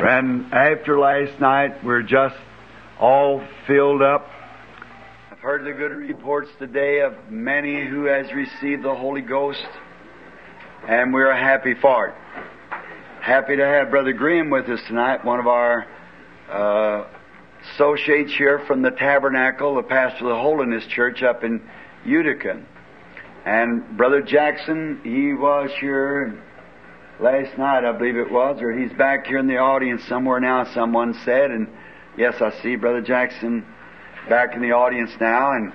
And after last night, we're just all filled up. I've heard the good reports today of many who has received the Holy Ghost, and we're happy for it. Happy to have Brother Graham with us tonight, one of our uh, associates here from the Tabernacle, the pastor of the Holiness Church up in Utica. And Brother Jackson, he was here last night, I believe it was, or he's back here in the audience somewhere now, someone said. And yes, I see Brother Jackson back in the audience now. And,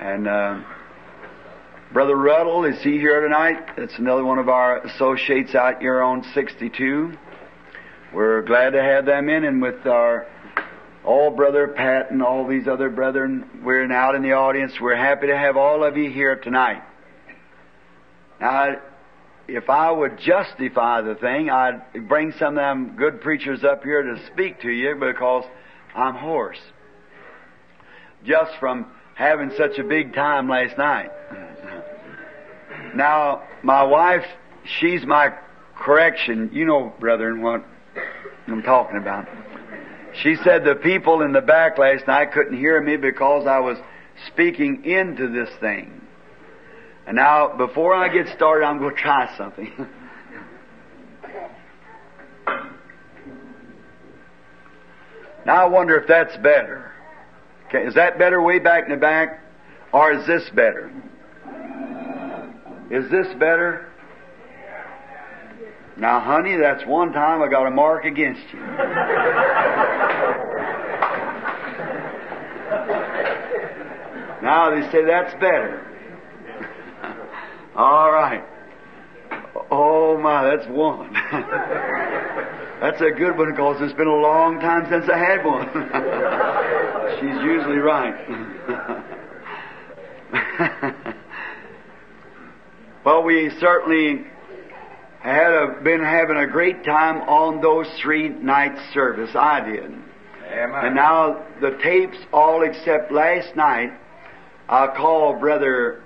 and, uh, Brother Ruddle, is he here tonight? That's another one of our associates out here on 62. We're glad to have them in, and with our all Brother Pat and all these other brethren, we're out in the audience. We're happy to have all of you here tonight. Now, if I would justify the thing, I'd bring some of them good preachers up here to speak to you because I'm hoarse. Just from having such a big time last night. Now, my wife, she's my correction. You know, brethren, what I'm talking about. She said the people in the back last night couldn't hear me because I was speaking into this thing. And now, before I get started, I'm going to try something. now, I wonder if that's better. Okay, is that better way back in the back? Or is this better? Is this better? Now, honey, that's one time I got a mark against you. now they say that's better. All right. Oh my, that's one. that's a good one because it's been a long time since I had one. She's usually right. well, we certainly had a, been having a great time on those three nights service. I did. Amen. And now the tapes, all except last night, I called Brother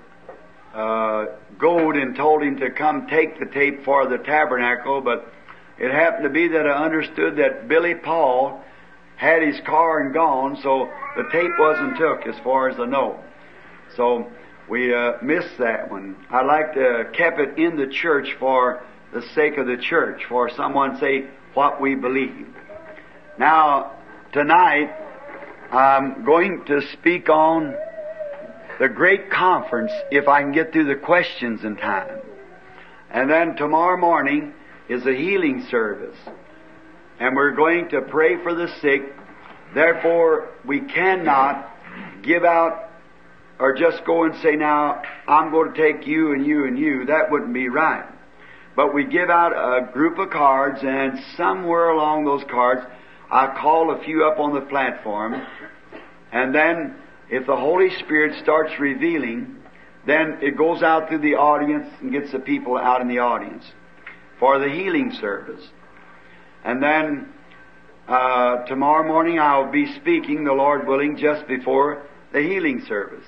uh, Goad and told him to come take the tape for the tabernacle, but it happened to be that I understood that Billy Paul had his car and gone, so the tape wasn't took as far as I know. So we uh, missed that one. I'd like to keep it in the church for the sake of the church, for someone say what we believe. Now, tonight, I'm going to speak on the great conference if I can get through the questions in time. And then tomorrow morning is a healing service. And we're going to pray for the sick. Therefore, we cannot give out or just go and say, now, I'm going to take you and you and you. That wouldn't be right. But we give out a group of cards, and somewhere along those cards, I call a few up on the platform, and then if the Holy Spirit starts revealing, then it goes out through the audience and gets the people out in the audience for the healing service. And then uh, tomorrow morning I'll be speaking, the Lord willing, just before the healing service.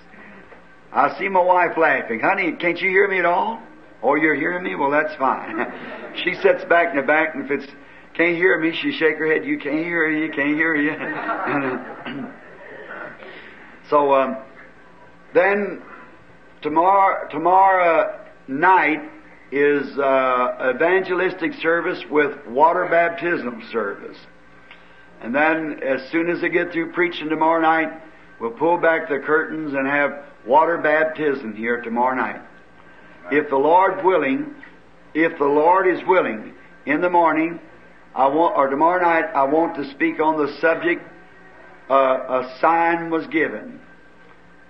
I see my wife laughing. Honey, can't you hear me at all? Oh, you're hearing me? Well, that's fine. she sits back in the back, and if it's can't hear me, she shake her head. You can't hear you. Can't hear you. so um, then tomorrow tomorrow night is uh, evangelistic service with water baptism service, and then as soon as I get through preaching tomorrow night, we'll pull back the curtains and have water baptism here tomorrow night. If the Lord willing, if the Lord is willing, in the morning, I want, or tomorrow night, I want to speak on the subject, uh, a sign was given.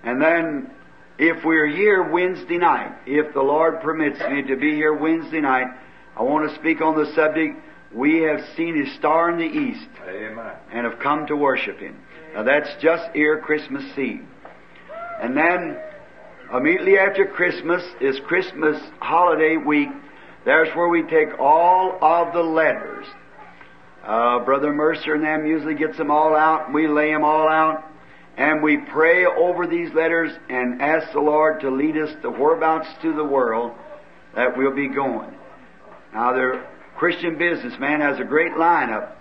And then, if we're here Wednesday night, if the Lord permits me to be here Wednesday night, I want to speak on the subject, we have seen His star in the east Amen. and have come to worship Him. Now that's just ere Christmas Eve. And then, immediately after Christmas is Christmas holiday week. There's where we take all of the letters. Uh, Brother Mercer and them usually gets them all out. We lay them all out. And we pray over these letters and ask the Lord to lead us the whereabouts to the world that we'll be going. Now, the Christian businessman has a great lineup.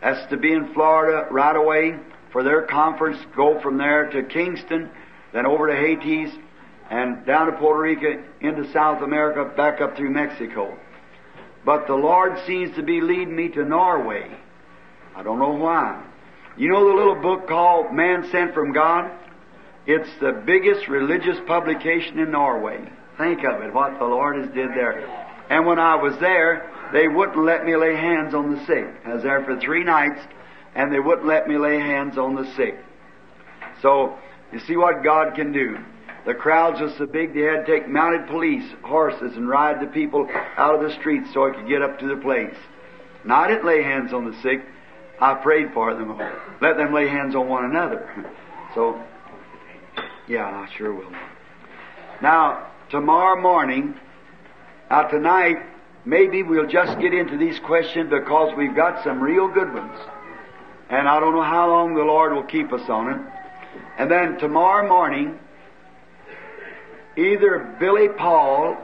That's to be in Florida right away for their conference. Go from there to Kingston, then over to Haiti, and down to Puerto Rico, into South America, back up through Mexico. But the Lord seems to be leading me to Norway. I don't know why. You know the little book called Man Sent from God? It's the biggest religious publication in Norway. Think of it, what the Lord has did there. And when I was there, they wouldn't let me lay hands on the sick. I was there for three nights, and they wouldn't let me lay hands on the sick. So, you see what God can do. The crowds were so big they had to take mounted police horses and ride the people out of the streets so I could get up to the place. Now I didn't lay hands on the sick. I prayed for them. Let them lay hands on one another. So, yeah, I sure will. Now, tomorrow morning, now tonight, maybe we'll just get into these questions because we've got some real good ones. And I don't know how long the Lord will keep us on it. And then tomorrow morning, either Billy Paul,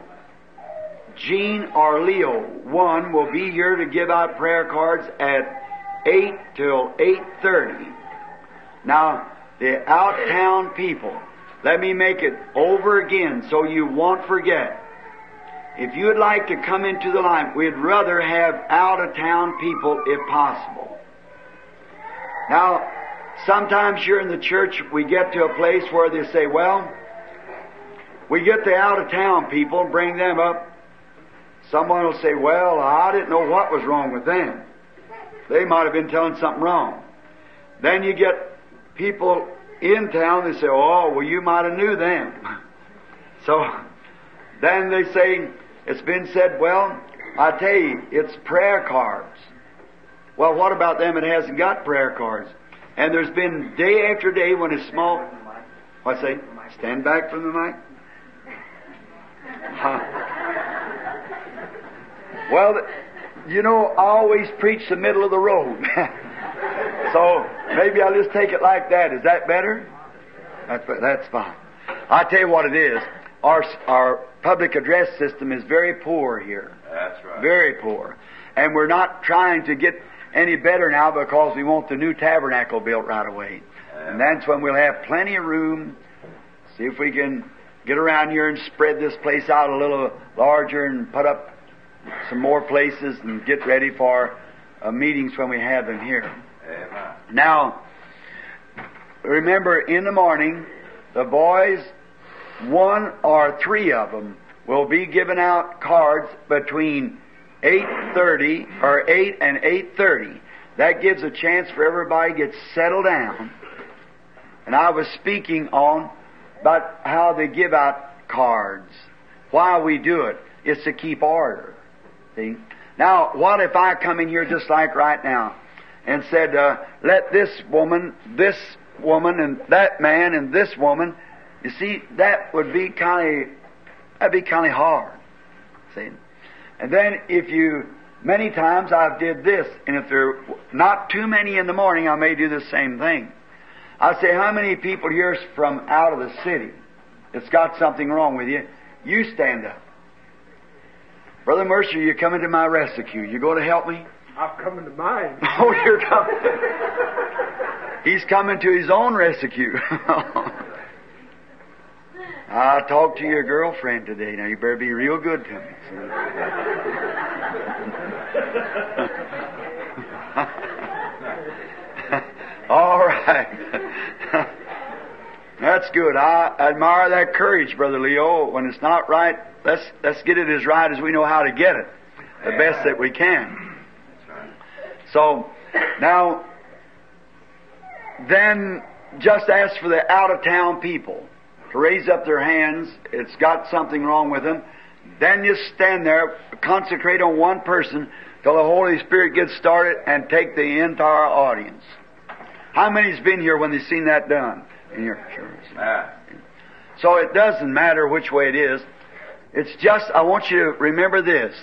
Gene, or Leo, one will be here to give out prayer cards at 8 till 8.30. Now, the out-town people, let me make it over again so you won't forget. If you'd like to come into the line, we'd rather have out-of-town people if possible. Now, sometimes here in the church, we get to a place where they say, well, we get the out-of-town people and bring them up. Someone will say, well, I didn't know what was wrong with them. They might have been telling something wrong. Then you get people in town, they say, oh, well, you might have knew them. So then they say, it's been said, well, I tell you, it's prayer cards. Well, what about them that hasn't got prayer cards? And there's been day after day when it's small. What say? Stand back from the mic. Huh. Well, you know, I always preach the middle of the road. so maybe I'll just take it like that. Is that better? That's, that's fine. I tell you what it is. Our, our public address system is very poor here. That's right. Very poor. And we're not trying to get any better now because we want the new tabernacle built right away. And that's when we'll have plenty of room. See if we can get around here and spread this place out a little larger and put up some more places and get ready for uh, meetings when we have them here. Amen. Now, remember in the morning, the boys, one or three of them, will be giving out cards between 8.30 or 8 and 8.30. That gives a chance for everybody to get settled down. And I was speaking on about how they give out cards. Why we do it is to keep order. See? Now, what if I come in here just like right now and said, uh, let this woman, this woman, and that man, and this woman, you see, that would be kind of, that'd be kind of hard. See? And then if you, many times I've did this, and if there are not too many in the morning, I may do the same thing. I say, how many people here from out of the city that's got something wrong with you? You stand up. Brother Mercer, you're coming to my rescue. You going to help me? I'm coming to mine. Oh, you're coming. He's coming to his own rescue. I talked to your girlfriend today. Now you better be real good to me. All right. That's good. I admire that courage, Brother Leo. When it's not right, let's let's get it as right as we know how to get it, the best that we can. So now, then just ask for the out of town people to raise up their hands. It's got something wrong with them. Then just stand there, consecrate on one person till the Holy Spirit gets started, and take the entire audience. How many's been here when they've seen that done in your church? So it doesn't matter which way it is. It's just, I want you to remember this.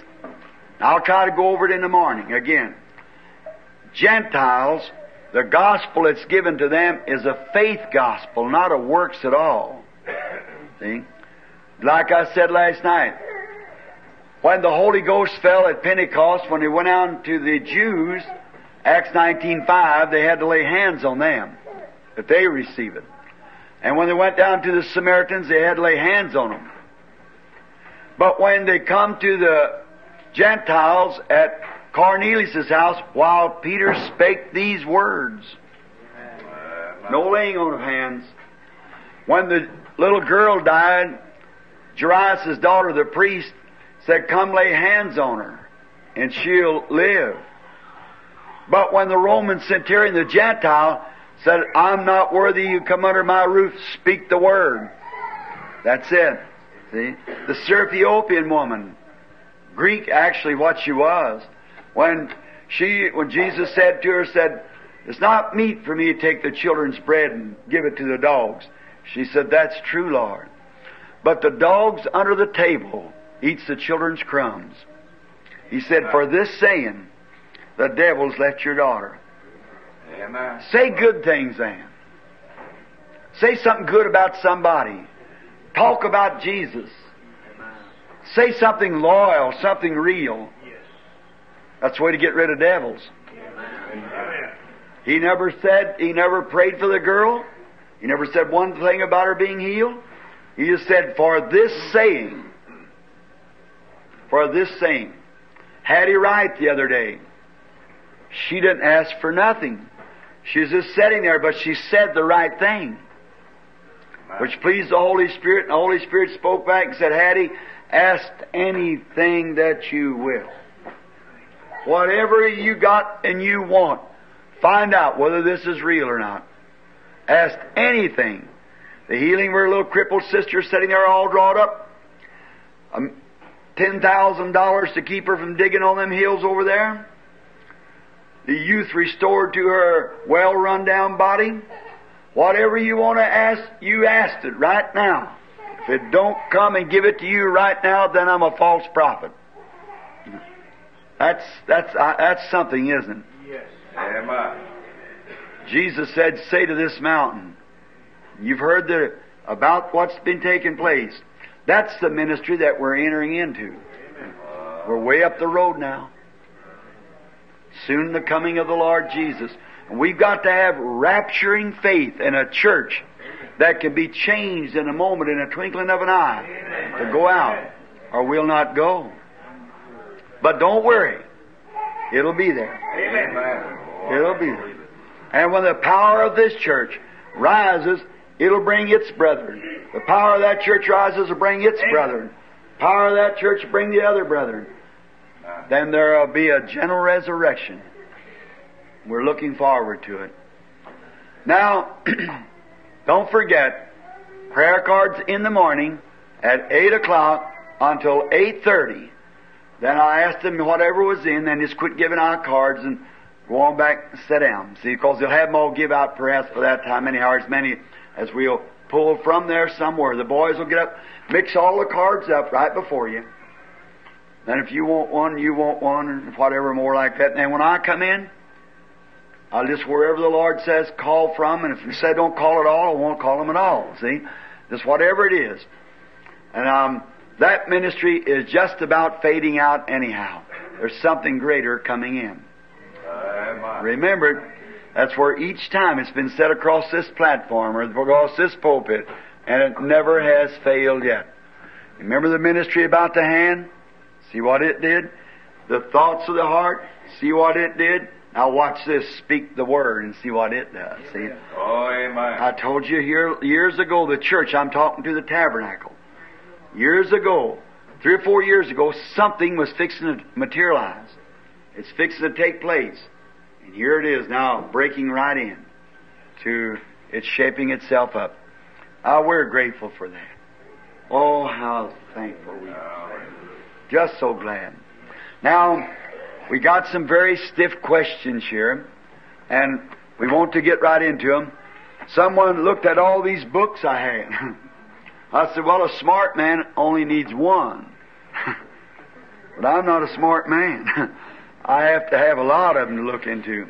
I'll try to go over it in the morning again. Gentiles, the gospel that's given to them is a faith gospel, not a works at all. See? Like I said last night, when the Holy Ghost fell at Pentecost, when He went out to the Jews Acts 19.5, they had to lay hands on them that they receive it. And when they went down to the Samaritans, they had to lay hands on them. But when they come to the Gentiles at Cornelius' house, while Peter spake these words, no laying on of hands. When the little girl died, Jairus' daughter, the priest, said, Come lay hands on her, and she'll live. But when the Roman centurion, the Gentile, said, I'm not worthy you come under my roof, speak the word. That's it. See? The Syrophoenician woman, Greek actually what she was, when she, when Jesus said to her, said, It's not meet for me to take the children's bread and give it to the dogs. She said, That's true, Lord. But the dogs under the table eats the children's crumbs. He said, For this saying, the devil's left your daughter. Amen. Say good things then. Say something good about somebody. Talk about Jesus. Say something loyal, something real. That's the way to get rid of devils. He never said, he never prayed for the girl. He never said one thing about her being healed. He just said, for this saying, for this saying. Hattie Wright the other day, she didn't ask for nothing. She was just sitting there, but she said the right thing, which pleased the Holy Spirit. And the Holy Spirit spoke back and said, Hattie, ask anything that you will. Whatever you got and you want, find out whether this is real or not. Ask anything. The healing of her little crippled sister sitting there all drawn up. Um, $10,000 to keep her from digging on them hills over there. The youth restored to her well run down body. Whatever you want to ask, you asked it right now. If it don't come and give it to you right now, then I'm a false prophet. That's that's uh, that's something, isn't it? Yes. Amen. Jesus said, "Say to this mountain." You've heard the about what's been taking place. That's the ministry that we're entering into. We're way up the road now. Soon the coming of the Lord Jesus. And we've got to have rapturing faith in a church that can be changed in a moment, in a twinkling of an eye, to go out, or we'll not go. But don't worry. It'll be there. Amen. It'll be there. And when the power of this church rises, it'll bring its brethren. The power of that church rises will bring its brethren. Power of that church bring the other brethren. Then there'll be a general resurrection. We're looking forward to it. Now, don't forget, prayer cards in the morning at 8 o'clock until 8.30. Then I asked them whatever was in, then just quit giving out cards and go on back and sit down. See, because they'll have all give out perhaps for that time, anyhow, as many as we'll pull from there somewhere. The boys will get up, mix all the cards up right before you. Then if you want one, you want one, and whatever more like that. And when I come in, I'll just wherever the Lord says call from, and if He said don't call at all, I won't call them at all. See, just whatever it is. And um, that ministry is just about fading out anyhow. There's something greater coming in. Amen. Remember, that's where each time it's been set across this platform or across this pulpit, and it never has failed yet. Remember the ministry about the hand? See what it did? The thoughts of the heart? See what it did? Now watch this. Speak the word and see what it does. See? Oh, amen. I told you here years ago, the church, I'm talking to the tabernacle. Years ago, three or four years ago, something was fixing to materialize. It's fixing to take place. And here it is now, breaking right in to it's shaping itself up. Ah, we're grateful for that. Oh, how thankful we are. Just so glad. Now, we got some very stiff questions here, and we want to get right into them. Someone looked at all these books I had. I said, well, a smart man only needs one. but I'm not a smart man. I have to have a lot of them to look into.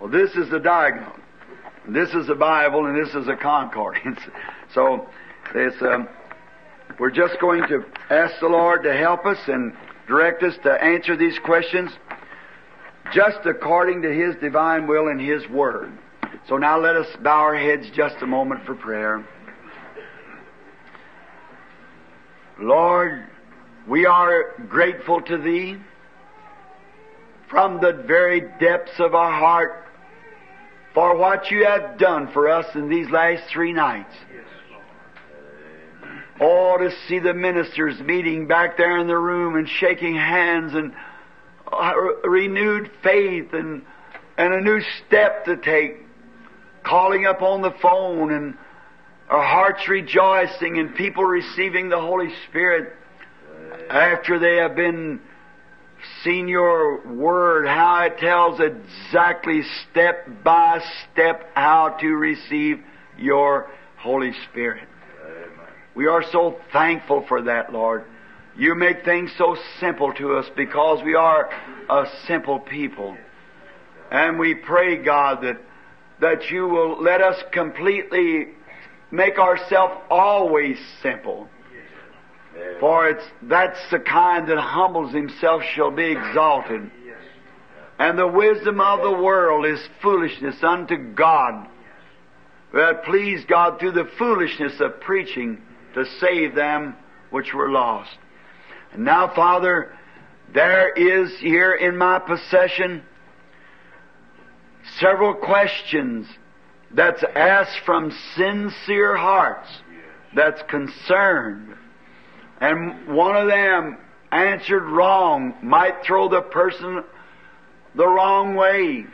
Well, this is the Diaglott. This is the Bible, and this is a concordance. so, it's, um, we're just going to ask the Lord to help us and direct us to answer these questions. just according to His divine will and His Word. So now let us bow our heads just a moment for prayer. Lord, we are grateful to Thee from the very depths of our heart for what You have done for us in these last three nights. Oh, to see the ministers meeting back there in the room and shaking hands and uh, renewed faith and, and a new step to take, calling up on the phone and our hearts rejoicing and people receiving the Holy Spirit after they have been seen your word, how it tells exactly step by step how to receive your Holy Spirit. We are so thankful for that, Lord. You make things so simple to us because we are a simple people. And we pray, God, that, that you will let us completely make ourselves always simple. For it's, that's the kind that humbles himself shall be exalted. And the wisdom of the world is foolishness unto God. That please God through the foolishness of preaching to save them which were lost. And now, Father, there is here in my possession several questions that's asked from sincere hearts that's concerned. And one of them answered wrong might throw the person the wrong way,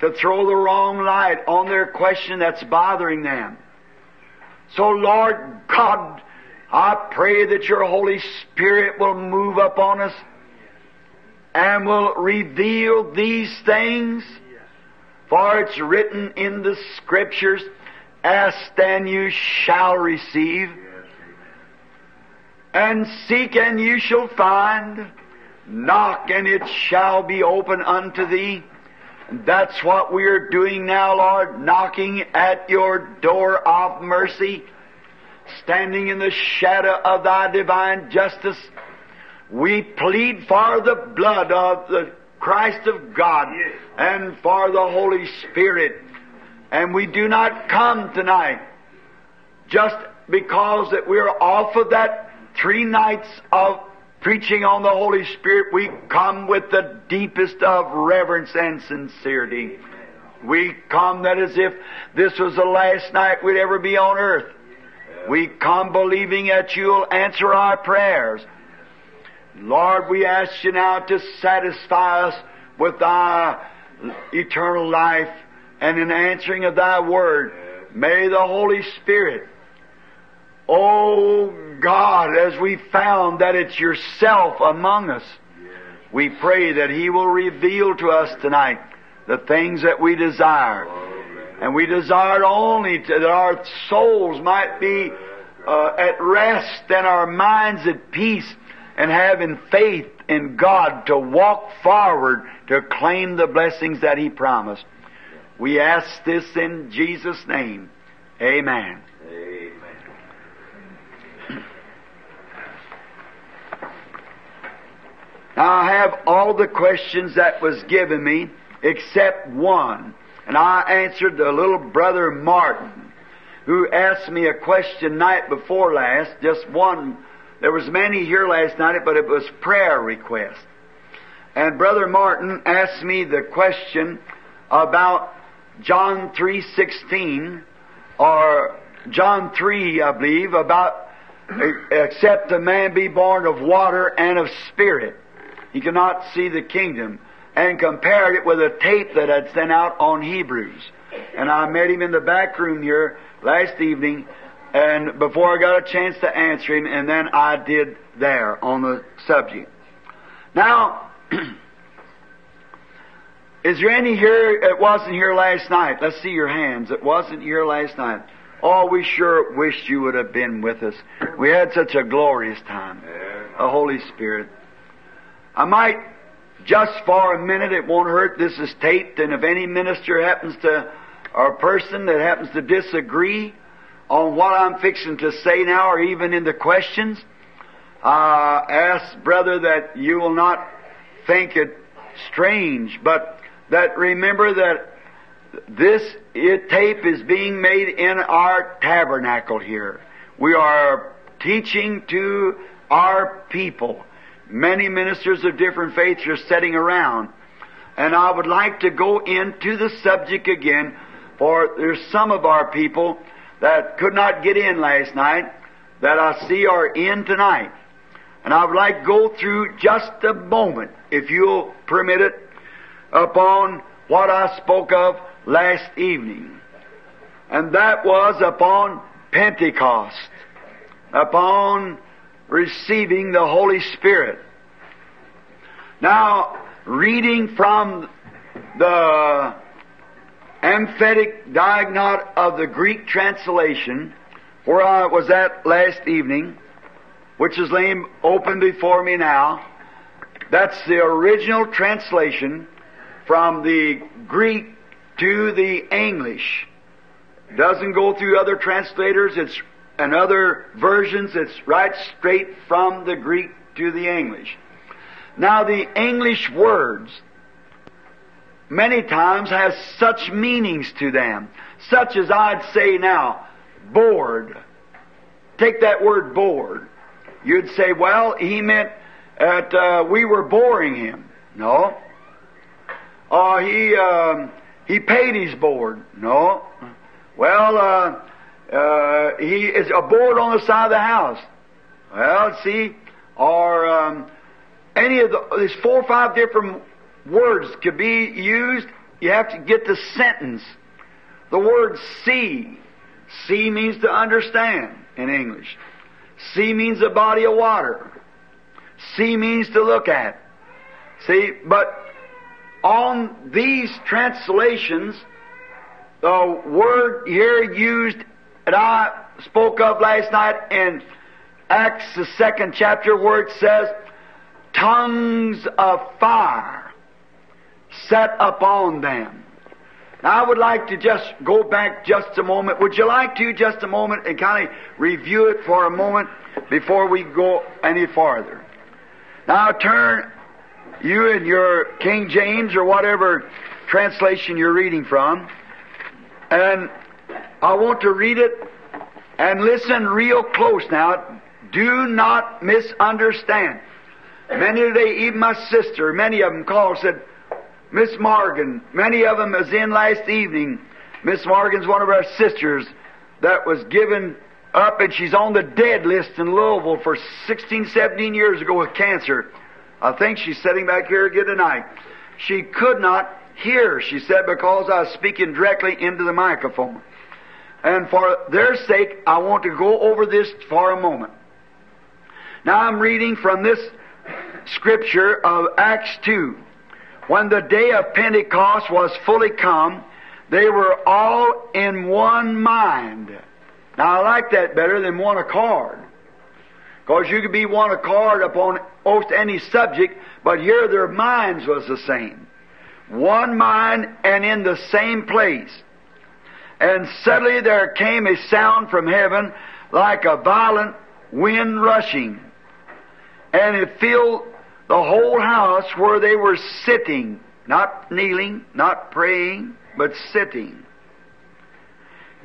to throw the wrong light on their question that's bothering them. So, Lord God, I pray that your Holy Spirit will move upon us and will reveal these things. For it's written in the Scriptures, Ask and you shall receive, and seek and you shall find, knock and it shall be open unto thee. That's what we are doing now, Lord, knocking at your door of mercy, standing in the shadow of thy divine justice. We plead for the blood of the Christ of God and for the Holy Spirit. And we do not come tonight just because that we're off of that three nights of preaching on the Holy Spirit, we come with the deepest of reverence and sincerity. We come that as if this was the last night we'd ever be on earth. We come believing that you'll answer our prayers. Lord, we ask you now to satisfy us with thy eternal life and in answering of thy word. May the Holy Spirit Oh God, as we found that it's yourself among us, we pray that He will reveal to us tonight the things that we desire. And we desire only to, that our souls might be uh, at rest and our minds at peace and having faith in God to walk forward to claim the blessings that He promised. We ask this in Jesus' name. Amen. Amen. Now I have all the questions that was given me except one. And I answered the little brother Martin, who asked me a question night before last, just one. There was many here last night, but it was prayer request. And brother Martin asked me the question about John 3:16 or John 3, I believe, about except a man be born of water and of spirit he could not see the kingdom, and compared it with a tape that I'd sent out on Hebrews. And I met him in the back room here last evening, and before I got a chance to answer him, and then I did there on the subject. Now, is there any here, it wasn't here last night? Let's see your hands. It wasn't here last night. Oh, we sure wished you would have been with us. We had such a glorious time. The Holy Spirit. I might, just for a minute, it won't hurt, this is taped, and if any minister happens to, or person that happens to disagree on what I'm fixing to say now, or even in the questions, uh, ask, brother, that you will not think it strange, but that remember that this tape is being made in our tabernacle here. We are teaching to our people. Many ministers of different faiths are sitting around. And I would like to go into the subject again, for there's some of our people that could not get in last night that I see are in tonight. And I would like to go through just a moment, if you'll permit it, upon what I spoke of last evening. And that was upon Pentecost, upon receiving the Holy Spirit. Now, reading from the emphatic Diaglott of the Greek translation, where I was at last evening, which is laying open before me now, that's the original translation from the Greek to the English. Doesn't go through other translators, it's and other versions, it's right straight from the Greek to the English. Now the English words many times has such meanings to them, such as I'd say now, bored. Take that word bored. You'd say, well, he meant that uh, we were boring him. No. Or he um, he paid his board. No. Well, uh, uh, he is a board on the side of the house. Well, see, or um, any of the there's four or five different words could be used. You have to get the sentence. The word see. See means to understand in English. See means a body of water. See means to look at. See, but on these translations, the word here used that I spoke of last night in Acts, the second chapter, where it says, tongues of fire set upon them. Now, I would like to just go back just a moment. Would you like to just a moment and kind of review it for a moment before we go any farther? Now, turn you and your King James or whatever translation you're reading from, and I want to read it and listen real close now. Do not misunderstand. Many of today, even my sister, many of them called, said, Miss Morgan, many of them as in last evening. Miss Morgan's one of our sisters that was given up and she's on the dead list in Louisville for 16, 17 years ago with cancer. I think she's sitting back here again tonight. She could not hear, she said, because I was speaking directly into the microphone. And for their sake, I want to go over this for a moment. Now I'm reading from this scripture of Acts 2. When the day of Pentecost was fully come, they were all in one mind. Now I like that better than one accord. Because you could be one accord upon almost any subject, but here their minds was the same. One mind and in the same place. And suddenly there came a sound from heaven like a violent wind rushing. And it filled the whole house where they were sitting, not kneeling, not praying, but sitting.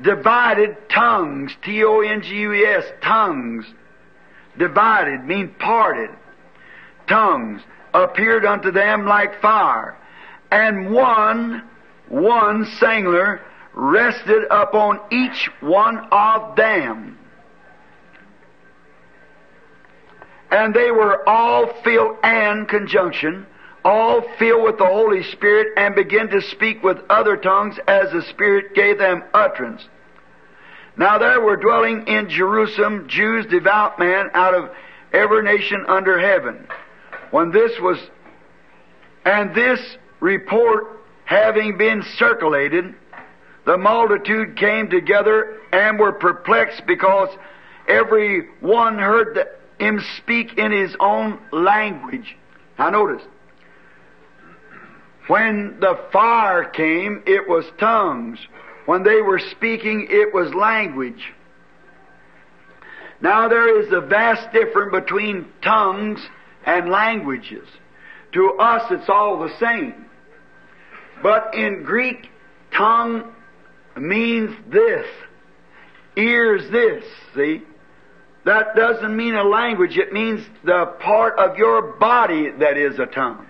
Divided tongues, T O N G U S, tongues. Divided mean parted. Tongues appeared unto them like fire. And one, one singular rested upon each one of them. And they were all filled and conjunction, all filled with the Holy Spirit and began to speak with other tongues as the Spirit gave them utterance. Now there were dwelling in Jerusalem Jews, devout men out of every nation under heaven. When this was, and this report having been circulated, the multitude came together and were perplexed because every one heard the him speak in his own language. Now notice, when the fire came, it was tongues. When they were speaking, it was language. Now there is a vast difference between tongues and languages. To us, it's all the same. But in Greek, tongue means this. Ears this, see? That doesn't mean a language, it means the part of your body that is a tongue.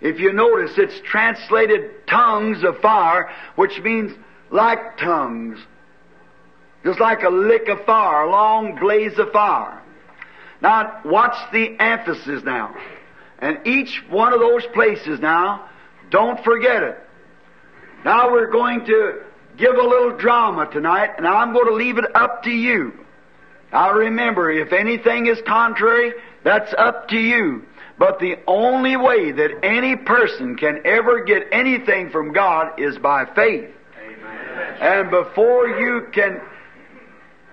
If you notice, it's translated tongues of fire, which means like tongues. Just like a lick of fire, a long blaze of fire. Now, watch the emphasis now. And each one of those places now, don't forget it. Now we're going to give a little drama tonight, and I'm going to leave it up to you. Now remember, if anything is contrary, that's up to you. But the only way that any person can ever get anything from God is by faith. Amen. And before you can,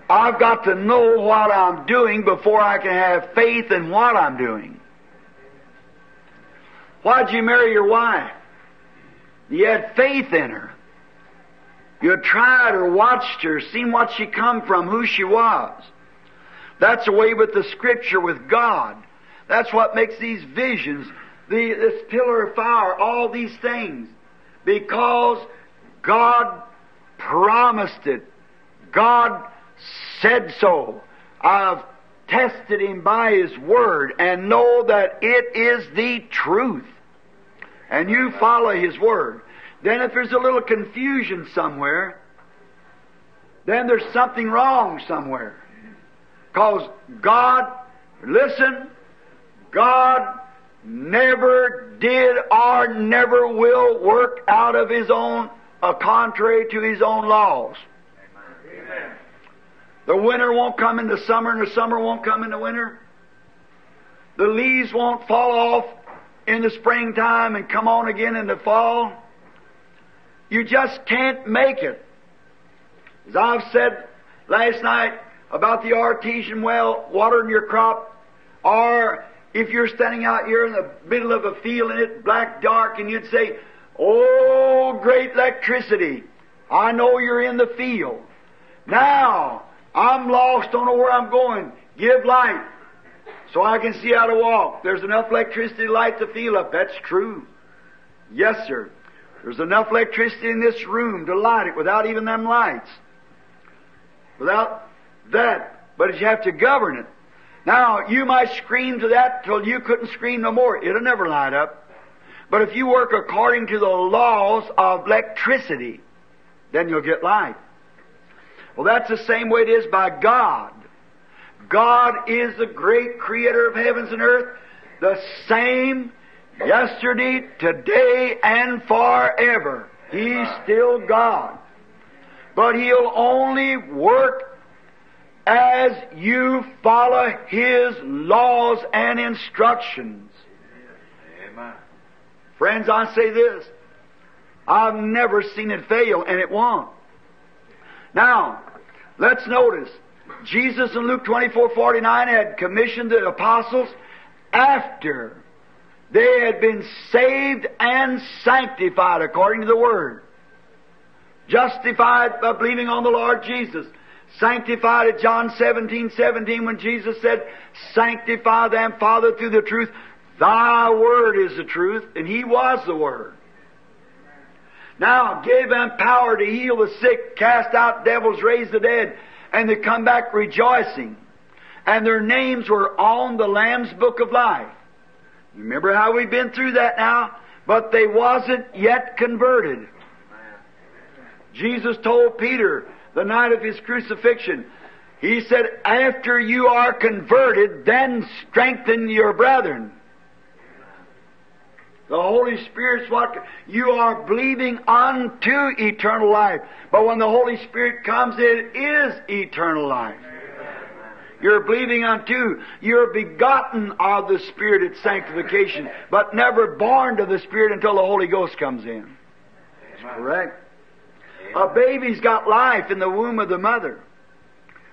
I've got to know what I'm doing before I can have faith in what I'm doing. Why'd you marry your wife? You had faith in her. You had tried her, watched her, seen what she come from, who she was. That's the way with the Scripture, with God. That's what makes these visions, the, this pillar of fire, all these things. Because God promised it. God said so. I've tested Him by His Word and know that it is the truth. And you follow His Word. Then if there's a little confusion somewhere, then there's something wrong somewhere. Because God, listen, God never did or never will work out of His own, uh, contrary to His own laws. Amen. The winter won't come in the summer and the summer won't come in the winter. The leaves won't fall off in the springtime and come on again in the fall. You just can't make it. As I've said last night about the artesian well watering your crop, or if you're standing out here in the middle of a field and it's black dark and you'd say, Oh, great electricity, I know you're in the field. Now, I'm lost, don't know where I'm going. Give light so I can see how to walk. There's enough electricity to light the field up. That's true. Yes, sir. There's enough electricity in this room to light it without even them lights. Without that. But you have to govern it. Now, you might scream to that till you couldn't scream no more. It'll never light up. But if you work according to the laws of electricity, then you'll get light. Well, that's the same way it is by God. God is the great creator of heavens and earth, the same yesterday, today, and forever. He's still God. But He'll only work as you follow His laws and instructions. Amen. Friends, I say this. I've never seen it fail, and it won't. Now, let's notice. Jesus in Luke 24 49 had commissioned the apostles after they had been saved and sanctified according to the Word. Justified by believing on the Lord Jesus. Sanctified at John 17 17 when Jesus said, Sanctify them, Father, through the truth. Thy Word is the truth, and He was the Word. Now, gave them power to heal the sick, cast out devils, raise the dead, and they come back rejoicing. And their names were on the Lamb's Book of Life. Remember how we've been through that now? But they wasn't yet converted. Jesus told Peter the night of his crucifixion, he said, after you are converted, then strengthen your brethren. The Holy Spirit's what you are believing unto eternal life. But when the Holy Spirit comes, it is eternal life. You're believing unto, you're begotten of the Spirit at sanctification, but never born to the Spirit until the Holy Ghost comes in. That's correct. A baby's got life in the womb of the mother.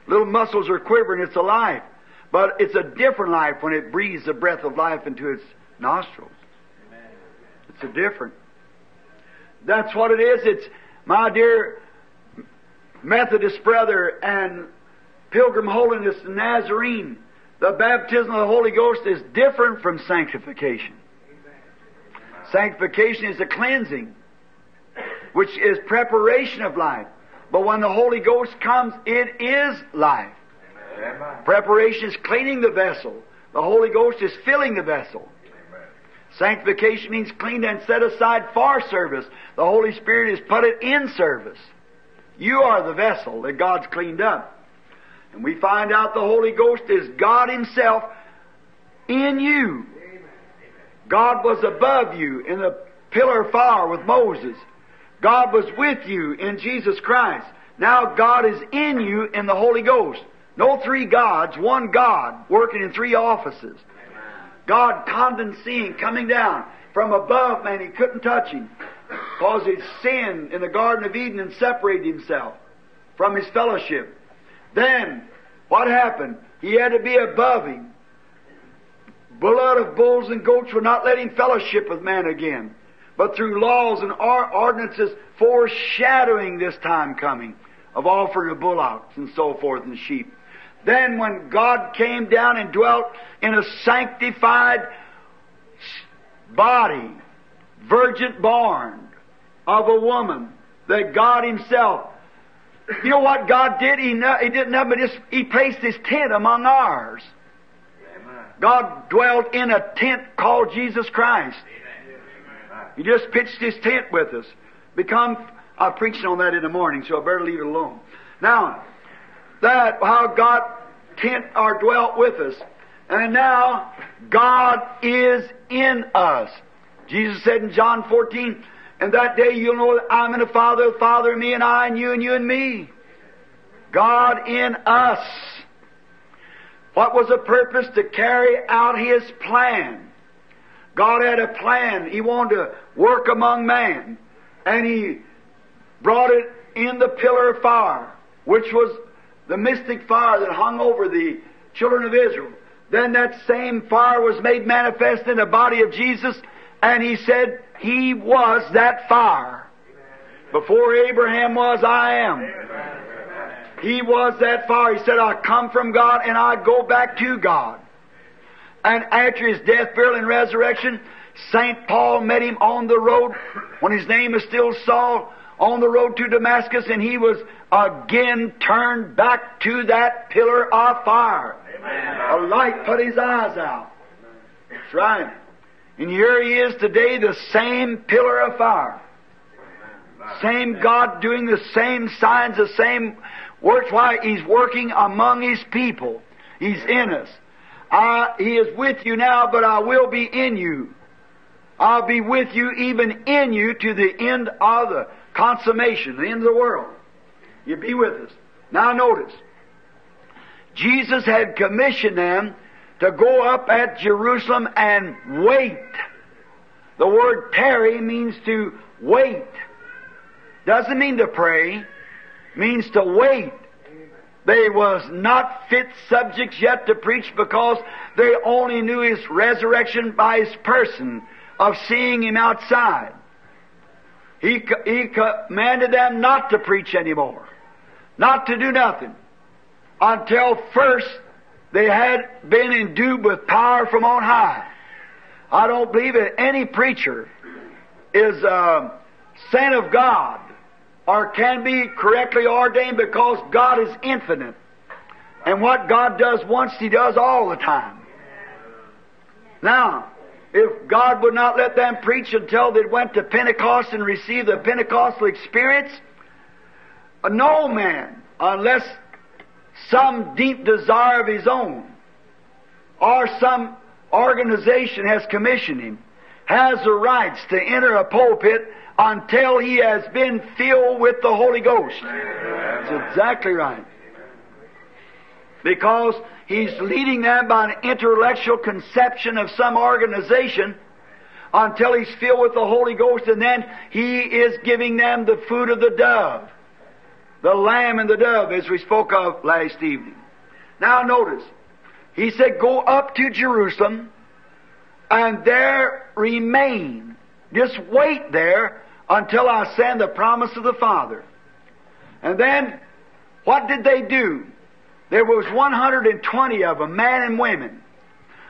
Little muscles are quivering, it's alive. But it's a different life when it breathes the breath of life into its nostrils. It's a different. That's what it is. It's my dear Methodist brother and Pilgrim Holiness Nazarene. the baptism of the Holy Ghost is different from sanctification. Sanctification is a cleansing, which is preparation of life. But when the Holy Ghost comes, it is life. Amen. Preparation is cleaning the vessel. The Holy Ghost is filling the vessel. Sanctification means cleaned and set aside for service. The Holy Spirit has put it in service. You are the vessel that God's cleaned up. And we find out the Holy Ghost is God Himself in you. God was above you in the pillar of fire with Moses. God was with you in Jesus Christ. Now God is in you in the Holy Ghost. No three gods, one God working in three offices. God condescending, coming down from above, man, he couldn't touch him. Because he sinned in the Garden of Eden and separated himself from his fellowship. Then, what happened? He had to be above him. Blood of bulls and goats would not let him fellowship with man again. But through laws and ordinances foreshadowing this time coming of offering of bullocks and so forth and sheep. Then when God came down and dwelt in a sanctified body, virgin born of a woman, that God Himself, you know what God did? He, no, he did nothing but just, He placed His tent among ours. God dwelt in a tent called Jesus Christ. He just pitched His tent with us. Become, I'm preaching on that in the morning, so I better leave it alone. Now, that how God tent or dwelt with us. And now God is in us. Jesus said in John 14, and that day you'll know that I'm in the Father, the Father in me, and I in you, and you in me. God in us. What was the purpose? To carry out His plan. God had a plan. He wanted to work among man. And He brought it in the pillar of fire, which was the mystic fire that hung over the children of Israel. Then that same fire was made manifest in the body of Jesus, and he said he was that fire. Before Abraham was, I am. He was that fire. He said, I come from God and I go back to God. And after his death, burial, and resurrection, St. Paul met him on the road when his name is still Saul, on the road to Damascus, and he was again turned back to that pillar of fire. A light put his eyes out. That's right. And here he is today, the same pillar of fire. Same God doing the same signs, the same works. Why? He's working among His people. He's in us. I, he is with you now, but I will be in you. I'll be with you, even in you, to the end of the consummation, the end of the world. You'll be with us. Now notice. Jesus had commissioned them to go up at Jerusalem and wait. The word tarry means to wait. Doesn't mean to pray. Means to wait. They was not fit subjects yet to preach because they only knew His resurrection by His person of seeing Him outside. He, he commanded them not to preach anymore. Not to do nothing. Until first they had been endued with power from on high. I don't believe that any preacher is um, a sent of God or can be correctly ordained because God is infinite. And what God does once, He does all the time. Now, if God would not let them preach until they went to Pentecost and received the Pentecostal experience, no man, unless some deep desire of his own or some organization has commissioned him, has the rights to enter a pulpit until he has been filled with the Holy Ghost. That's exactly right. Because he's leading them by an intellectual conception of some organization until he's filled with the Holy Ghost, and then he is giving them the food of the dove, the lamb and the dove, as we spoke of last evening. Now notice, he said, Go up to Jerusalem and there remain. Just wait there until I send the promise of the Father. And then, what did they do? there was 120 of them, men and women.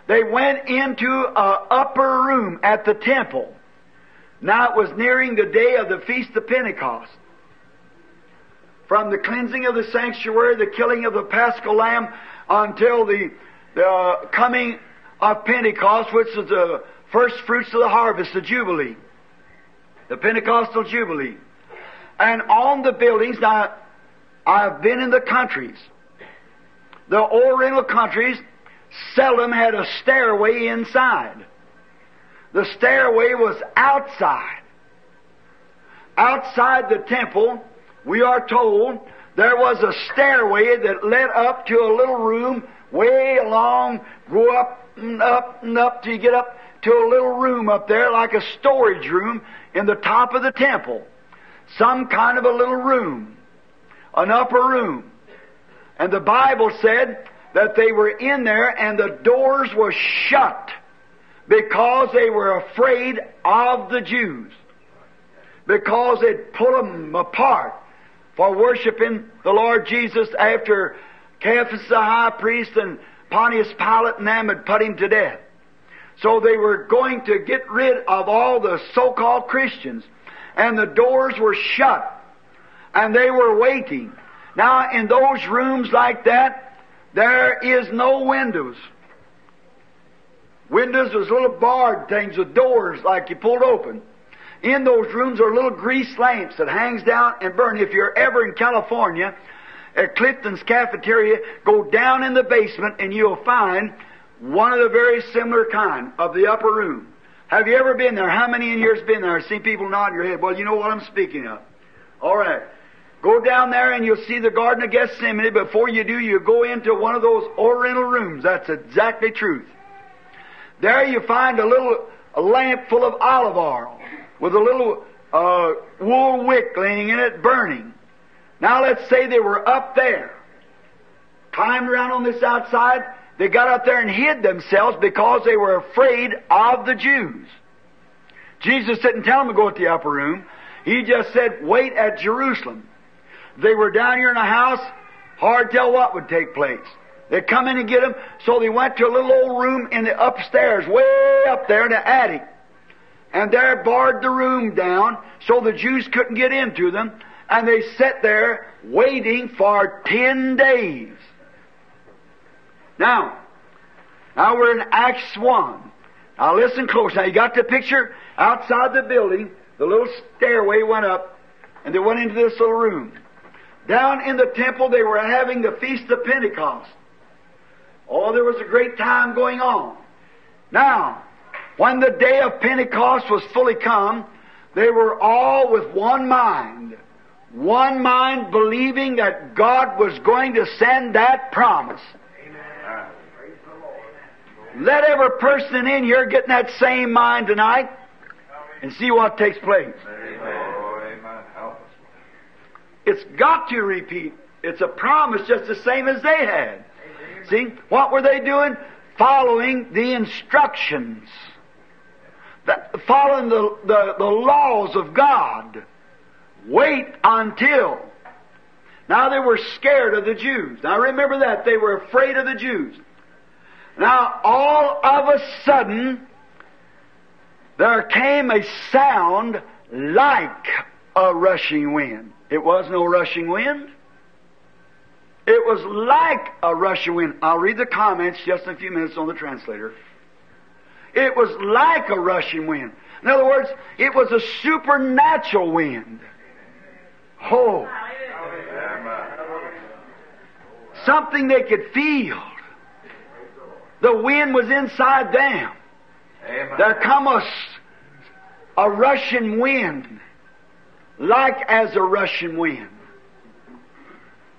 They went into a upper room at the temple. Now it was nearing the day of the Feast of Pentecost. From the cleansing of the sanctuary, the killing of the paschal lamb, until the, the coming of Pentecost, which is the first fruits of the harvest, the Jubilee. The Pentecostal Jubilee. And on the buildings, now, I've been in the countries. The Oriental countries seldom had a stairway inside. The stairway was outside. Outside the temple, we are told, there was a stairway that led up to a little room way along, go up and up and up till you get up to a little room up there like a storage room in the top of the temple. Some kind of a little room. An upper room. And the Bible said that they were in there and the doors were shut because they were afraid of the Jews. Because they'd pull them apart for worshiping the Lord Jesus after Caiaphas the high priest and Pontius Pilate and them had put him to death. So they were going to get rid of all the so-called Christians. And the doors were shut. And they were waiting. Now, in those rooms like that, there is no windows. Windows was little barred things with doors like you pulled open. In those rooms are little grease lamps that hangs down and burn. If you're ever in California, at Clifton's cafeteria, go down in the basement and you'll find one of the very similar kind of the upper room. Have you ever been there? How many in here has been there? I see people nodding your head. Well, you know what I'm speaking of. All right. Go down there and you'll see the Garden of Gethsemane. Before you do, you go into one of those oriental rooms. That's exactly truth. There you find a little a lamp full of olive oil with a little uh, wool wick laying in it burning. Now let's say they were up there, climbed around on this outside. They got up there and hid themselves because they were afraid of the Jews. Jesus didn't tell them to go to the upper room. He just said, wait at Jerusalem. They were down here in a house, hard to tell what would take place. They'd come in and get them, so they went to a little old room in the upstairs, way up there in the attic. And there barred the room down so the Jews couldn't get into them. And they sat there waiting for ten days. Now, now we're in Acts 1. Now listen close. Now you got the picture? Outside the building, the little stairway went up, and they went into this little room. Down in the temple, they were having the Feast of Pentecost. Oh, there was a great time going on. Now, when the day of Pentecost was fully come, they were all with one mind. One mind believing that God was going to send that promise. Let every person in here get in that same mind tonight and see what takes place. It's got to repeat. It's a promise just the same as they had. See, what were they doing? Following the instructions. Following the, the, the laws of God. Wait until. Now they were scared of the Jews. Now remember that. They were afraid of the Jews. Now all of a sudden, there came a sound like a rushing wind. It was no rushing wind. It was like a rushing wind. I'll read the comments just in a few minutes on the translator. It was like a rushing wind. In other words, it was a supernatural wind. Oh. Something they could feel. The wind was inside them. There come a, a rushing wind, like as a rushing wind.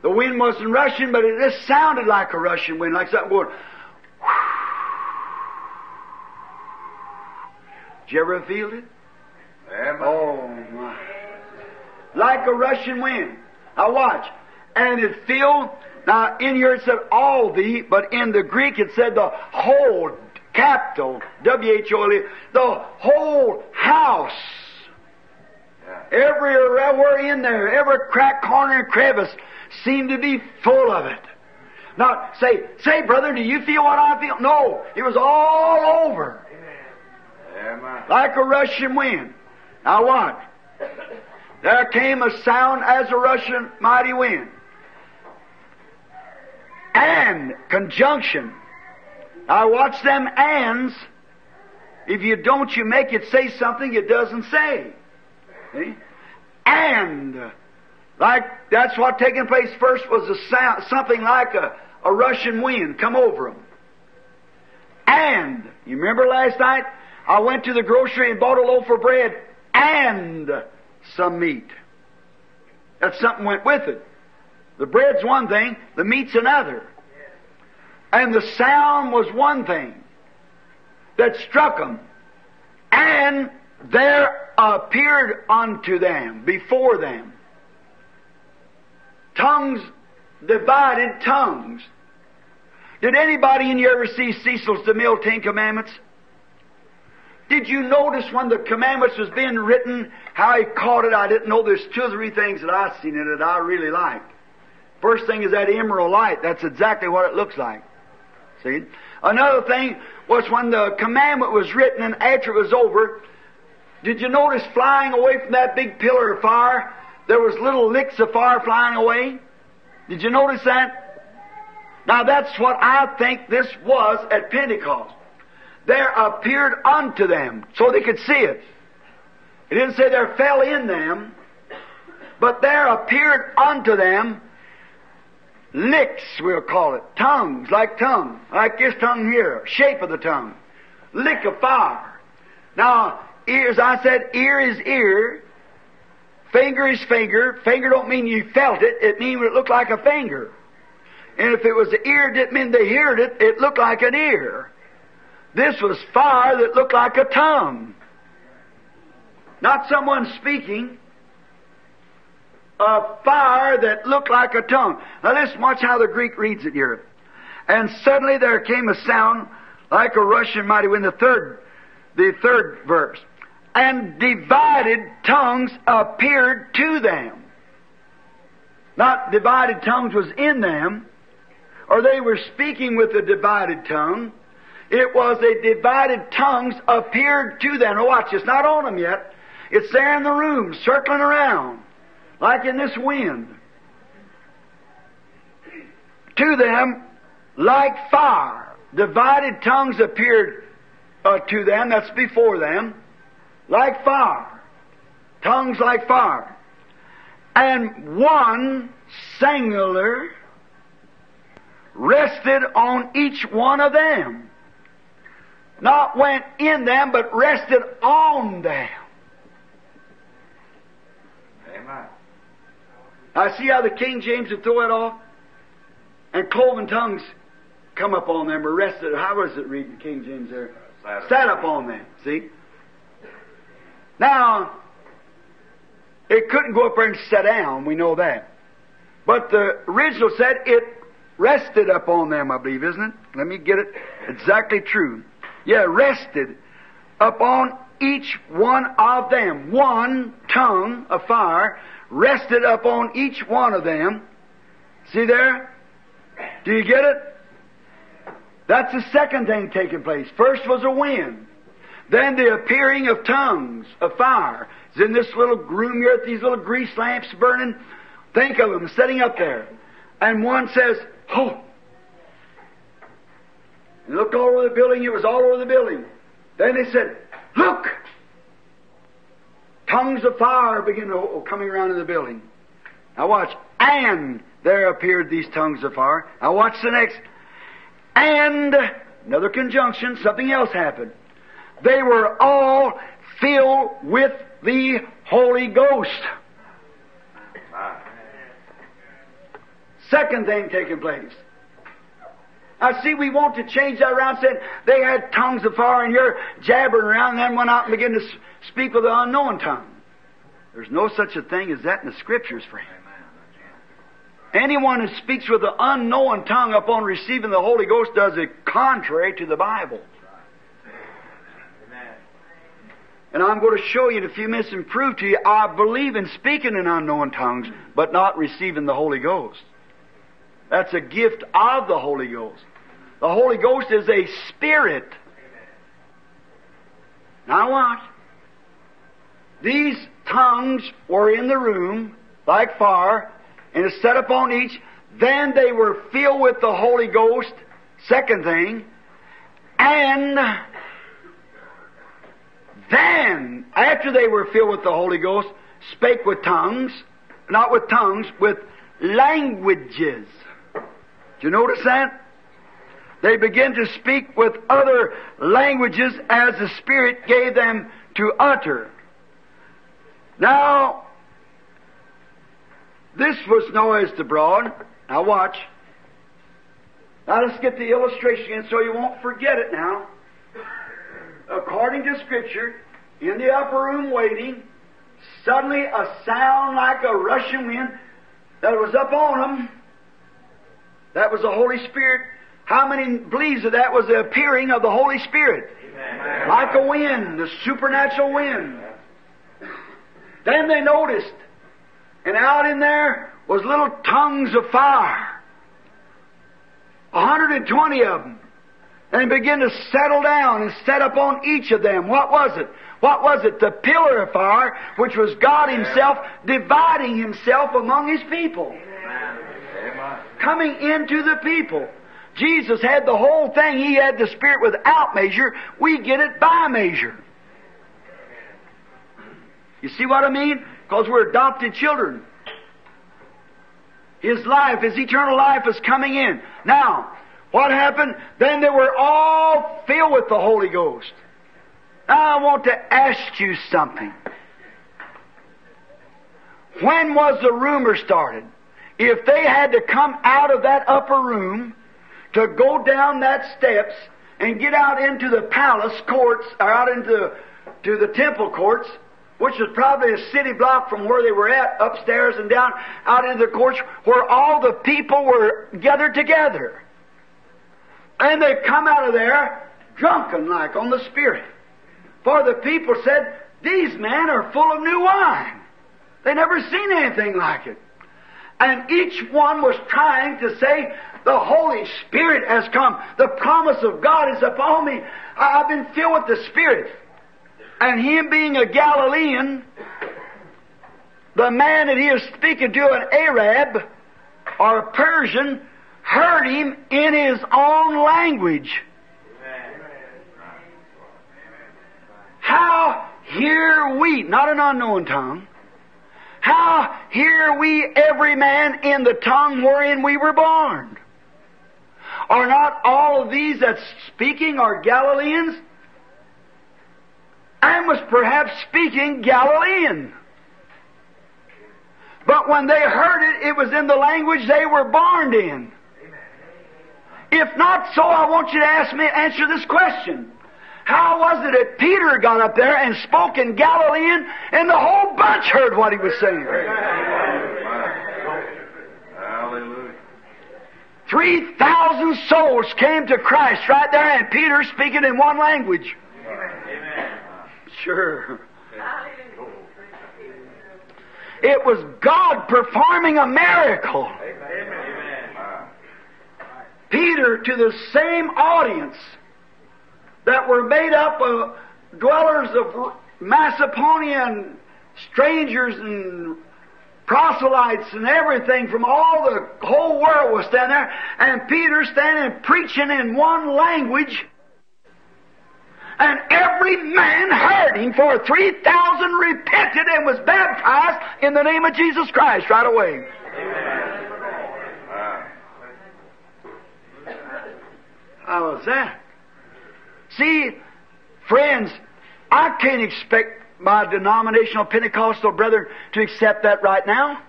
The wind wasn't rushing, but it just sounded like a rushing wind, like something going. Did you ever feel it? Amen. Oh my. Like a rushing wind. Now watch. And it filled, now in here it said all the, but in the Greek it said the whole, capital, W-H-O-L-E, the whole house. Everywhere in there, every crack, corner, and crevice seemed to be full of it. Not say, say, brother, do you feel what I feel? No, it was all over. Like a rushing wind. Now what? There came a sound as a rushing mighty wind. And conjunction. Now watch them ands. If you don't, you make it say something it doesn't say. See? And like that's what taking place first was a sound, something like a, a rushing wind come over them. And you remember last night I went to the grocery and bought a loaf of bread and some meat. That something went with it. The bread's one thing, the meat's another. And the sound was one thing that struck them. And there appeared unto them, before them, tongues, divided tongues. Did anybody in you ever see Cecil's DeMille Ten Commandments? Did you notice when the commandments was being written, how he caught it? I didn't know there's two or three things that I've seen in it that I really like. First thing is that emerald light. That's exactly what it looks like. See? Another thing was when the commandment was written and after it was over, did you notice flying away from that big pillar of fire, there was little licks of fire flying away? Did you notice that? Now that's what I think this was at Pentecost there appeared unto them, so they could see it. It didn't say there fell in them, but there appeared unto them licks, we'll call it, tongues, like tongue, like this tongue here, shape of the tongue, lick of fire. Now, ears, I said, ear is ear, finger is finger. Finger don't mean you felt it, it means it looked like a finger. And if it was the ear, it didn't mean they heard it, it looked like an ear. This was fire that looked like a tongue. Not someone speaking. A fire that looked like a tongue. Now listen, watch how the Greek reads it here. And suddenly there came a sound like a rushing mighty wind. The third, the third verse. And divided tongues appeared to them. Not divided tongues was in them, or they were speaking with a divided tongue. It was a divided tongues appeared to them. Now watch, it's not on them yet. It's there in the room, circling around, like in this wind. To them, like fire. Divided tongues appeared uh, to them, that's before them, like fire. Tongues like fire. And one singular rested on each one of them not went in them, but rested on them. Amen. I see how the King James would throw it off, and cloven tongues come up on them or rested. How was it read in King James there? Sat Sat up on them. See? Now, it couldn't go up there and sit down. We know that. But the original said it rested upon them, I believe, isn't it? Let me get it exactly true. Yeah, rested upon each one of them. One tongue of fire rested upon each one of them. See there? Do you get it? That's the second thing taking place. First was a wind. Then the appearing of tongues of fire. It's in this little room here, these little grease lamps burning. Think of them sitting up there. And one says, Oh, and looked all over the building. It was all over the building. Then they said, Look! Tongues of fire began to, oh, coming around in the building. Now watch. And there appeared these tongues of fire. Now watch the next. And another conjunction, something else happened. They were all filled with the Holy Ghost. Second thing taking place. Now, see, we want to change that around, saying they had tongues of fire and you're jabbering around, and then went out and began to speak with the unknown tongue. There's no such a thing as that in the Scriptures, friend. Anyone who speaks with the unknown tongue upon receiving the Holy Ghost does it contrary to the Bible. And I'm going to show you in a few minutes and prove to you I believe in speaking in unknown tongues, but not receiving the Holy Ghost. That's a gift of the Holy Ghost. The Holy Ghost is a spirit. Now watch. These tongues were in the room like fire, and it set upon each. Then they were filled with the Holy Ghost. Second thing. And then, after they were filled with the Holy Ghost, spake with tongues, not with tongues, with languages. Do you notice that? They begin to speak with other languages as the Spirit gave them to utter. Now, this was noised abroad. Now watch. Now let's get the illustration in so you won't forget it now. According to Scripture, in the upper room waiting, suddenly a sound like a rushing wind that was up on them. That was the Holy Spirit. How many believes that that was the appearing of the Holy Spirit? Amen. Like a wind, the supernatural wind. Then they noticed, and out in there was little tongues of fire. 120 of them. And began to settle down and set upon each of them. What was it? What was it? The pillar of fire, which was God Himself dividing Himself among His people. Amen. Coming into the people. Jesus had the whole thing. He had the Spirit without measure. We get it by measure. You see what I mean? Because we're adopted children. His life, His eternal life is coming in. Now, what happened? Then they were all filled with the Holy Ghost. Now I want to ask you something. When was the rumor started? If they had to come out of that upper room to go down that steps and get out into the palace courts or out into to the temple courts, which was probably a city block from where they were at, upstairs and down out into the courts where all the people were gathered together. And they come out of there drunken like on the Spirit. For the people said, These men are full of new wine. They never seen anything like it. And each one was trying to say, The Holy Spirit has come. The promise of God is upon me. I've been filled with the Spirit. And him being a Galilean, the man that he is speaking to, an Arab or a Persian, heard him in his own language. How hear we, not an unknown tongue, how hear we every man in the tongue wherein we were born? Are not all of these that speaking are Galileans? I was perhaps speaking Galilean. But when they heard it, it was in the language they were born in. If not so, I want you to ask me, answer this question. How was it that Peter got up there and spoke in Galilean and the whole bunch heard what he was saying? Hallelujah. 3,000 souls came to Christ right there and Peter speaking in one language. Sure. It was God performing a miracle. Peter to the same audience that were made up of dwellers of Macedonia and strangers and proselytes and everything from all the whole world was standing there, and Peter standing preaching in one language and every man heard him, for 3,000 repented and was baptized in the name of Jesus Christ right away. Amen. How was that? See, friends, I can't expect my denominational Pentecostal brethren to accept that right now.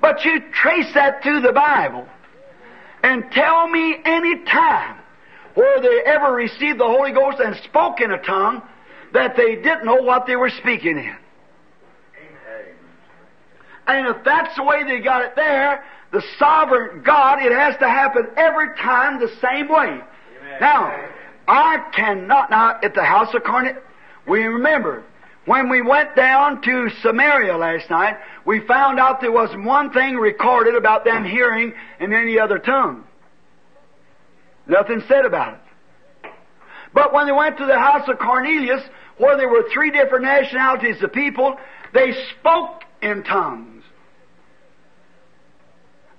But you trace that through the Bible and tell me any time where they ever received the Holy Ghost and spoke in a tongue that they didn't know what they were speaking in. And if that's the way they got it there, the sovereign God, it has to happen every time the same way. Amen. Now, I cannot, now, at the house of Carnation, we remember, When we went down to Samaria last night, we found out there was one thing recorded about them hearing in any other tongue. Nothing said about it. But when they went to the house of Cornelius, where there were three different nationalities of people, they spoke in tongues.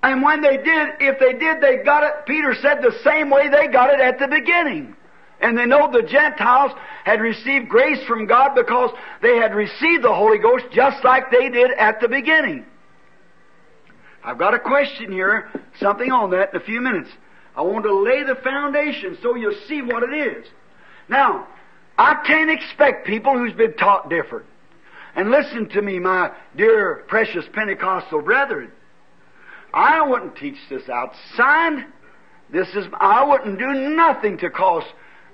And when they did, if they did, they got it, Peter said, the same way they got it at the beginning. And they know the Gentiles had received grace from God because they had received the Holy Ghost just like they did at the beginning. I've got a question here, something on that in a few minutes. I want to lay the foundation so you'll see what it is. Now, I can't expect people who's been taught different. And listen to me, my dear precious Pentecostal brethren. I wouldn't teach this outside. This is, I wouldn't do nothing to cause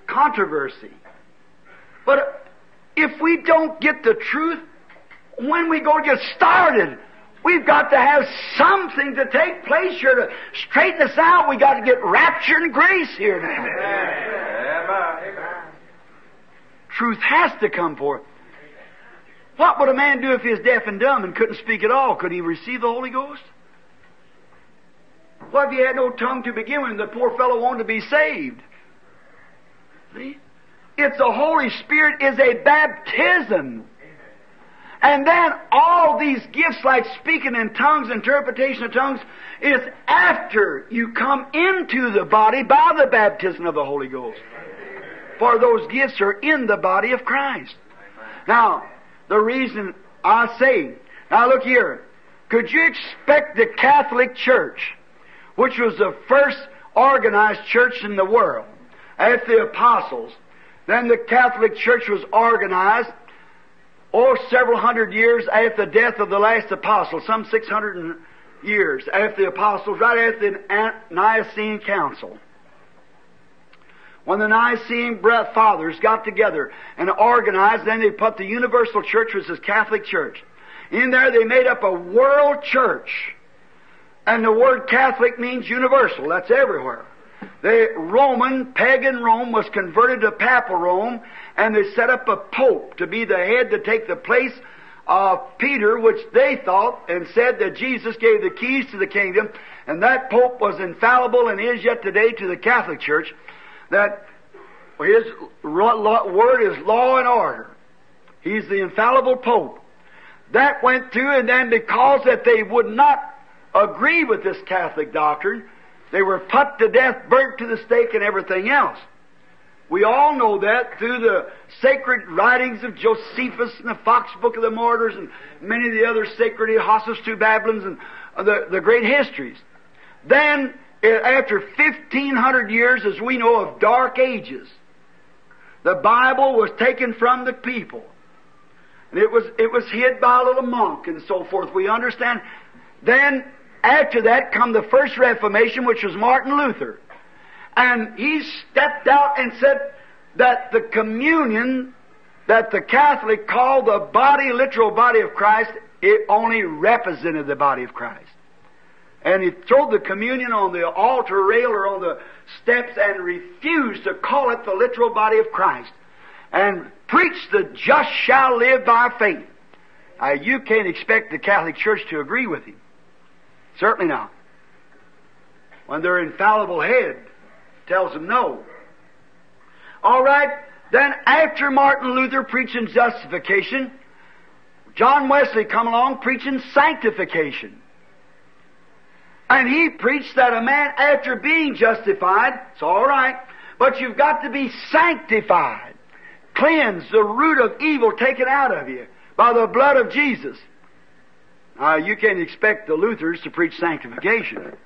controversy. But if we don't get the truth, when we go to get started, we've got to have something to take place here to straighten us out. We've got to get rapture and grace here now. Amen. Truth has to come forth. What would a man do if he was deaf and dumb and couldn't speak at all? Could he receive the Holy Ghost? What if he had no tongue to begin with the poor fellow wanted to be saved? It's the Holy Spirit is a baptism. And then all these gifts like speaking in tongues, interpretation of tongues, is after you come into the body by the baptism of the Holy Ghost. For those gifts are in the body of Christ. Now, the reason I say, now look here, could you expect the Catholic Church, which was the first organized church in the world, after the apostles, then the Catholic Church was organized, oh, several hundred years after the death of the last apostle, some 600 years after the apostles, right after the Nicene Council. When the Nicene fathers got together and organized, then they put the Universal Church, which is Catholic Church. In there they made up a world church. And the word Catholic means universal. That's everywhere. The Roman, pagan Rome was converted to Papal Rome, and they set up a pope to be the head to take the place of Peter, which they thought and said that Jesus gave the keys to the kingdom, and that pope was infallible and is yet today to the Catholic Church, that his word is law and order. He's the infallible pope. That went through, and then because that they would not agree with this Catholic doctrine, they were put to death, burnt to the stake, and everything else. We all know that through the sacred writings of Josephus and the Fox Book of the Martyrs and many of the other sacred Hislop's Two Babylons and uh, the, the great histories. Then, eh, after 1500 years, as we know, of dark ages, the Bible was taken from the people. And it was, it was hid by a little monk and so forth. We understand. Then after that come the first Reformation, which was Martin Luther. And he stepped out and said that the communion that the Catholic called the body, literal body of Christ, it only represented the body of Christ. And he threw the communion on the altar rail or on the steps and refused to call it the literal body of Christ. And preached the just shall live by faith. Now, you can't expect the Catholic Church to agree with him. Certainly not. When their infallible head tells them no. All right, then after Martin Luther preaching justification, John Wesley come along preaching sanctification. And he preached that a man after being justified, it's all right, but you've got to be sanctified. Cleansed, the root of evil taken out of you by the blood of Jesus. Uh, you can't expect the Luthers to preach sanctification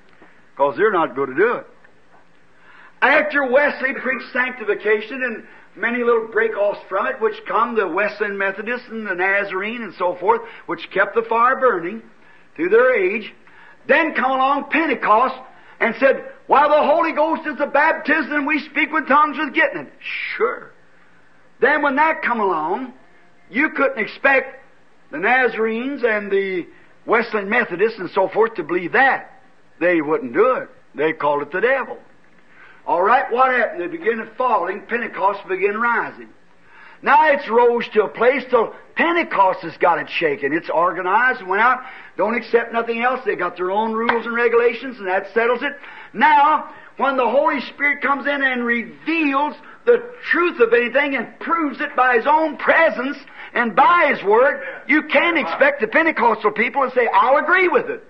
because they're not going to do it. After Wesley preached sanctification and many little break-offs from it, which come the Wesleyan Methodists and the Nazarene and so forth, which kept the fire burning through their age, then come along Pentecost and said, while the Holy Ghost is the baptism and we speak with tongues with getting it. Sure. Then when that come along, you couldn't expect the Nazarenes and the Wesleyan Methodists and so forth to believe that. They wouldn't do it. They called it the devil. All right, what happened? They began falling. Pentecost began rising. Now it's rose to a place till Pentecost has got it shaken. It's organized, went out, don't accept nothing else. They got their own rules and regulations, and that settles it. Now, when the Holy Spirit comes in and reveals the truth of anything and proves it by His own presence and by His Word, you can't expect the Pentecostal people to say, I'll agree with it.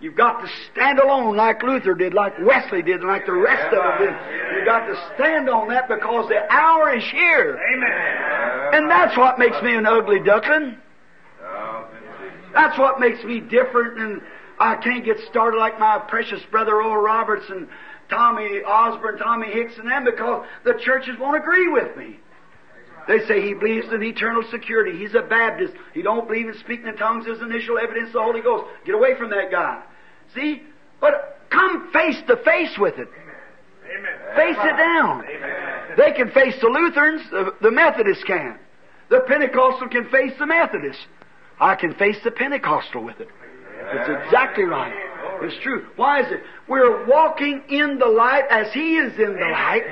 You've got to stand alone like Luther did, like Wesley did, and like the rest of them did. You've got to stand on that because the hour is here. Amen. And that's what makes me an ugly duckling. That's what makes me different, and I can't get started like my precious brother Oral Roberts and Tommy Osborn, Tommy Hicks, and them because the churches won't agree with me. They say he believes in eternal security. He's a Baptist. He don't believe in speaking in tongues as initial evidence of the Holy Ghost. Get away from that guy. See? But come face to face with it. Amen. Face it down. They can face the Lutherans, the, the Methodists can. The Pentecostal can face the Methodists. I can face the Pentecostal with it. It's exactly right. It's true. Why is it? We're walking in the light as He is in the light.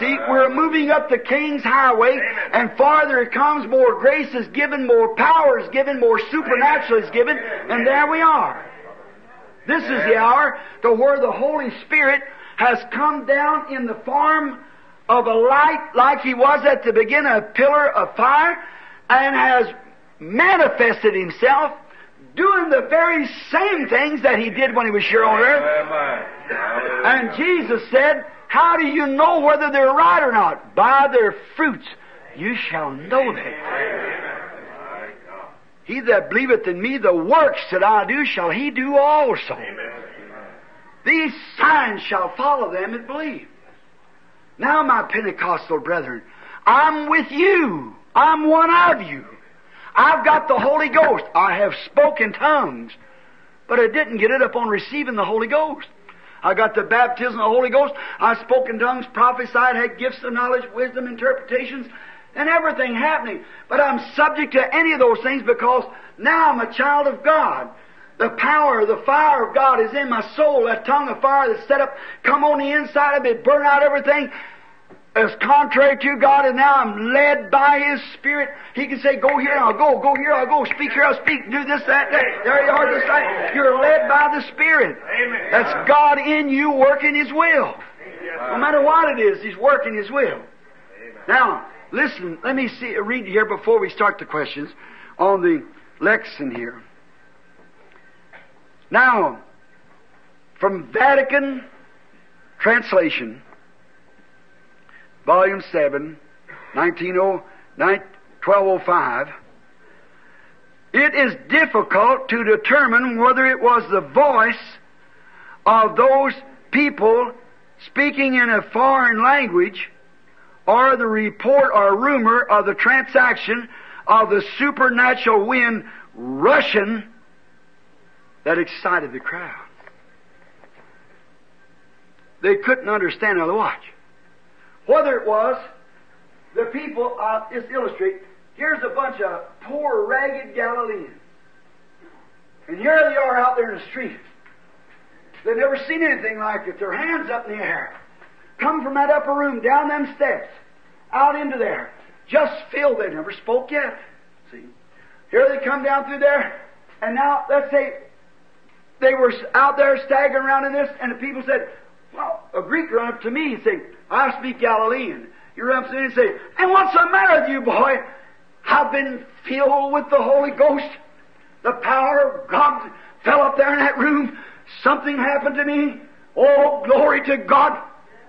See, we're moving up the King's highway, and farther it comes, more grace is given, more power is given, more supernatural is given, and there we are. This is the hour to where the Holy Spirit has come down in the form of a light like He was at the beginning, a pillar of fire, and has manifested Himself doing the very same things that He did when He was here on earth. And Jesus said, How do you know whether they're right or not? By their fruits you shall know them. He that believeth in me, the works that I do shall he do also. These signs shall follow them that believe. Now, my Pentecostal brethren, I'm with you. I'm one of you. I've got the Holy Ghost. I have spoken tongues, but I didn't get it upon receiving the Holy Ghost. I got the baptism of the Holy Ghost. I spoke in tongues, prophesied, had gifts of knowledge, wisdom, interpretations, and everything happening. But I'm subject to any of those things because now I'm a child of God. The power, the fire of God is in my soul. That tongue of fire that's set up, come on the inside of me, burn out everything that's contrary to God, and now I'm led by His Spirit. He can say, go here, I'll go, go here, I'll go, speak here, I'll speak, do this, that, that. There you are, this, that. You're led by the Spirit. Amen. That's God in you working His will. No matter what it is, He's working His will. Now, listen, let me see, read here before we start the questions on the lexicon here. Now, from Vatican Translation, Volume 7, 1205, it is difficult to determine whether it was the voice of those people speaking in a foreign language or the report or rumor of the transaction of the supernatural wind rushing that excited the crowd. They couldn't understand to watch. Whether it was the people, uh, just illustrate, here's a bunch of poor, ragged Galileans. And here they are out there in the street. They've never seen anything like it. Their hands up in the air. Come from that upper room, down them steps, out into there. Just filled. They never spoke yet. See? Here they come down through there, and now, let's say, they were out there staggering around in this, and the people said, a Greek run up to me and say, I speak Galilean. You run up to me and say, and what's the matter with you, boy? I've been filled with the Holy Ghost. The power of God fell up there in that room. Something happened to me. Oh, glory to God.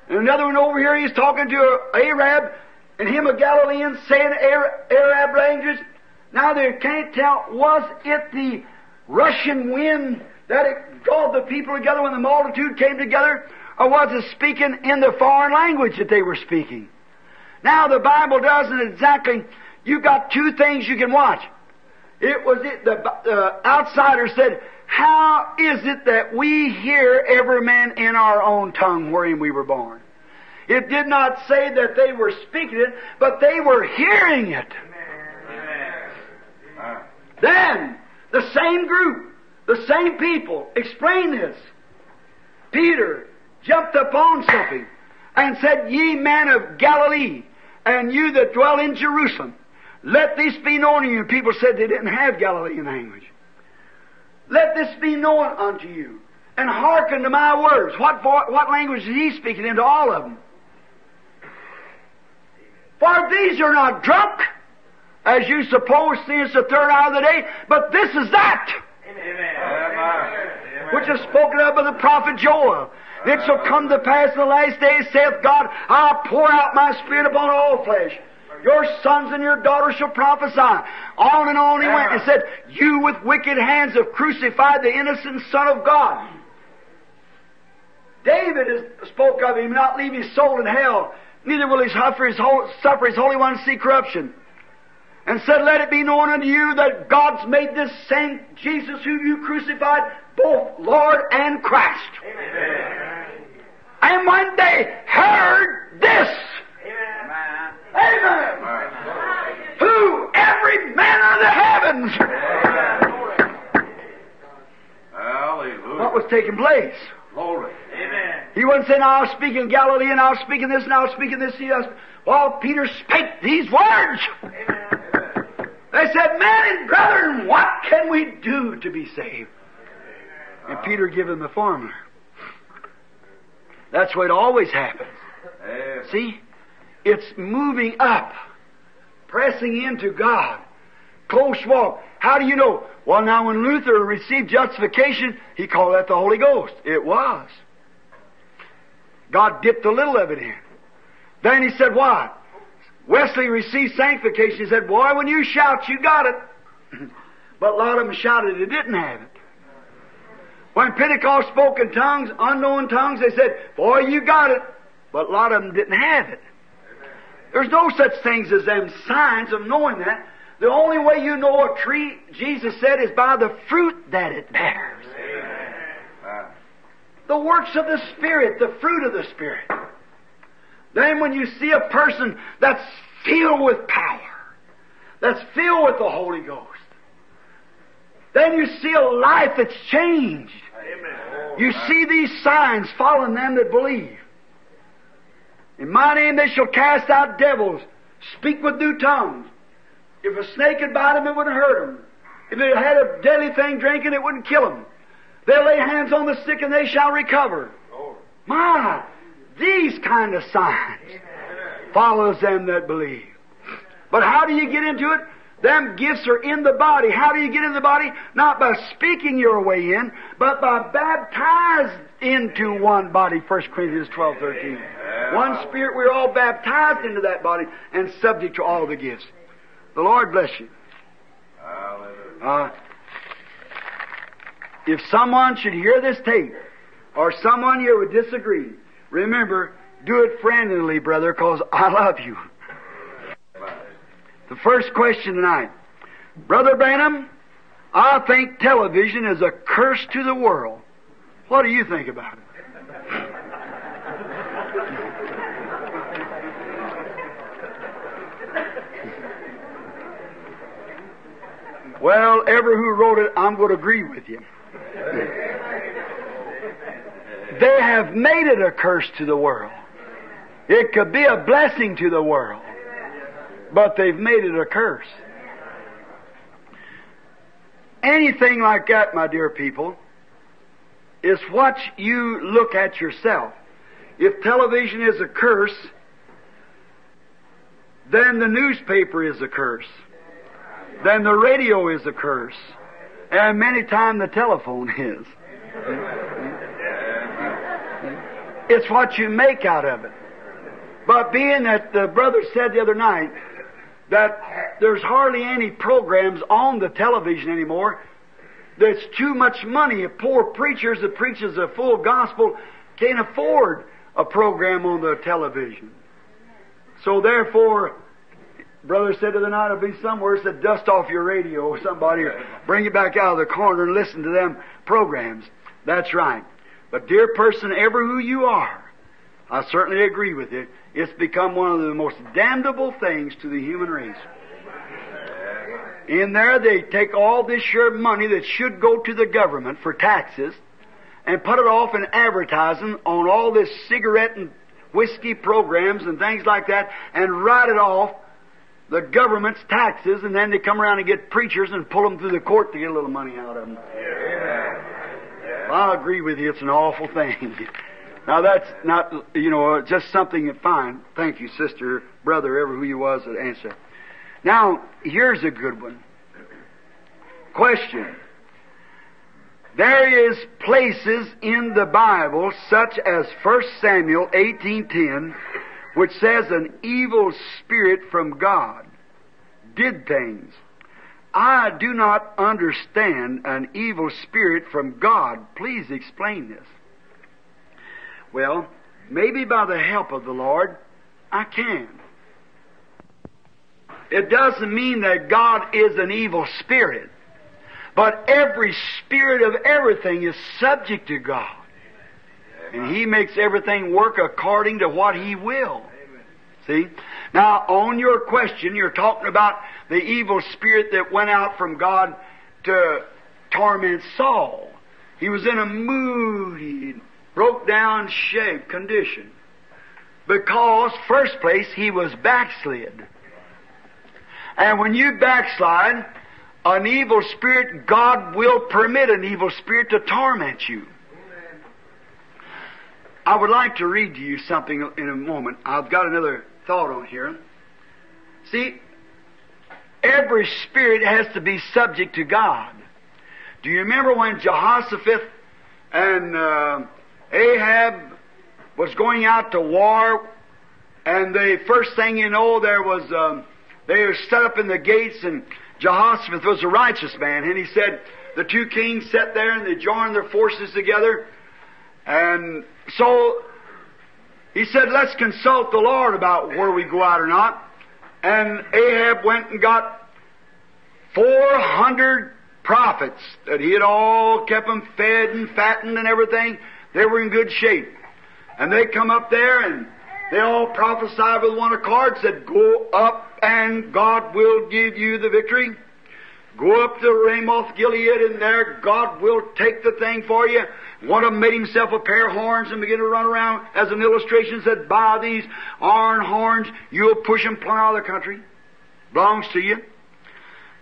And another one over here, he's talking to an Arab, and him a Galilean saying Arab language. Now they can't tell, was it the Russian wind that it called the people together when the multitude came together, or was it speaking in the foreign language that they were speaking? Now the Bible doesn't exactly, you've got two things you can watch. It was it, the uh, outsider said, how is it that we hear every man in our own tongue wherein we were born? It did not say that they were speaking it, but they were hearing it. Then, the same group, the same people, explain this. Peter jumped upon something and said, Ye men of Galilee, and you that dwell in Jerusalem, let this be known to you. People said they didn't have Galilean language. Let this be known unto you, and hearken to my words. What, vo- what language is he speaking into all of them? For these are not drunk, as you suppose, since the third hour of the day, but this is that which is spoken of by the prophet Joel. It shall come to pass in the last days, saith God, I'll pour out my spirit upon all flesh. Your sons and your daughters shall prophesy. On and on he went and said, You with wicked hands have crucified the innocent Son of God. David is, spoke of him not leave his soul in hell, neither will he suffer his, whole, suffer his Holy One to see corruption. And said, Let it be known unto you that God's made this same Jesus whom you crucified both Lord and Christ. Amen. And when they heard this, Amen. Amen, Who every man of the heavens. Hallelujah. What was taking place? Glory. Amen. He wasn't saying, I'll speak in Galilee and I'll speak in this and I'll speak in this. He was- While Peter spake these words, they said, Men and brethren, what can we do to be saved? And Peter gave them the formula. That's what always happens. Amen. See? It's moving up, pressing into God. Close walk. How do you know? Well, now when Luther received justification, he called that the Holy Ghost. It was. God dipped a little of it in. Then he said, what? Wesley received sanctification. He said, boy, when you shout, you got it. but a lot of them shouted they didn't have it. When Pentecost spoke in tongues, unknown tongues, they said, boy, you got it. But a lot of them didn't have it. There's no such things as them signs of knowing that. The only way you know a tree, Jesus said, is by the fruit that it bears. Ah. The works of the Spirit, the fruit of the Spirit. Then when you see a person that's filled with power, that's filled with the Holy Ghost, then you see a life that's changed. You see these signs following them that believe. In my name they shall cast out devils, speak with new tongues. If a snake had bite them, it wouldn't hurt them. If it had a deadly thing drinking, it wouldn't kill them. They'll lay hands on the sick and they shall recover. My, these kind of signs follows them that believe. But how do you get into it? Them gifts are in the body. How do you get in the body? Not by speaking your way in, but by baptized into one body. 1 Corinthians 12, 13. One spirit, we're all baptized into that body and subject to all the gifts. The Lord bless you. Uh, if someone should hear this tape, or someone here would disagree, remember, do it friendly, brother, because I love you. The first question tonight. Brother Branham, I think television is a curse to the world. What do you think about it? Well, ever who wrote it, I'm going to agree with you. They have made it a curse to the world. It could be a blessing to the world, but they've made it a curse. Anything like that, my dear people, is what you look at yourself. If television is a curse, then the newspaper is a curse. Then the radio is a curse. And many times the telephone is. It's what you make out of it. But being that the brother said the other night that there's hardly any programs on the television anymore, there's too much money. Poor preachers that preaches a full gospel can't afford a program on the television. So therefore, brother said to the night, it'll be somewhere said, dust off your radio or somebody, or bring it back out of the corner and listen to them programs. That's right. But dear person, ever who you are, I certainly agree with it. It's become one of the most damnable things to the human race. In there, they take all this sure money that should go to the government for taxes and put it off in advertising on all this cigarette and whiskey programs and things like that and write it off the government's taxes, and then they come around and get preachers and pull them through the court to get a little money out of them. I agree with you. It's an awful thing. Now that's not, you know, just something fine. Thank you, sister, brother, ever who you was that answered. Now, here's a good one. Question. There is places in the Bible, such as 1 Samuel 18.10, which says an evil spirit from God did things. I do not understand an evil spirit from God. Please explain this. Well, maybe by the help of the Lord, I can. It doesn't mean that God is an evil spirit. But every spirit of everything is subject to God. And He makes everything work according to what He will. See? Now, on your question, you're talking about the evil spirit that went out from God to torment Saul. He was in a moody, broke down shape condition. Because, first place, he was backslid. And when you backslide, an evil spirit, God will permit an evil spirit to torment you. I would like to read to you something in a moment. I've got another thought on here. See, every spirit has to be subject to God. Do you remember when Jehoshaphat and uh, Ahab was going out to war, and the first thing you know, there was um, they were set up in the gates, and Jehoshaphat was a righteous man, and he said the two kings sat there and they joined their forces together, and so he said, let's consult the Lord about where we go out or not. And Ahab went and got 400 prophets that he had all kept them fed and fattened and everything. They were in good shape. And they come up there and they all prophesied with one accord, said, Go up and God will give you the victory. Go up to Ramoth Gilead and there God will take the thing for you. One of them made himself a pair of horns and began to run around as an illustration said, By these iron horns, you'll push them plumb out of the country. Belongs to you.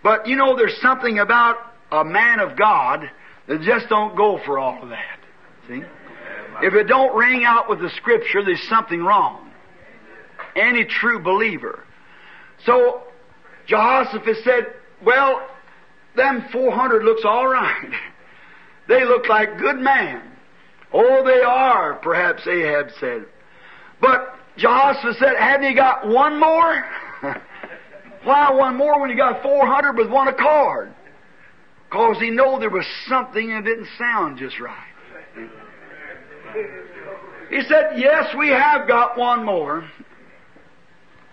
But you know, there's something about a man of God that just don't go for all of that. See? If it don't ring out with the scripture, there's something wrong. Any true believer. So, Jehoshaphat said, well, them 400 looks all right. They look like good men. Oh, they are, perhaps Ahab said. But Jehoshaphat said, Haven't you got one more? Why one more when you got 400 with one accord? Because he knew there was something that didn't sound just right. He said, Yes, we have got one more.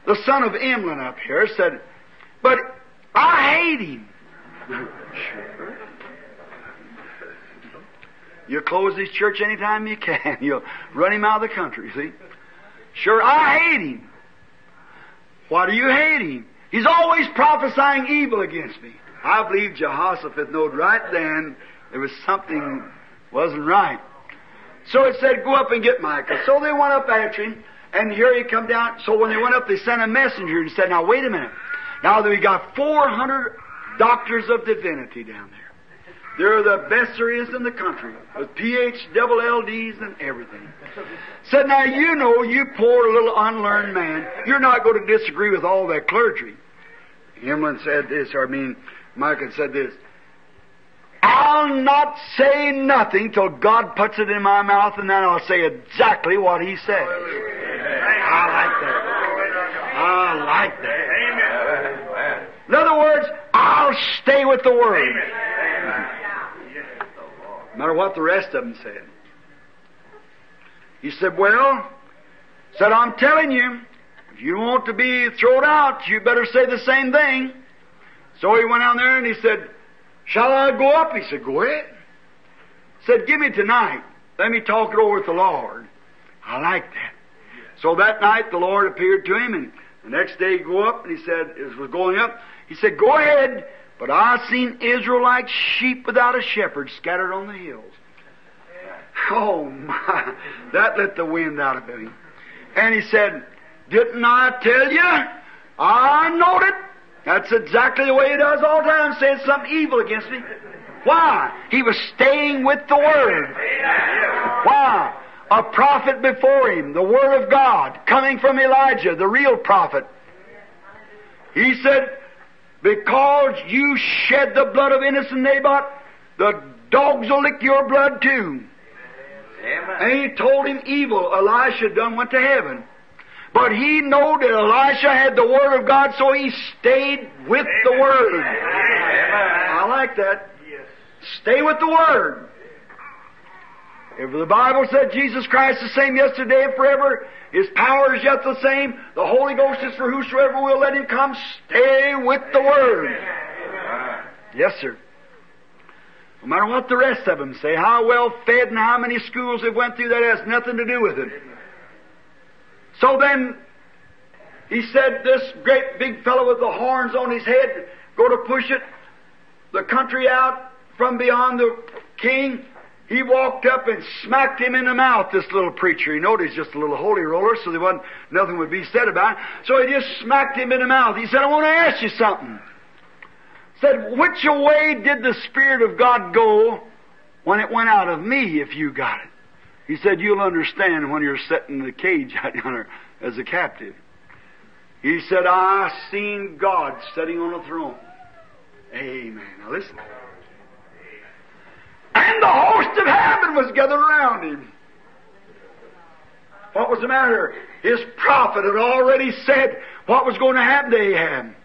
The son of Imlah up here said, But I hate him. sure. You close this church anytime you can. You'll run him out of the country, see? Sure, I hate him. Why do you hate him? He's always prophesying evil against me. I believe Jehoshaphat knowed right then there was something wasn't right. So it said, go up and get Micah. So they went up after him, and here he come down. So when they went up, they sent a messenger and said, now wait a minute. Now we got 400 doctors of divinity down there. They're the best there is in the country, with PH, double LDs, and everything. Said, now you know, you poor little unlearned man, you're not going to disagree with all that clergy. Imlah said this, or I mean, Micah said this. I'll not say nothing till God puts it in my mouth, and then I'll say exactly what He says. I like that. I like that. In other words, I'll stay with the Word. No matter what the rest of them said. He said, Well, said, I'm telling you, if you want to be thrown out, you better say the same thing. So he went down there and he said, Shall I go up? He said, Go ahead. Said, Give me tonight. Let me talk it over with the Lord. I like that. So that night the Lord appeared to him, and the next day he go up, and he said, as was going up, he said, Go ahead, but I seen Israel like sheep without a shepherd scattered on the hills. Oh my, that let the wind out of him. And he said, Didn't I tell you? I knowed it. That's exactly the way he does all the time, saying something evil against me. Why? He was staying with the Word. Why? A prophet before him, the Word of God, coming from Elijah, the real prophet. He said, Because you shed the blood of innocent Naboth, the dogs will lick your blood too. Amen. And he told him evil Elisha done went to heaven. But he knew that Elisha had the Word of God, so he stayed with the Word. I like that. Stay with the Word. If the Bible said Jesus Christ is the same yesterday and forever, His power is yet the same, the Holy Ghost is for whosoever will let Him come, stay with the Word. Yes, sir. No matter what the rest of them say, how well fed and how many schools they've went through, that has nothing to do with it. So then, he said, this great big fellow with the horns on his head, go to push it, the country out from beyond the king. He walked up and smacked him in the mouth, this little preacher. He noticed just a little holy roller, so there wasn't, nothing would be said about it. So he just smacked him in the mouth. He said, I want to ask you something. Said, which way did the Spirit of God go when it went out of me if you got it? He said, You'll understand when you're set in the cage out yonder as a captive. He said, I seen God sitting on a throne. Amen. Now listen. And the host of heaven was gathered around him. What was the matter? His prophet had already said what was going to happen to Ahab.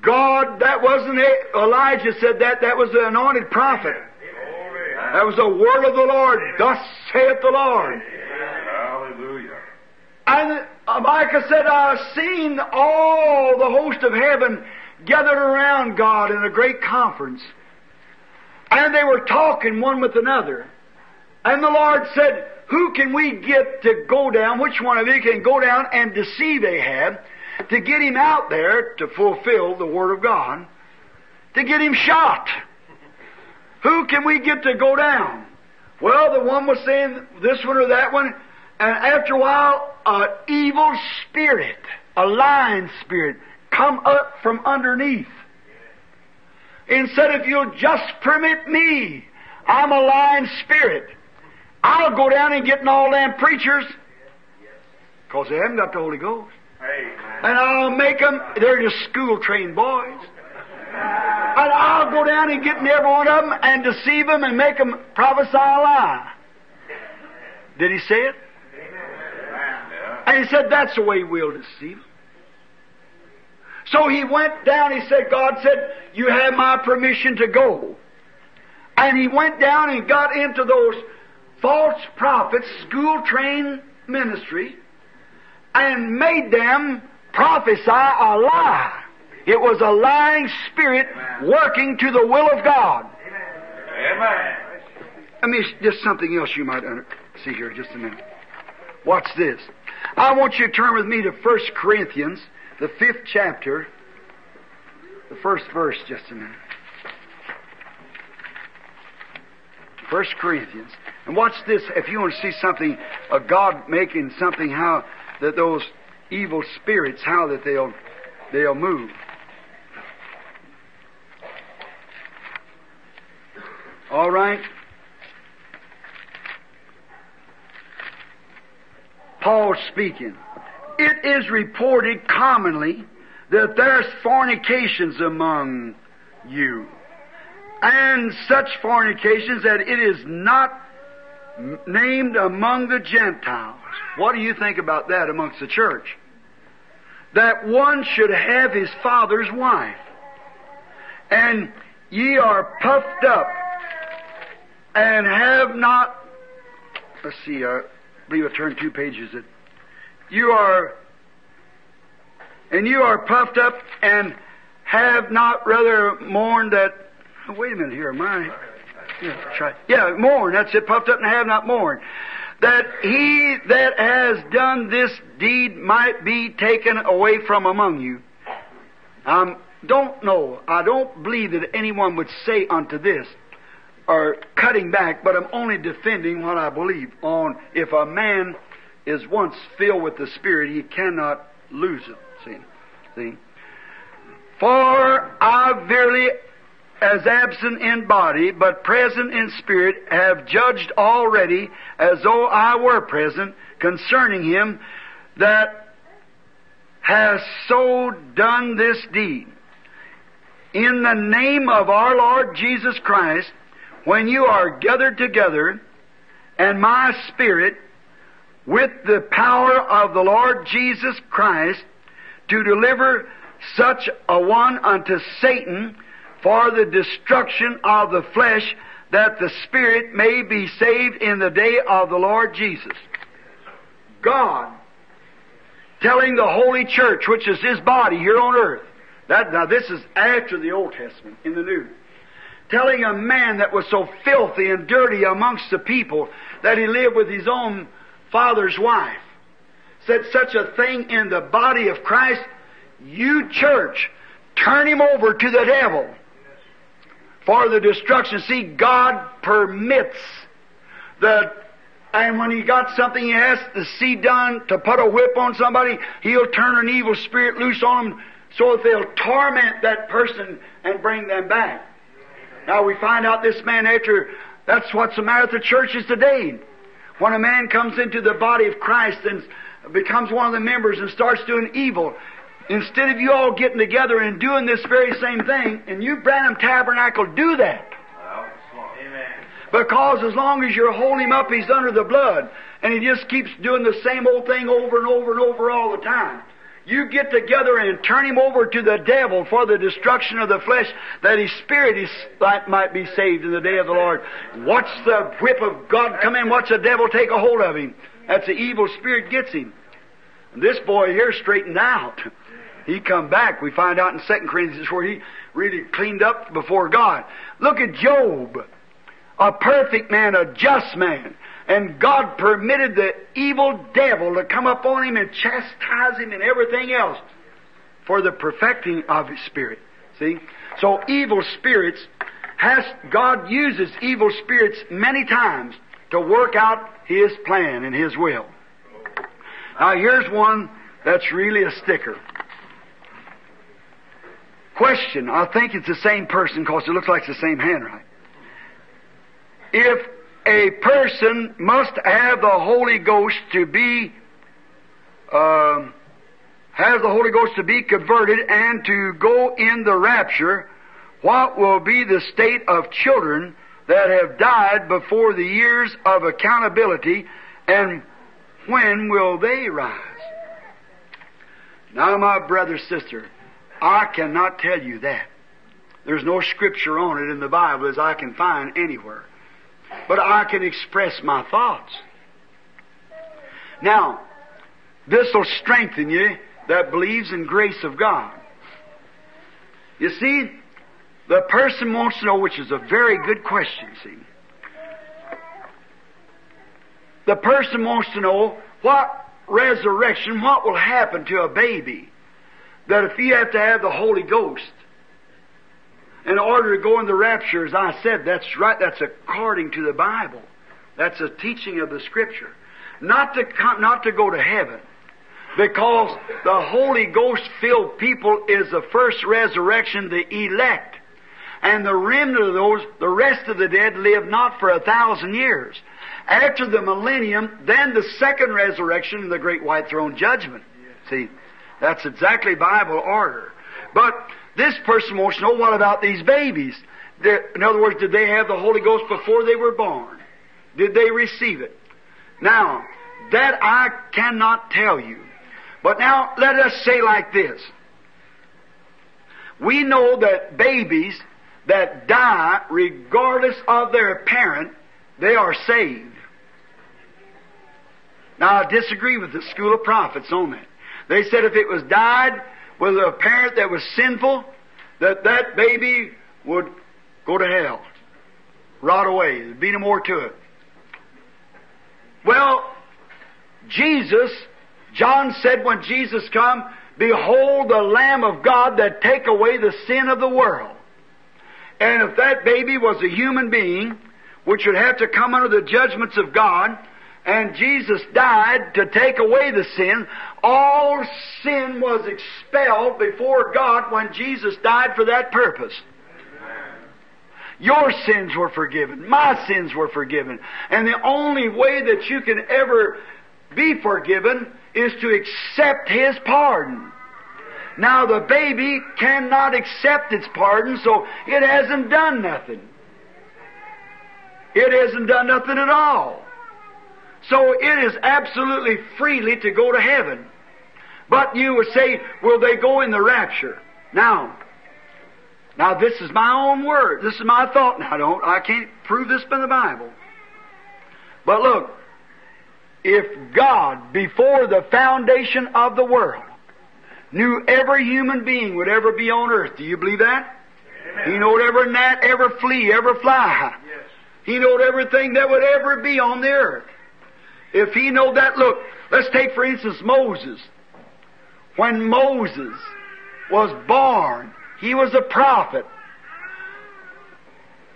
God, that wasn't it. Elijah said that. That was the anointed prophet. That was the word of the Lord. Thus saith the Lord. Hallelujah. And Micah said, I've seen all the host of heaven gathered around God in a great conference. And they were talking one with another. And the Lord said, Who can we get to go down? Which one of you can go down and deceive Ahab to get him out there to fulfill the Word of God, to get him shot? Who can we get to go down? Well, the one was saying this one or that one, and after a while, an evil spirit, a lying spirit, come up from underneath. And said, if you'll just permit me, I'm a lying spirit. I'll go down and get in all them preachers, because they haven't got the Holy Ghost. And I'll make them, they're just school trained boys. And I'll go down and get in every one of them and deceive them and make them prophesy a lie. Did he say it? And he said, that's the way we'll deceive them. So he went down, he said, God said, you have my permission to go. And he went down and got into those false prophets, school trained ministry, and made them prophesy a lie. It was a lying spirit working to the will of God. Amen. I mean, just something else you might under- see here just a minute. Watch this. I want you to turn with me to 1 Corinthians, the fifth chapter, the first verse, just a minute. 1 Corinthians. And watch this, if you want to see something, a God making something, how that those evil spirits, how that they'll, they'll move. All right? Paul speaking. It is reported commonly that there's fornications among you, and such fornications that it is not named among the Gentiles. What do you think about that amongst the church? That one should have his father's wife, and ye are puffed up, and have not. Let's see. Uh, I believe I turned two pages. It. You are, and you are puffed up, and have not rather mourned that. oh, wait a minute here, am I? Yeah, try. Yeah, mourn. That's it. Puffed up and have not mourned. That he that has done this deed might be taken away from among you. Um, don't know. I don't believe that anyone would say unto this, or cutting back, but I'm only defending what I believe on if a man is once filled with the Spirit, he cannot lose it. See? See? For I verily, as absent in body, but present in spirit, have judged already, as though I were present, concerning him that has so done this deed. In the name of our Lord Jesus Christ, when you are gathered together, and my spirit, with the power of the Lord Jesus Christ, to deliver such a one unto Satan for the destruction of the flesh, that the spirit may be saved in the day of the Lord Jesus. God telling the Holy Church, which is His body here on earth, that now this is after the Old Testament, in the New. Telling a man that was so filthy and dirty amongst the people that he lived with his own father's wife, said such a thing in the body of Christ, you church, turn him over to the devil for the destruction. See, God permits the and when he got something he has to see done to put a whip on somebody, he'll turn an evil spirit loose on them so that they'll torment that person and bring them back. Now we find out this man after that's what's the matter with the churches today. When a man comes into the body of Christ and becomes one of the members and starts doing evil, instead of you all getting together and doing this very same thing, and you Branham Tabernacle do that. Because as long as you're holding him up, he's under the blood. And he just keeps doing the same old thing over and over and over all the time. You get together and turn him over to the devil for the destruction of the flesh, that his spirit is, might be saved in the day of the Lord. Watch the whip of God come in, watch the devil take a hold of him. That's the evil spirit gets him. And this boy here straightened out. He come back. We find out in 2 Corinthians where he really cleaned up before God. Look at Job a perfect man, a just man. And God permitted the evil devil to come upon him and chastise him and everything else for the perfecting of his spirit. See? So evil spirits has, God uses evil spirits many times to work out His plan and His will. Now here's one that's really a sticker. Question. I think it's the same person because it looks like it's the same handwriting if a person must have the Holy Ghost to be, uh, has the Holy Ghost to be converted and to go in the rapture, what will be the state of children that have died before the years of accountability, and when will they rise? Now, my brother, sister, I cannot tell you that. There's no scripture on it in the Bible as I can find anywhere but I can express my thoughts. Now, this will strengthen you that believes in grace of God. You see, the person wants to know, which is a very good question, see. The person wants to know what resurrection, what will happen to a baby that if you have to have the Holy Ghost, in order to go in the rapture, as I said, that's right, that's according to the Bible. That's a teaching of the Scripture. Not to, come, not to go to heaven. Because the Holy Ghost filled people is the first resurrection, the elect. And the remnant of those, the rest of the dead, live not for a thousand years. After the millennium, then the second resurrection, and the great white throne judgment. See, that's exactly Bible order. But this person wants to know what about these babies? in other words, did they have the Holy Ghost before they were born? Did they receive it? Now, that I cannot tell you. But now, let us say like this. We know that babies that die, regardless of their parent, they are saved. Now, I disagree with the school of prophets on that. They said if it was died with a parent that was sinful, that that baby would go to hell. Rot away. There'd be no more to it. Well, Jesus, John said when Jesus come, Behold the Lamb of God that take away the sin of the world. And if that baby was a human being, which would have to come under the judgments of God, and Jesus died to take away the sin. All sin was expelled before God when Jesus died for that purpose. Your sins were forgiven. My sins were forgiven. And the only way that you can ever be forgiven is to accept His pardon. Now the baby cannot accept its pardon, so it hasn't done nothing. It hasn't done nothing at all. So it is absolutely freely to go to heaven. But you would say, will they go in the rapture? Now, now this is my own word. This is my thought. Now I don't, I can't prove this by the Bible. But look, if God, before the foundation of the world, knew every human being would ever be on earth, do you believe that? Amen. He knowed every gnat, every flea, every fly. Yes. He knowed everything that would ever be on the earth. If he knowed that, look, let's take for instance Moses. When Moses was born, he was a prophet.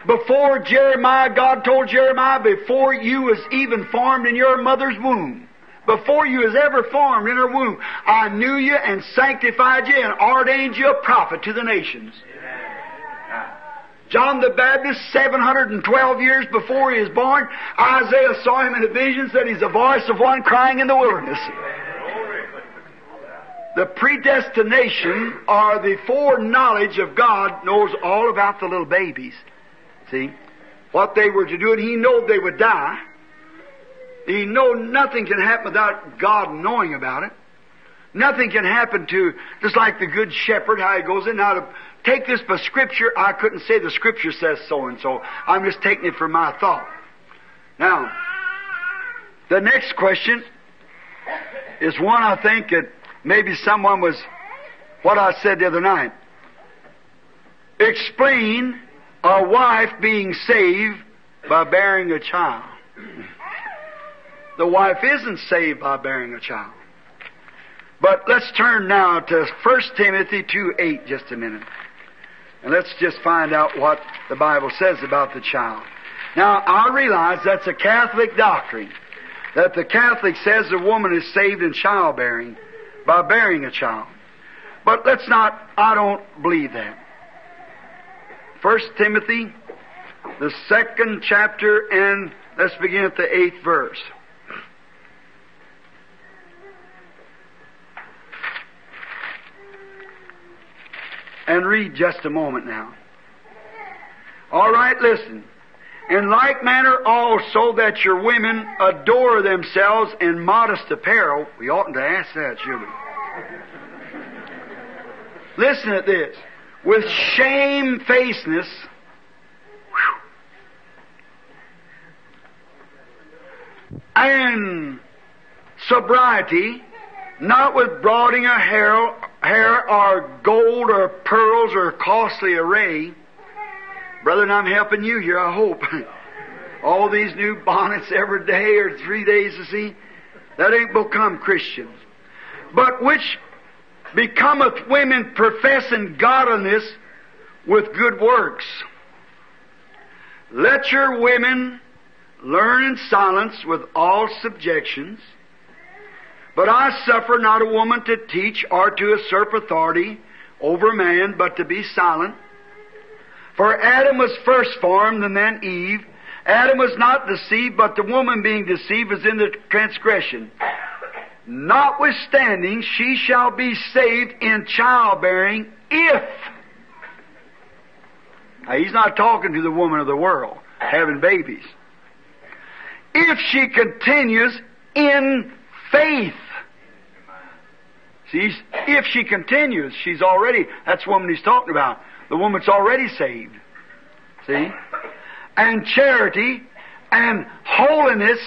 Before Jeremiah, God told Jeremiah, before you was even formed in your mother's womb, before you was ever formed in her womb, I knew you and sanctified you and ordained you a prophet to the nations. John the Baptist, 712 years before he was born, Isaiah saw him in a vision, said he's the voice of one crying in the wilderness. The predestination or the foreknowledge of God knows all about the little babies. See? What they were to do, and he knew they would die. He know nothing can happen without God knowing about it. Nothing can happen to, just like the good shepherd, how he goes in. Now, to take this by scripture, I couldn't say the scripture says so and so. I'm just taking it from my thought. Now, the next question is one I think that maybe someone was, what I said the other night. Explain a wife being saved by bearing a child. The wife isn't saved by bearing a child. But let's turn now to 1 Timothy 2 8 just a minute. And let's just find out what the Bible says about the child. Now, I realize that's a Catholic doctrine. That the Catholic says the woman is saved in childbearing by bearing a child. But let's not, I don't believe that. First Timothy, the second chapter, and let's begin at the eighth verse. And read just a moment now. All right, listen. In like manner also that your women adore themselves in modest apparel. We oughtn't to ask that, should we? Listen at this. With shamefacedness, and sobriety, not with broadening of hair, hair or gold or pearls or costly array. Brother, I'm helping you here, I hope. All these new bonnets every day or three days to see, that ain't become Christians. But which becometh women professing godliness with good works. Let your women learn in silence with all subjections. But I suffer not a woman to teach or to usurp authority over man, but to be silent. For Adam was first formed, and then Eve. Adam was not deceived, but the woman being deceived was in the transgression. Notwithstanding, she shall be saved in childbearing if. Now, he's not talking to the woman of the world having babies. If she continues in faith. See, if she continues, she's already, that's the woman he's talking about. The woman's already saved. See? And charity and holiness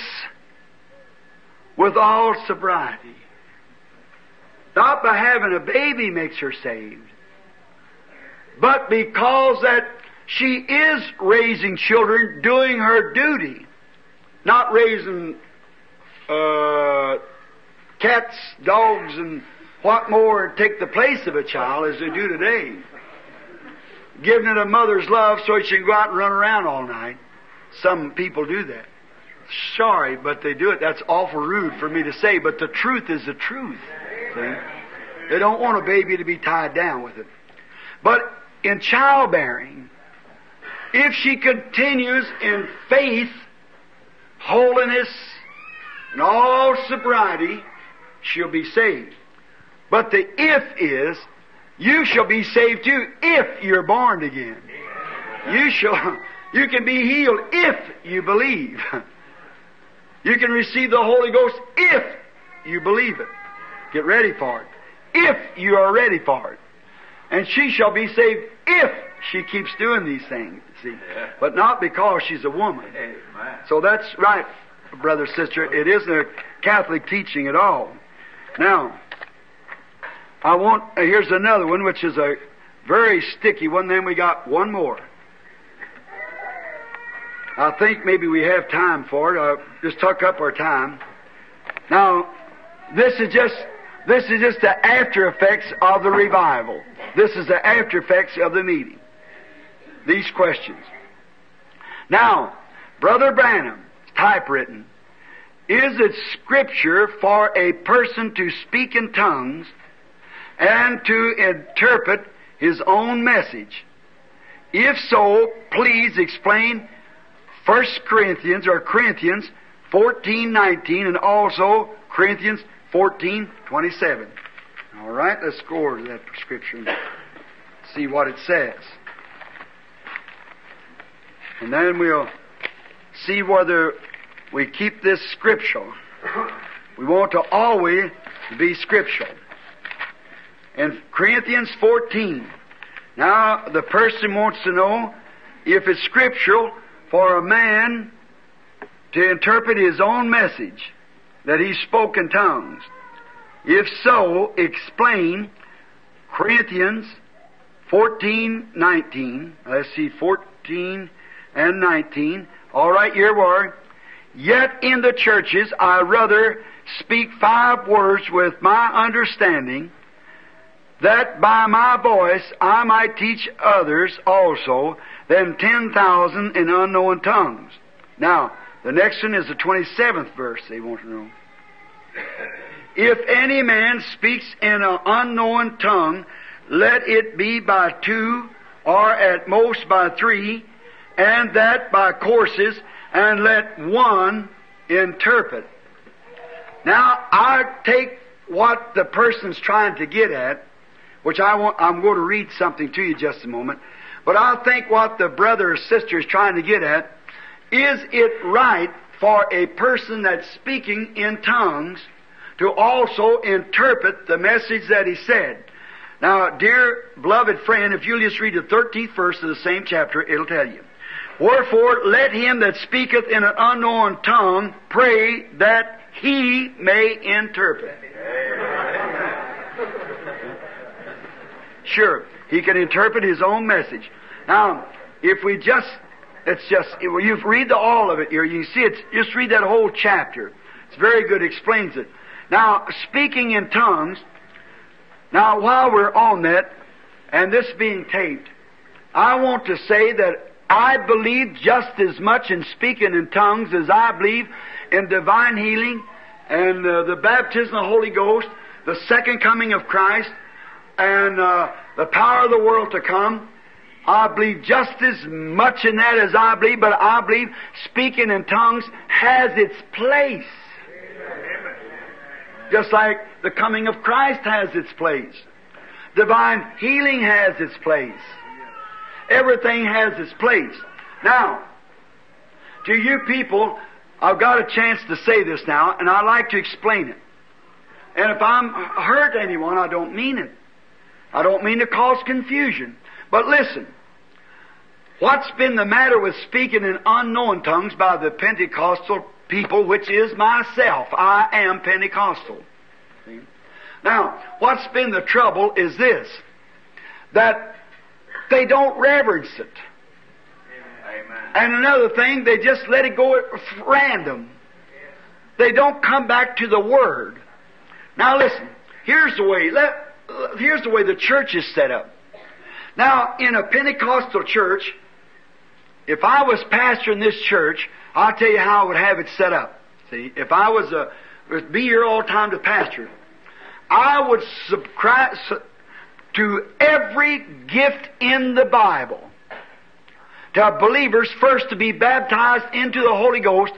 with all sobriety. Not by having a baby makes her saved, but because that she is raising children, doing her duty, not raising uh, cats, dogs, and what more take the place of a child as they do today. Giving it a mother's love so it can go out and run around all night. Some people do that. sorry, but they do it. That's awful rude for me to say, but the truth is the truth. See? They don't want a baby to be tied down with it. But in childbearing, if she continues in faith, holiness, and all sobriety, she'll be saved. But the if is, you shall be saved too if you're born again. You shall, you can be healed if you believe. You can receive the Holy Ghost if you believe it. Get ready for it. If you are ready for it. And she shall be saved if she keeps doing these things, see. But not because she's a woman. So that's right, brother, sister. It isn't a Catholic teaching at all. Now, I want, uh, here's another one, which is a very sticky one. Then we got one more. I think maybe we have time for it. Uh, just tuck up our time. Now, this is just this is just the after effects of the revival. This is the after effects of the meeting. These questions. Now, Brother Branham, typewritten, is it scripture for a person to speak in tongues and to interpret his own message? If so, please explain 1 Corinthians or Corinthians 14:19 and also Corinthians 14:27. All right, let's go over to that and see what it says. And then we'll see whether we keep this scriptural. We want to always be scriptural. In Corinthians 14, now the person wants to know if it's scriptural for a man to interpret his own message that he spoke in tongues. If so, explain Corinthians 14, 19. Let's see, 14 and 19. All right, here we are. Yet in the churches I rather speak five words with my understanding, that by my voice I might teach others also than ten thousand in unknown tongues. Now, the next one is the 27th verse they want to know. If any man speaks in an unknown tongue, let it be by two, or at most by three, and that by courses, and let one interpret. Now, I take what the person's trying to get at, which I want, I'm going to read something to you just a moment, but I think what the brother or sister is trying to get at, is it right for a person that's speaking in tongues to also interpret the message that he said? Now, dear beloved friend, if you'll just read the 13th verse of the same chapter, it'll tell you. Wherefore, let him that speaketh in an unknown tongue pray that he may interpret. Sure, he can interpret his own message. Now, if we just, it's just, you read the, all of it here, you see it, just read that whole chapter. It's very good, explains it. Now, speaking in tongues, now while we're on that, and this being taped, I want to say that I believe just as much in speaking in tongues as I believe in divine healing and uh, the baptism of the Holy Ghost, the second coming of Christ, and uh, the power of the world to come. I believe just as much in that as I believe, but I believe speaking in tongues has its place. Just like the coming of Christ has its place. Divine healing has its place. Everything has its place. Now, to you people, I've got a chance to say this now, and I'd like to explain it. And if I'm hurt anyone, I don't mean it. I don't mean to cause confusion. But listen, what's been the matter with speaking in unknown tongues by the Pentecostal people, which is myself? I am Pentecostal. See? Now, what's been the trouble is this that they don't reverence it. Amen. And another thing, they just let it go at random. They don't come back to the Word. Now listen, here's the way, let, here's the way the church is set up. Now, in a Pentecostal church, if I was pastor in this church, I'll tell you how I would have it set up. See, if I was a be here all the time to pastor, I would subscribe to every gift in the Bible to believers first to be baptized into the Holy Ghost,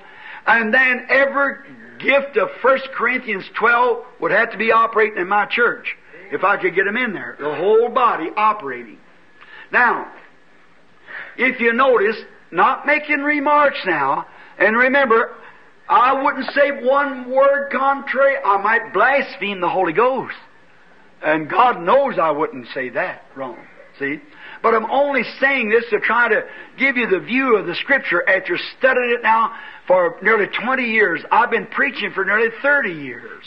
and then every gift of 1 Corinthians 12 would have to be operating in my church if I could get them in there. The whole body operating. Now, if you notice, not making remarks now, and remember, I wouldn't say one word contrary. I might blaspheme the Holy Ghost. And God knows I wouldn't say that wrong. See? But I'm only saying this to try to give you the view of the Scripture after studying it now for nearly 20 years. I've been preaching for nearly 30 years.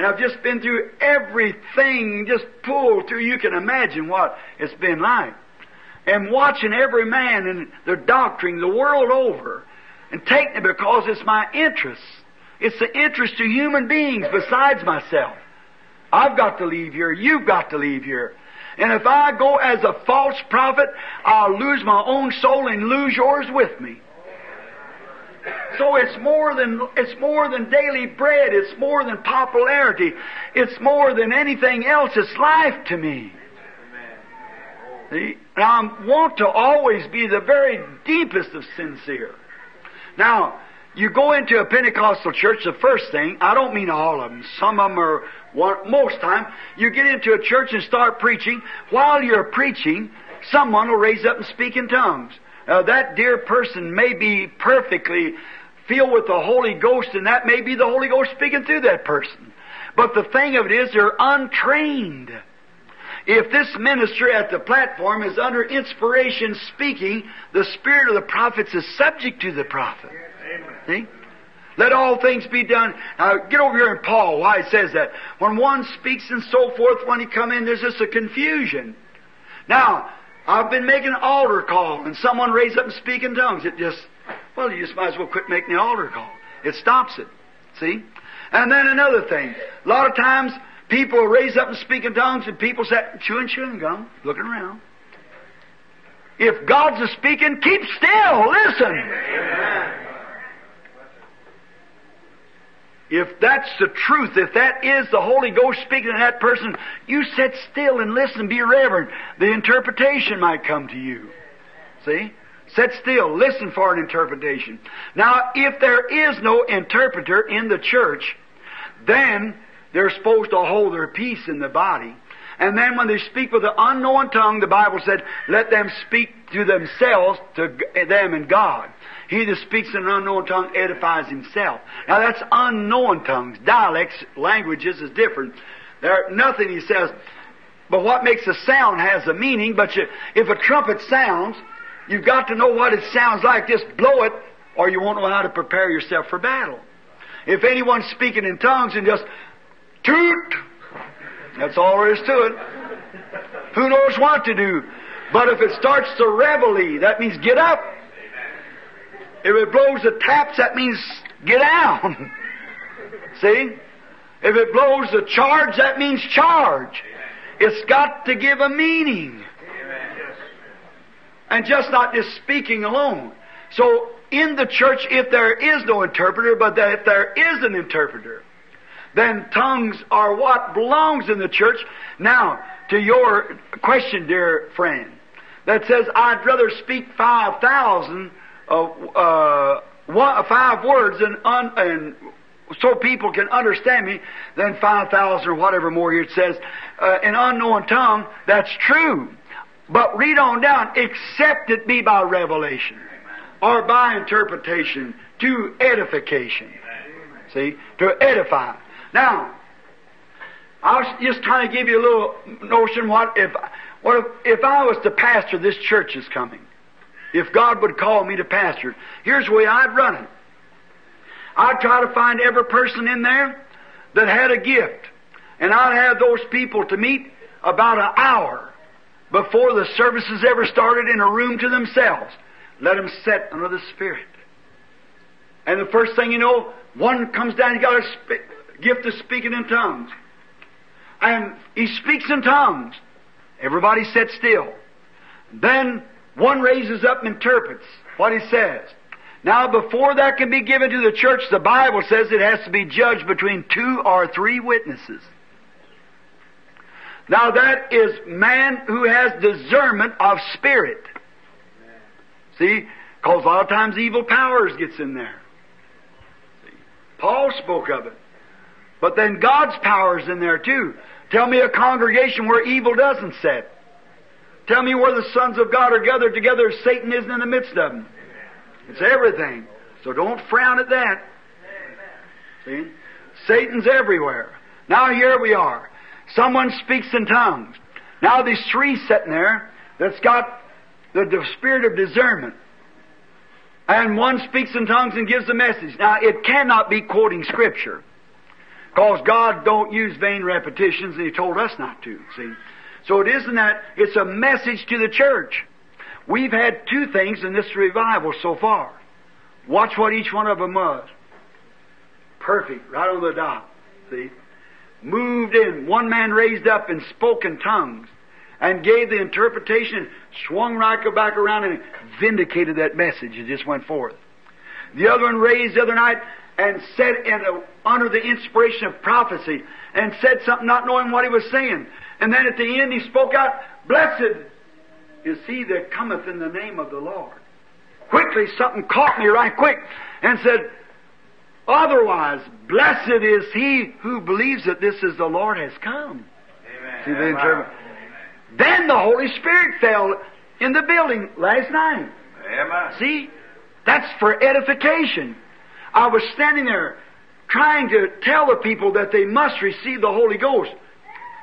And I've just been through everything, just pulled through. You can imagine what it's been like. And watching every man and their doctrine the world over and taking it because it's my interest. It's the interest of human beings besides myself. I've got to leave here. You've got to leave here. And if I go as a false prophet, I'll lose my own soul and lose yours with me. So it's more than it's more than daily bread. It's more than popularity. It's more than anything else. It's life to me. See? And I want to always be the very deepest of sincere. Now, you go into a Pentecostal church, the first thing, I don't mean all of them, some of them are, most time, you get into a church and start preaching. While you're preaching, someone will raise up and speak in tongues. Now, that dear person may be perfectly filled with the Holy Ghost, and that may be the Holy Ghost speaking through that person. But the thing of it is, they're untrained. If this minister at the platform is under inspiration speaking, the spirit of the prophets is subject to the prophet. See? Let all things be done. Now get over here in Paul, why it says that. When one speaks and so forth, when he come in, there's just a confusion. Now, I've been making an altar call, and someone raised up and speak in tongues. It just, well, you just might as well quit making the altar call. It stops it. See? And then another thing. A lot of times, people raise up and speak in tongues, and people say, chewing chewing gum, looking around. If God's a speaking, keep still, listen. Amen. If that's the truth, if that is the Holy Ghost speaking to that person, you sit still and listen, be reverent. The interpretation might come to you. See? Sit still, listen for an interpretation. Now, if there is no interpreter in the church, then they're supposed to hold their peace in the body. And then when they speak with an unknown tongue, the Bible said, let them speak to themselves, to them and God. He that speaks in an unknown tongue edifies himself. Now that's unknown tongues. Dialects, languages is different. There nothing he says. But what makes a sound has a meaning. But you, if a trumpet sounds, you've got to know what it sounds like. Just blow it, or you won't know how to prepare yourself for battle. If anyone's speaking in tongues and just toot, that's all there is to it. Who knows what to do? But if it starts to reveille, that means get up. If it blows the taps, that means get down. See? If it blows the charge, that means charge. It's got to give a meaning. And just not just speaking alone. So, in the church, if there is no interpreter, but that if there is an interpreter, then tongues are what belongs in the church. Now, to your question, dear friend, that says, I'd rather speak 5,000 uh, one, five words and, un, and so people can understand me than 5,000 or whatever more here it says uh, in unknown tongue. That's true. But read on down, except it be by revelation or by interpretation to edification. See? To edify. Now, I'll just kind of give you a little notion what if what if, if I was the pastor this church is coming. If God would call me to pastor, here's the way I'd run it. I'd try to find every person in there that had a gift. And I'd have those people to meet about an hour before the services ever started in a room to themselves. Let them sit under the Spirit. And the first thing you know, one comes down, he got a sp- gift of speaking in tongues. And he speaks in tongues. Everybody sits still. Then One raises up and interprets what he says. Now, before that can be given to the church, the Bible says it has to be judged between two or three witnesses. Now, that is man who has discernment of spirit. See? Because a lot of times evil powers gets in there. Paul spoke of it. But then God's power's in there too. Tell me a congregation where evil doesn't sit. Tell me where the sons of God are gathered together, Satan isn't in the midst of them. It's everything. So don't frown at that. See? Satan's everywhere. Now here we are. Someone speaks in tongues. Now these three sitting there that's got the, the spirit of discernment. And one speaks in tongues and gives a message. Now it cannot be quoting scripture. Because God don't use vain repetitions and He told us not to, see. So it isn't that, it's a message to the church. We've had two things in this revival so far. Watch what each one of them was. Perfect, right on the dot. See? Moved in. One man raised up and spoke in tongues and gave the interpretation, swung right back around and vindicated that message. It just went forth. The other one raised the other night and said under the inspiration of prophecy and said something not knowing what he was saying. And then at the end he spoke out, Blessed is he that cometh in the name of the Lord. Quickly something caught me right quick and said, Otherwise, blessed is he who believes that this is the Lord has come. Amen. See the interpret- Then the Holy Spirit fell in the building last night. Amen. See? That's for edification. I was standing there trying to tell the people that they must receive the Holy Ghost.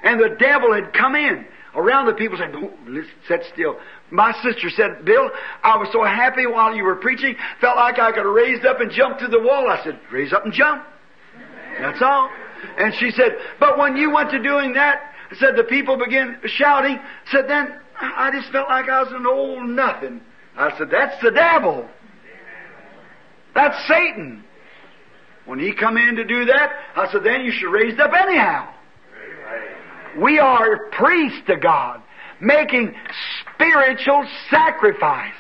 And the devil had come in. Around the people said, "Oh, listen, sit still. My sister said, Bill, I was so happy while you were preaching, felt like I could have raised up and jumped through the wall. I said, raise up and jump. That's all. And she said, but when you went to doing that, said the people began shouting, said then I just felt like I was an old nothing. I said, that's the devil. That's Satan. When he come in to do that, I said, then you should raise up anyhow. We are priests to God, making spiritual sacrifice.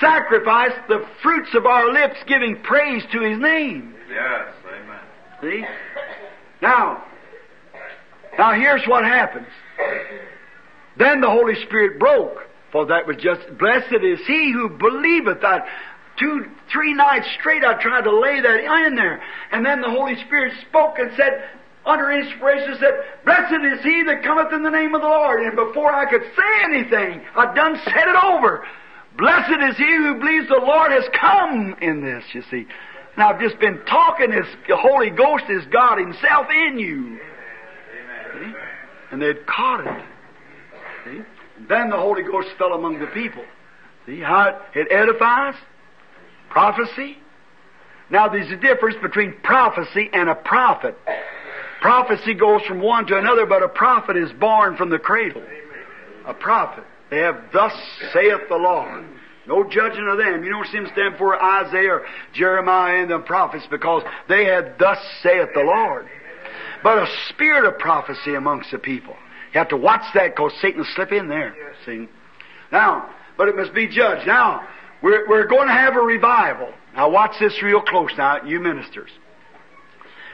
Sacrifice the fruits of our lips, giving praise to His name. Yes. Amen. See? Now, now here's what happens. Then the Holy Spirit broke, for that was just, blessed is he who believeth that. Two, three nights straight I tried to lay that in there. And then the Holy Spirit spoke and said, under inspiration said, Blessed is he that cometh in the name of the Lord. And before I could say anything, I'd done said it over. Blessed is he who believes the Lord has come in this, you see. Now I've just been talking this the Holy Ghost is God Himself in you. See? And they'd caught it. See? Then the Holy Ghost fell among the people. See how it edifies? Prophecy. Now there's a difference between prophecy and a prophet. Prophecy goes from one to another, but a prophet is born from the cradle. A prophet. They have thus saith the Lord. No judging of them. You don't see them stand for Isaiah or Jeremiah and the prophets because they had thus saith the Lord. But a spirit of prophecy amongst the people. You have to watch that because Satan will slip in there. See? Now, but it must be judged. Now, we're, we're going to have a revival. Now watch this real close now, you ministers.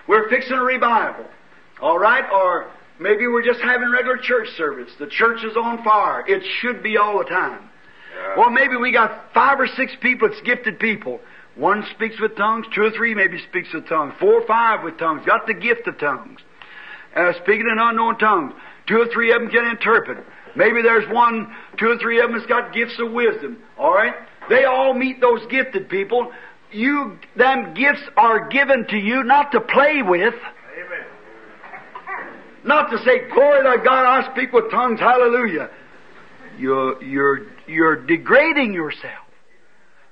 We're fixing a revival. All right? Or maybe we're just having regular church service. The church is on fire. It should be all the time. Well, maybe we got five or six people, it's gifted people. One speaks with tongues, two or three maybe speaks with tongues, four or five with tongues, got the gift of tongues. Uh, speaking in unknown tongues. Two or three of them can interpret. Maybe there's one, two or three of them has got gifts of wisdom. All right? They all meet those gifted people. You, them gifts are given to you not to play with. Not to say, glory to God, I speak with tongues, hallelujah. You're, you're, you're degrading yourself.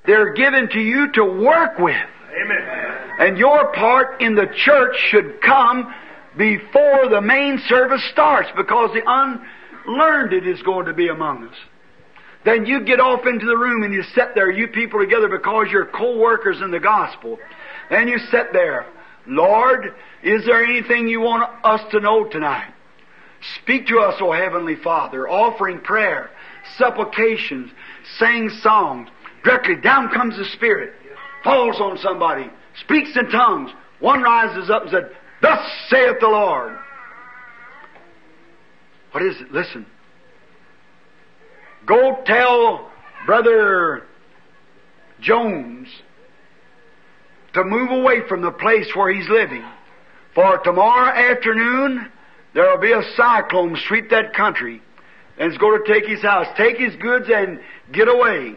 They're given to you to work with. Amen. And your part in the church should come before the main service starts because the unlearned is going to be among us. Then you get off into the room and you sit there, you people together, because you're co-workers in the gospel. Then you sit there. Lord, is there anything you want us to know tonight? Speak to us, O Heavenly Father, offering prayer, supplications, sang songs. Directly down comes the Spirit, falls on somebody, speaks in tongues. One rises up and said, Thus saith the Lord. What is it? Listen. Go tell Brother Jones to move away from the place where he's living. For tomorrow afternoon, there will be a cyclone sweep that country, and it's going to take his house, take his goods, and get away.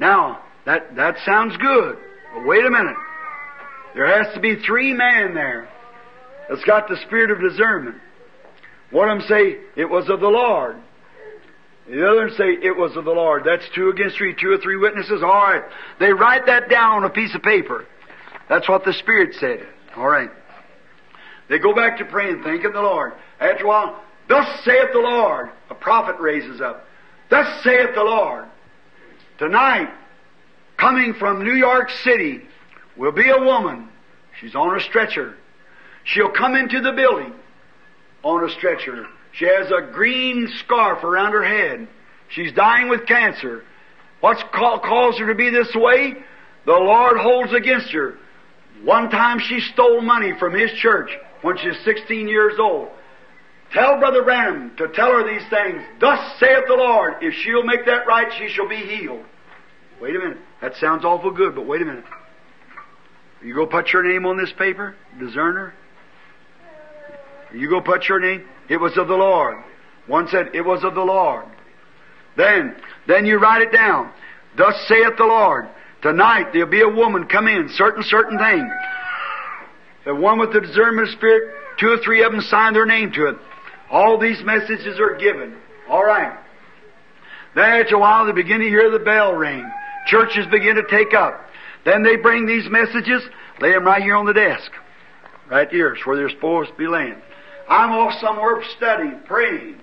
Now, that, that sounds good, but wait a minute. There has to be three men there that's got the spirit of discernment. One of them say, it was of the Lord. The other say, it was of the Lord. That's two against three, two or three witnesses. All right. They write that down on a piece of paper. That's what the Spirit said. All right. They go back to praying, thanking the Lord. After a while, thus saith the Lord. A prophet raises up. Thus saith the Lord. Tonight, coming from New York City, will be a woman. She's on a stretcher. She'll come into the building on a stretcher. She has a green scarf around her head. She's dying with cancer. What's ca- caused her to be this way? The Lord holds against her. One time she stole money from his church when she was 16 years old. Tell Brother Branham to tell her these things. Thus saith the Lord. If she'll make that right, she shall be healed. Wait a minute. That sounds awful good, but wait a minute. You go put your name on this paper, discerner. You go put your name. It was of the Lord. One said, It was of the Lord. Then, then you write it down. Thus saith the Lord. Tonight there'll be a woman come in, certain, certain thing. The one with the discernment of spirit, two or three of them sign their name to it. All these messages are given. All right. Then after a while they begin to hear the bell ring. Churches begin to take up. Then they bring these messages, lay them right here on the desk. Right here, it's where they're supposed to be laying. I'm off somewhere studying, praying.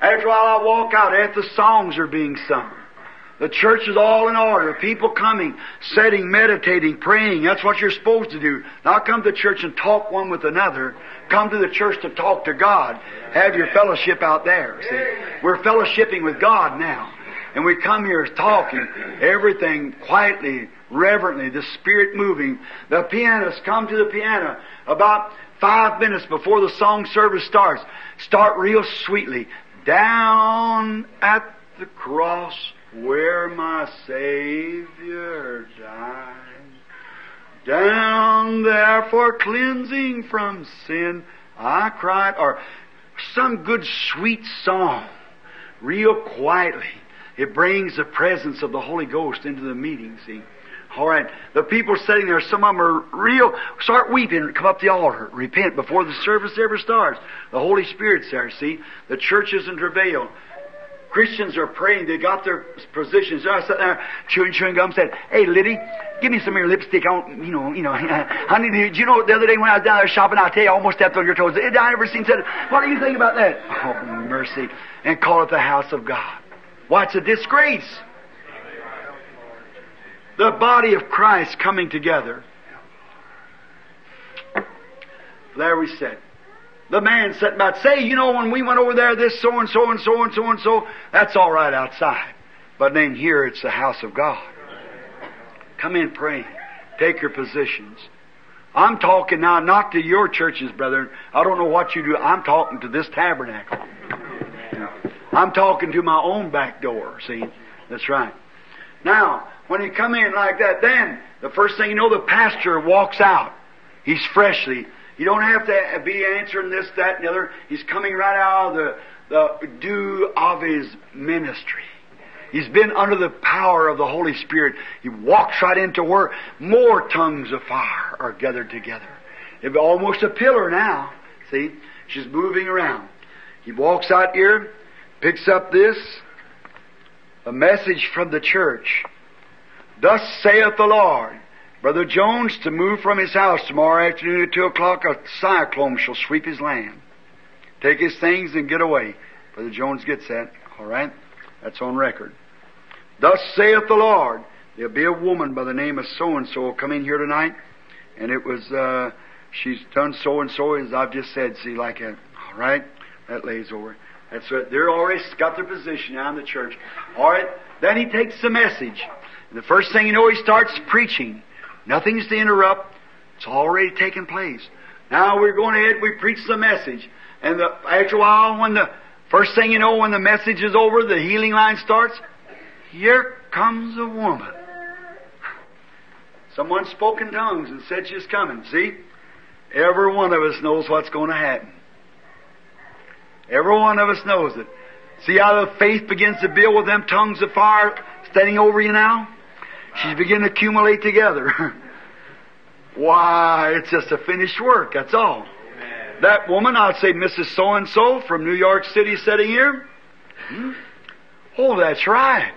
After a while I walk out after the songs are being sung. The church is all in order. People coming, sitting, meditating, praying. That's what you're supposed to do. Not come to church and talk one with another. Come to the church to talk to God. Have your fellowship out there. See? We're fellowshipping with God now. And we come here talking, everything quietly, reverently, the Spirit moving. The pianist, come to the piano about five minutes before the song service starts. Start real sweetly. Down at the cross where my Savior died. Down there for cleansing from sin, I cried. Or some good sweet song, real quietly. It brings the presence of the Holy Ghost into the meeting, see. All right. The people sitting there, some of them are real, start weeping, come up the altar, repent before the service ever starts. The Holy Spirit's there, see. The church is in travail. Christians are praying. They got their positions. I sat there chewing chewing gum. Said, "Hey, Liddy, give me some of your lipstick. I don't, you know, you know, honey. Did you know the other day when I was down there shopping? I tell you, I almost stepped on your toes. I never seen said, what do you think about that? Oh, mercy! And call it the house of God. Why, it's a disgrace. The body of Christ coming together. There we sit. The man sitting about, say, you know, when we went over there, this so and so and so and so and so, that's all right outside. But then here it's the house of God. Come in praying. Take your positions. I'm talking now not to your churches, brethren. I don't know what you do. I'm talking to this tabernacle. I'm talking to my own back door, see? That's right. Now, when you come in like that, then the first thing you know, the pastor walks out. He's freshly. You don't have to be answering this, that, and the other. He's coming right out of the, the dew of his ministry. He's been under the power of the Holy Spirit. He walks right into where more tongues of fire are gathered together. It's almost a pillar now. See? She's moving around. He walks out here, picks up this, a message from the church. Thus saith the Lord. Brother Jones to move from his house tomorrow afternoon at two o'clock, a cyclone shall sweep his land. Take his things and get away. Brother Jones gets that. All right? That's on record. Thus saith the Lord. There'll be a woman by the name of so and so come in here tonight, and it was uh, she's done so and so as I've just said. See, like a all right, that lays over. That's right. They're already got their position now in the church. All right. Then he takes the message. And the first thing you know, he starts preaching. Nothing's to interrupt. It's already taken place. Now we're going ahead. We preach the message. And the, after a while, when the first thing you know, when the message is over, the healing line starts. Here comes a woman. Someone spoke in tongues and said she's coming. See? Every one of us knows what's going to happen. Every one of us knows it. See how the faith begins to build with them tongues of fire standing over you now? She's beginning to accumulate together. Why, it's just a finished work, that's all. That woman, I'd say Mrs. So and so from New York City sitting here. Hmm? Oh, that's right.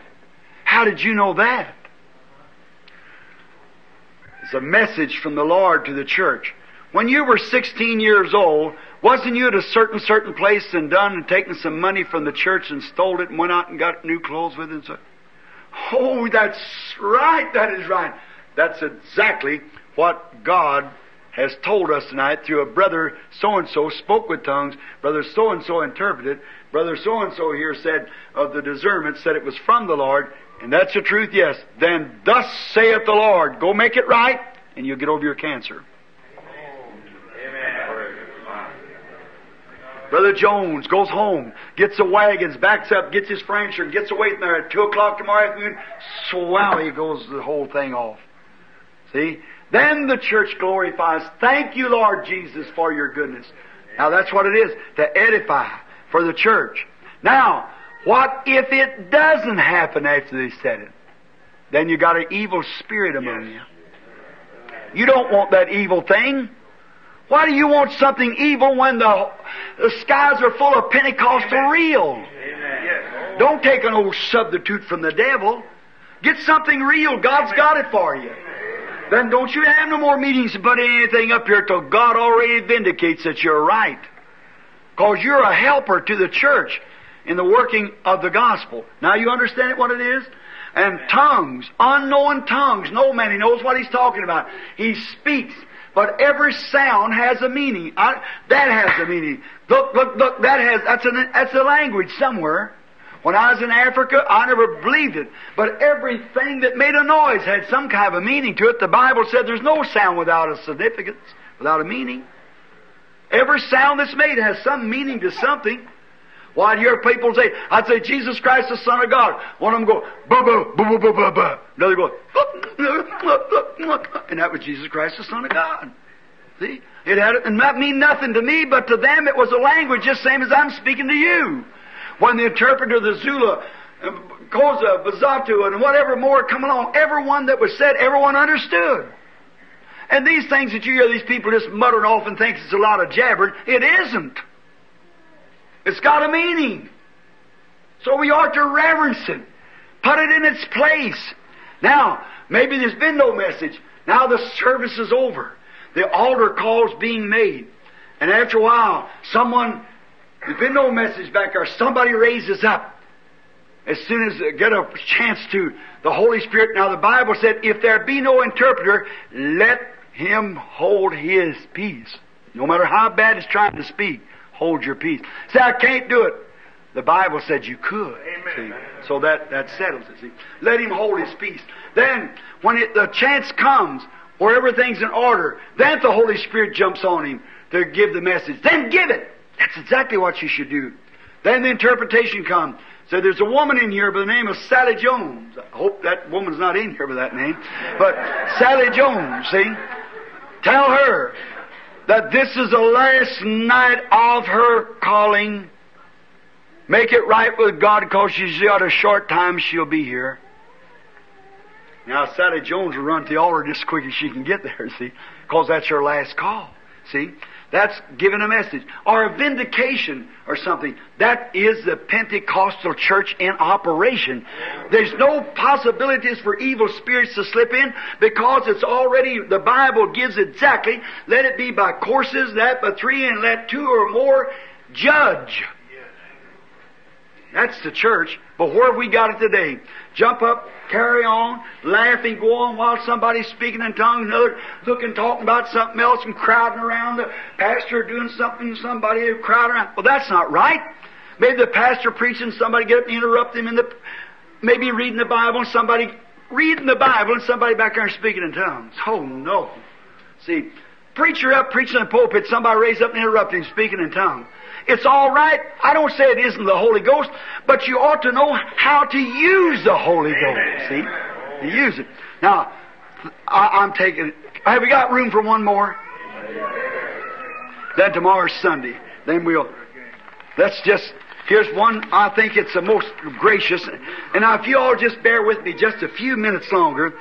How did you know that? It's a message from the Lord to the church. When you were 16 years old, wasn't you at a certain, certain place and done and taken some money from the church and stole it and went out and got new clothes with it and so? Oh, that's right, that is right. That's exactly what God has told us tonight through a brother so and so spoke with tongues, brother so and so interpreted, brother so and so here said of the discernment, said it was from the Lord, and that's the truth, yes. Then thus saith the Lord, go make it right, and you'll get over your cancer. Brother Jones goes home, gets the wagons, backs up, gets his furniture, and gets away from there at 2 o'clock tomorrow afternoon. Swow, he goes the whole thing off. See? Then the church glorifies. Thank you, Lord Jesus, for your goodness. Now that's what it is, to edify for the church. Now, what if it doesn't happen after they said it? Then you got an evil spirit among you. You don't want that evil thing. Why do you want something evil when the, the skies are full of Pentecostal real? Don't take an old substitute from the devil. Get something real. God's got it for you. Then don't you have no more meetings about anything up here till God already vindicates that you're right. Because you're a helper to the church in the working of the gospel. Now you understand what it is? And tongues, unknown tongues. No man, he knows what he's talking about. He speaks. But every sound has a meaning. I, that has a meaning. Look, look, look, that has, that's, an, that's a language somewhere. When I was in Africa, I never believed it. But everything that made a noise had some kind of a meaning to it. The Bible said there's no sound without a significance, without a meaning. Every sound that's made has some meaning to something. Why do you hear people say, I'd say Jesus Christ the Son of God. One of them go, ba ba ba ba ba ba ba. Another go, and that was Jesus Christ the Son of God. See? It had, and that mean nothing to me, but to them it was a language just same as I'm speaking to you. When the interpreter, the Zulu, Xhosa, Basuto, and whatever more come along, everyone that was said, everyone understood. And these things that you hear these people just muttering off and think it's a lot of jabbering, it isn't. It's got a meaning. So we ought to reverence it. Put it in its place. Now, maybe there's been no message. Now the service is over. The altar call's being made. And after a while, someone, there's been no message back there, somebody raises up. As soon as they get a chance to, the Holy Spirit. Now the Bible said, if there be no interpreter, let him hold his peace. No matter how bad he's trying to speak, hold your peace. Say, I can't do it. The Bible said you could. Amen. See? So that, that settles it. See? Let him hold his peace. Then, when it, the chance comes where everything's in order, then the Holy Spirit jumps on him to give the message. Then give it. That's exactly what you should do. Then the interpretation comes. So there's a woman in here by the name of Sally Jones. I hope that woman's not in here by that name. But Sally Jones, see? Tell her that this is the last night of her calling. Make it right with God because she's got a short time she'll be here. Now, Sally Jones will run to the altar just as quick as she can get there, see? Because that's her last call. See? That's giving a message. Or a vindication or something. That is the Pentecostal church in operation. There's no possibilities for evil spirits to slip in because it's already, the Bible gives exactly, let it be by courses, that by three, and let two or more judge. That's the church. But where have we got it today? Jump up, carry on, laughing, go on while somebody's speaking in tongues, another looking, talking about something else and crowding around the pastor doing something, somebody crowding around. Well, that's not right. Maybe the pastor preaching, somebody get up and interrupt him in the, maybe reading the Bible, and somebody reading the Bible, and somebody back there speaking in tongues. Oh no. See, preacher up preaching in the pulpit, somebody raise up and interrupt him speaking in tongues. It's all right. I don't say it isn't the Holy Ghost, but you ought to know how to use the Holy Ghost. See, to use it. Now, I, I'm taking. Have we got room for one more? Then tomorrow's Sunday. Then we'll. Let's just. Here's one. I think it's the most gracious. And now, if you all just bear with me just a few minutes longer,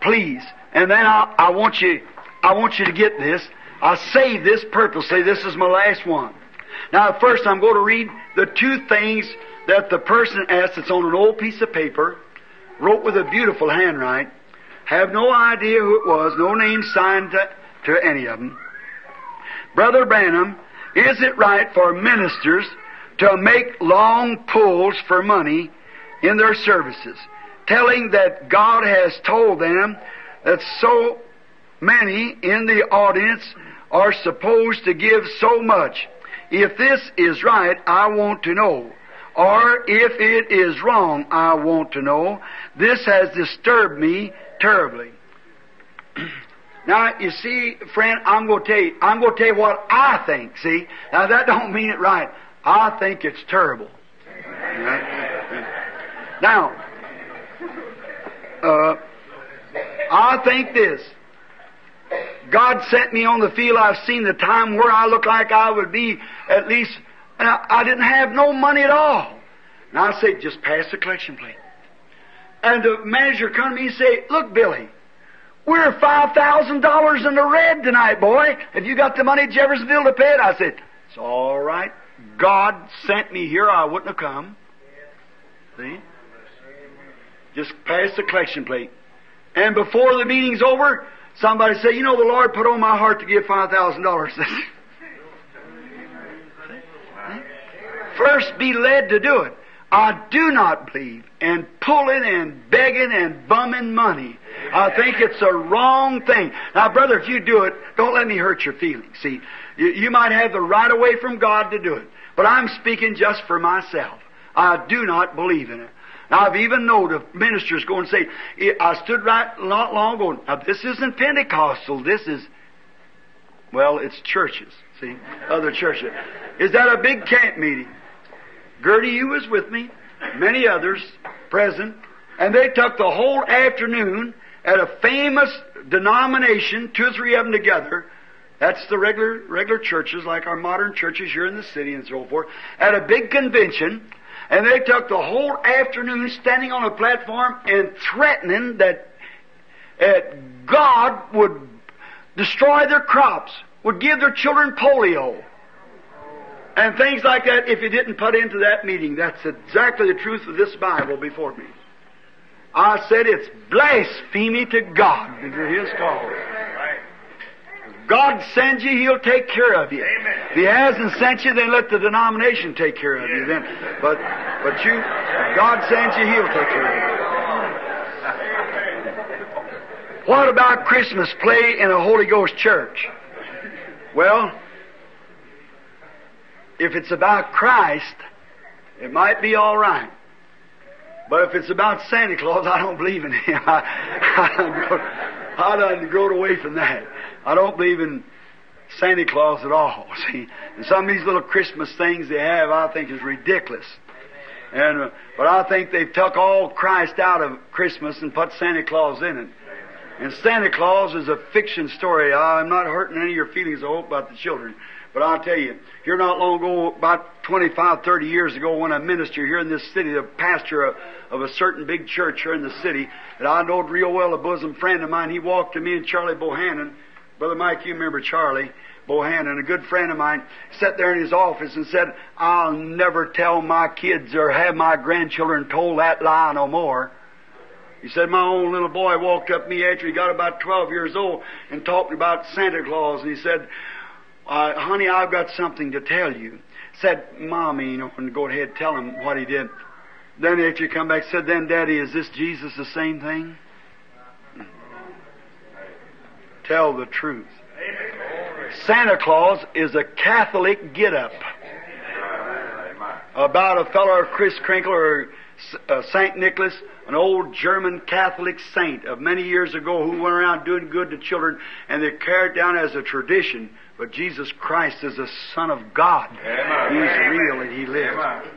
please. And then I, I want you. I want you to get this. I saved this purposely. This is my last one. Now, first, I'm going to read the two things that the person asked. It's on an old piece of paper, wrote with a beautiful handwriting. Have no idea who it was, no name signed to, to any of them. Brother Branham, is it right for ministers to make long pulls for money in their services, telling that God has told them that so many in the audience are supposed to give so much? If this is right, I want to know. Or if it is wrong, I want to know. This has disturbed me terribly. now, you see, friend, I'm going to tell you, I'm going to tell you what I think, see? Now, that don't mean it right. I think it's terrible. Now, uh, I think this. God sent me on the field. I've seen the time where I look like I would be at least, and I, I didn't have no money at all. And I say, just pass the collection plate. And the manager come to me and say, look, Billy, we're five thousand dollars in the red tonight, boy. Have you got the money at Jeffersonville to pay it? I said, it's all right. God sent me here. I wouldn't have come. See? Just pass the collection plate. And before the meeting's over, Somebody say, you know, the Lord put on my heart to give five thousand dollars. First, be led to do it. I do not believe in pulling and begging and bumming money. I think it's a wrong thing. Now, brother, if you do it, don't let me hurt your feelings. See, you, you might have the right away from God to do it, but I'm speaking just for myself. I do not believe in it. Now, I've even known of ministers go and say, I stood right not long ago, now this isn't Pentecostal, this is, well, it's churches, see, other churches. Is that a big camp meeting? Gertie, you was with me, many others present, and they took the whole afternoon at a famous denomination, two or three of them together, that's the regular, regular churches, like our modern churches here in the city and so forth, at a big convention, and they took the whole afternoon standing on a platform and threatening that uh, God would destroy their crops, would give their children polio, and things like that if he didn't put into that meeting. That's exactly the truth of this Bible before me. I said it's blasphemy to God to His cause. God sends you, He'll take care of you. Amen. If He hasn't sent you, then let the denomination take care of you. Then, but but you, God sends you, He'll take care of you. What about Christmas play in a Holy Ghost church? Well, if it's about Christ, it might be all right. But if it's about Santa Claus, I don't believe in him. I, I, done, grown, I done grown away from that. I don't believe in Santa Claus at all. See, and some of these little Christmas things they have, I think is ridiculous. And uh, but I think they've took all Christ out of Christmas and put Santa Claus in it. And Santa Claus is a fiction story. I'm not hurting any of your feelings, I hope, about the children. But I'll tell you, here not long ago, about 25, 30 years ago, when a minister here in this city, the pastor of, of a certain big church here in the city, that I knowed real well, a bosom friend of mine, he walked to me and Charlie Bohannon. Brother Mike, you remember Charlie Bohannon, a good friend of mine, sat there in his office and said, I'll never tell my kids or have my grandchildren told that lie no more. He said, my own little boy walked up to me after he got about 12 years old and talked about Santa Claus, and he said, uh, honey, I've got something to tell you. Said, mommy, you know, and go ahead, tell him what he did. Then after he come back, said, then daddy, is this Jesus the same thing? Tell the truth. Santa Claus is a Catholic get up. about a fellow, Kris Kringle or uh, St. Nicholas, an old German Catholic saint of many years ago who went around doing good to children and they carried down as a tradition. But Jesus Christ is the Son of God. Amen. He's real and He lives. Amen.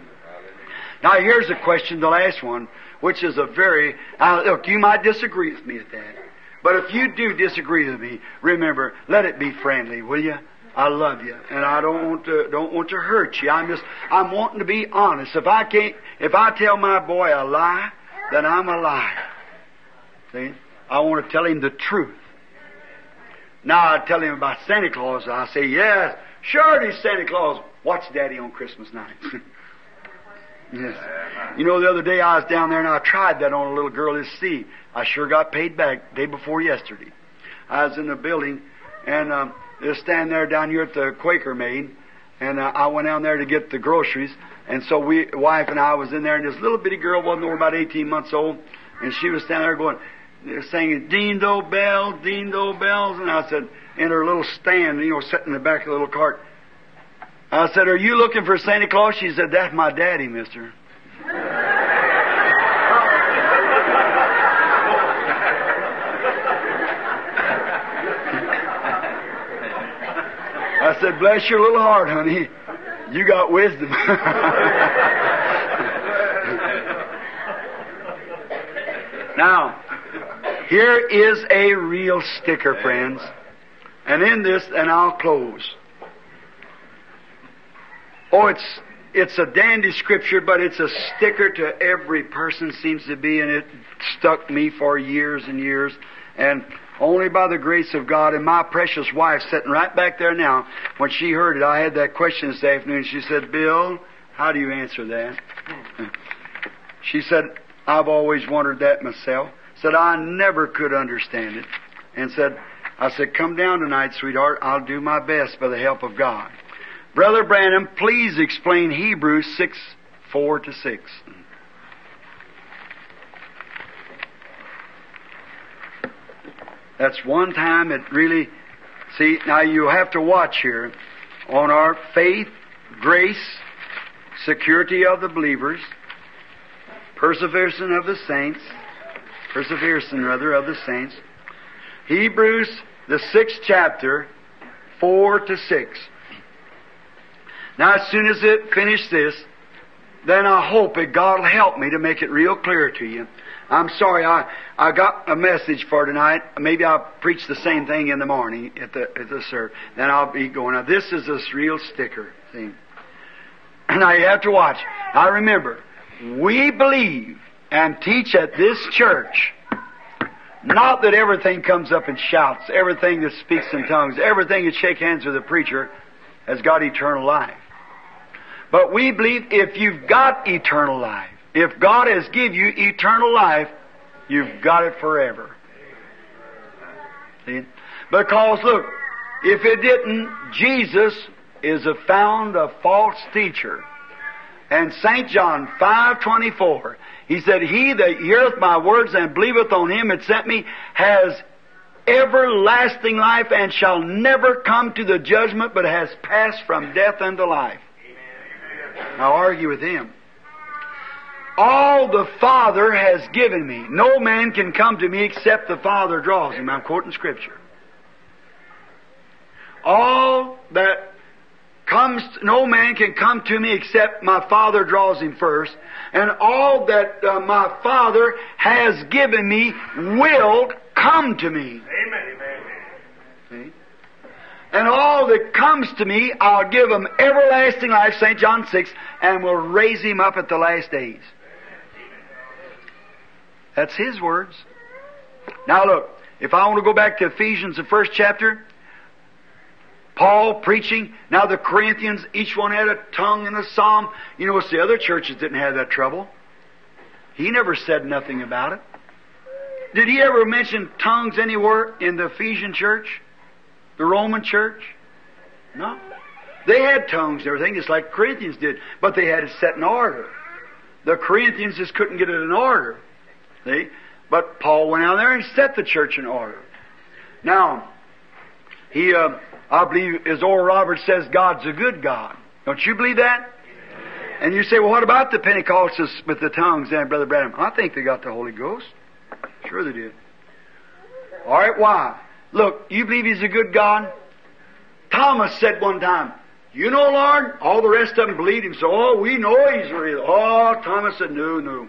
Now here's a question, the last one, which is a very, now look, you might disagree with me at that. But if you do disagree with me, remember, let it be friendly, will you? I love you, and I don't want to don't want to hurt you. I'm just I'm wanting to be honest. If I can't, if I tell my boy a lie, then I'm a liar. See, I want to tell him the truth. Now I tell him about Santa Claus. I say, yes, sure, is Santa Claus. Watch Daddy on Christmas night. yes. You know, the other day I was down there and I tried that on a little girl to see. I sure got paid back day before yesterday. I was in the building and um, they were standing there down here at the Quaker Maid, and uh, I went down there to get the groceries. And so we, wife and I, was in there, and this little bitty girl wasn't over about 18 months old, and she was standing there going, singing "Ding Do Bells, Ding Do Bells," and I said, in her little stand, you know, sitting in the back of the little cart. I said, "Are you looking for Santa Claus?" She said, "That's my daddy, Mister." I said, bless your little heart, honey. You got wisdom. now, here is a real sticker, friends. And in this, and I'll close. Oh, it's it's a dandy scripture, but it's a sticker to every person seems to be, and it stuck me for years and years. And only by the grace of God and my precious wife sitting right back there now, when she heard it, I had that question this afternoon. She said, Bill, how do you answer that? She said, I've always wondered that myself. Said, I never could understand it. And said, I said, come down tonight, sweetheart. I'll do my best by the help of God. Brother Branham, please explain Hebrews 6, 4 to 6. That's one time it really, see, now you have to watch here on our faith, grace, security of the believers, perseverance of the saints, perseverance rather of the saints. Hebrews, the sixth chapter, four to six. Now, as soon as it finished this, then I hope that God will help me to make it real clear to you. I'm sorry, I, I got a message for tonight. Maybe I'll preach the same thing in the morning at the, at the service. Then I'll be going. Now, this is a real sticker, thing. Now, you have to watch. I remember, we believe and teach at this church not that everything comes up and shouts, everything that speaks in tongues, everything that shake hands with the preacher has got eternal life. But we believe if you've got eternal life, if God has given you eternal life, you've got it forever. See? Because look, if it didn't, Jesus is a found a false teacher. And St. John 5.24, he said, He that heareth my words and believeth on him that sent me has everlasting life and shall never come to the judgment, but has passed from death unto life. Now argue with him. All the Father has given me. No man can come to me except the Father draws him. I'm quoting Scripture. All that comes, no man can come to me except my Father draws him first. And all that uh, my Father has given me will come to me. Amen. And all that comes to me, I'll give him everlasting life, St. John 6, and will raise him up at the last days. That's his words. Now look, if I want to go back to Ephesians, the first chapter, Paul preaching. Now the Corinthians, each one had a tongue and a psalm. You know, the other churches didn't have that trouble. He never said nothing about it. Did he ever mention tongues anywhere in the Ephesian church? The Roman church? No. They had tongues and everything, just like Corinthians did, but they had it set in order. The Corinthians just couldn't get it in order. See? But Paul went out there and set the church in order. Now, he, uh, I believe, as Oral Roberts says, God's a good God. Don't you believe that? And you say, well, what about the Pentecostals with the tongues then, Brother Branham? I think they got the Holy Ghost. Sure they did. All right, why? Look, you believe He's a good God? Thomas said one time, You know, Lord? All the rest of them believed Him, so, oh, we know He's real. Oh, Thomas said, No, no.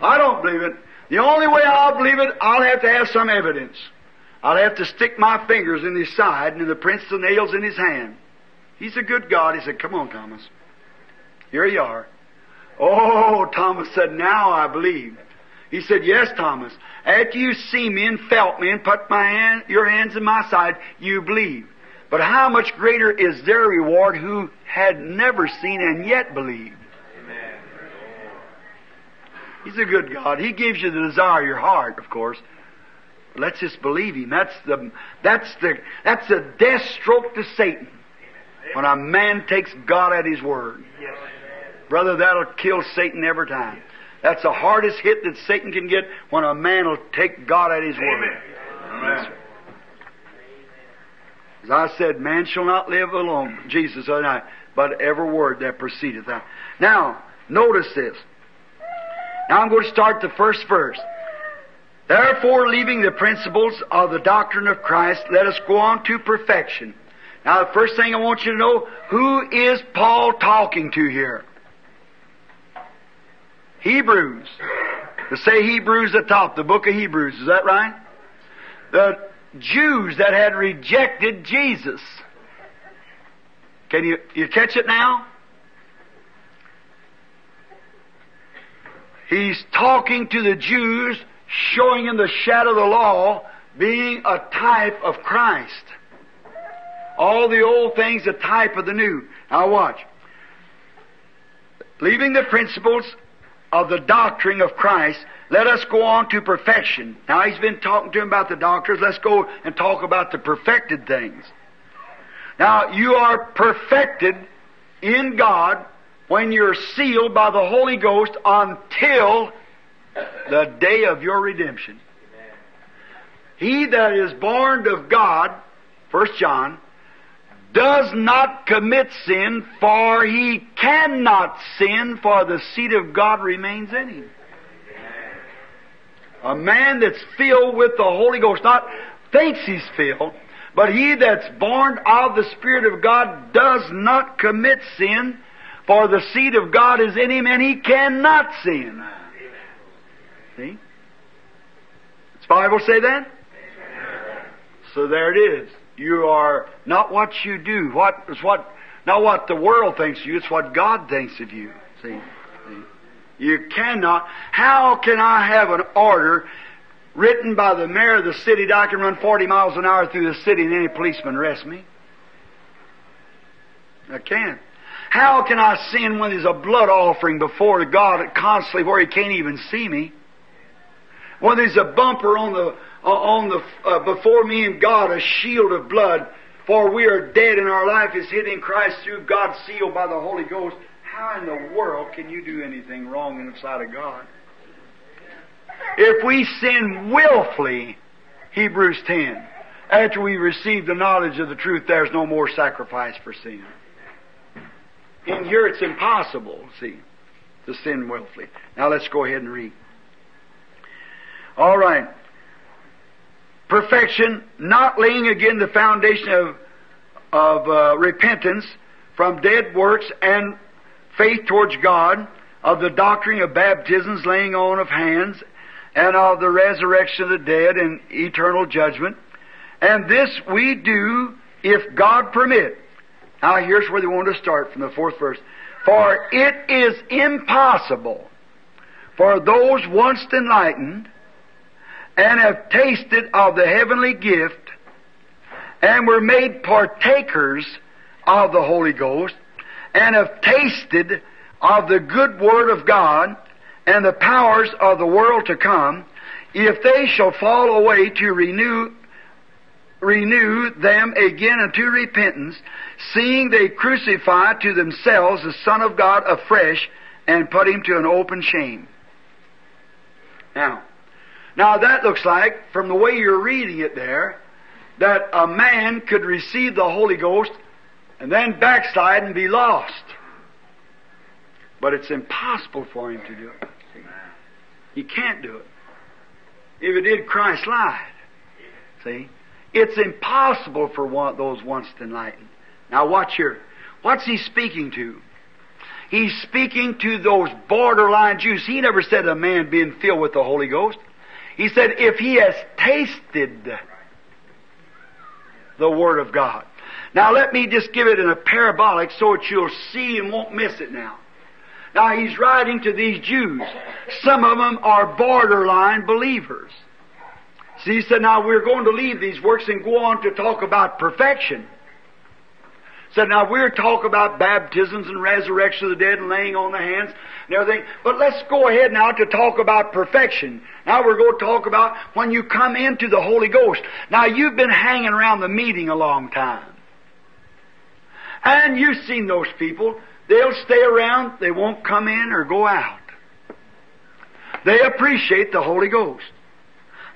I don't believe it. The only way I'll believe it, I'll have to have some evidence. I'll have to stick my fingers in His side and in the prints of nails in His hand. He's a good God. He said, Come on, Thomas. Here you are. Oh, Thomas said, Now I believe. He said, Yes, Thomas. After you see me and felt me and put my hand, your hands in my side, you believe. But how much greater is their reward who had never seen and yet believed? Amen. He's a good God. He gives you the desire of your heart, of course. But let's just believe Him. That's the that's the that's the death stroke to Satan. When a man takes God at His word. Brother, that'll kill Satan every time. That's the hardest hit that Satan can get when a man will take God at his word. Amen. As I said, man shall not live alone, Jesus but every word that proceedeth out. Now, notice this. Now I'm going to start the first verse. Therefore, leaving the principles of the doctrine of Christ, let us go on to perfection. Now, the first thing I want you to know, who is Paul talking to here? Hebrews. To say Hebrews the top, the book of Hebrews, is that right? The Jews that had rejected Jesus. Can you, you catch it now? He's talking to the Jews, showing them the shadow of the law being a type of Christ. All the old things a type of the new. Now watch. Leaving the principles of the doctrine of Christ, let us go on to perfection. Now he's been talking to him about the doctors. Let's go and talk about the perfected things. Now you are perfected in God when you're sealed by the Holy Ghost until the day of your redemption. He that is born of God, 1 John, does not commit sin, for he cannot sin, for the seed of God remains in him. A man that's filled with the Holy Ghost, not thinks he's filled, but he that's born of the Spirit of God does not commit sin, for the seed of God is in him and he cannot sin. See? Does the Bible say that? So there it is. You are not what you do, what is what not what the world thinks of you, it's what God thinks of you. See? See? You cannot how can I have an order written by the mayor of the city that I can run forty miles an hour through the city and any policeman arrest me? I can't. How can I sin when there's a blood offering before God constantly where He can't even see me? When there's a bumper on the on the uh, before me and God, a shield of blood, for we are dead and our life is hid in Christ through God, sealed by the Holy Ghost. How in the world can you do anything wrong in the sight of God? If we sin willfully, Hebrews 10, after we receive the knowledge of the truth, there's no more sacrifice for sin. In here it's impossible, see, to sin willfully. Now let's go ahead and read. All right. Perfection, not laying again the foundation of, of uh, repentance from dead works and faith towards God, of the doctrine of baptisms, laying on of hands, and of the resurrection of the dead and eternal judgment. And this we do if God permit. Now here's where they want to start from the fourth verse. For it is impossible for those once enlightened and have tasted of the heavenly gift and were made partakers of the Holy Ghost and have tasted of the good Word of God and the powers of the world to come, if they shall fall away to renew renew them again unto repentance, seeing they crucify to themselves the Son of God afresh and put him to an open shame. Now, now that looks like, from the way you're reading it there, that a man could receive the Holy Ghost and then backslide and be lost. But it's impossible for him to do it. He can't do it. If it did, Christ lied. See? It's impossible for one, those once enlightened. Now watch here. What's he speaking to? He's speaking to those borderline Jews. He never said a man being filled with the Holy Ghost. He said if he has tasted the Word of God. Now let me just give it in a parabolic so that you'll see and won't miss it now. Now he's writing to these Jews. Some of them are borderline believers. See, he said, now we're going to leave these works and go on to talk about perfection. Said, now we're talk about baptisms and resurrection of the dead and laying on the hands and everything. But let's go ahead now to talk about perfection. Now we're going to talk about when you come into the Holy Ghost. Now you've been hanging around the meeting a long time. And you've seen those people. They'll stay around. They won't come in or go out. They appreciate the Holy Ghost.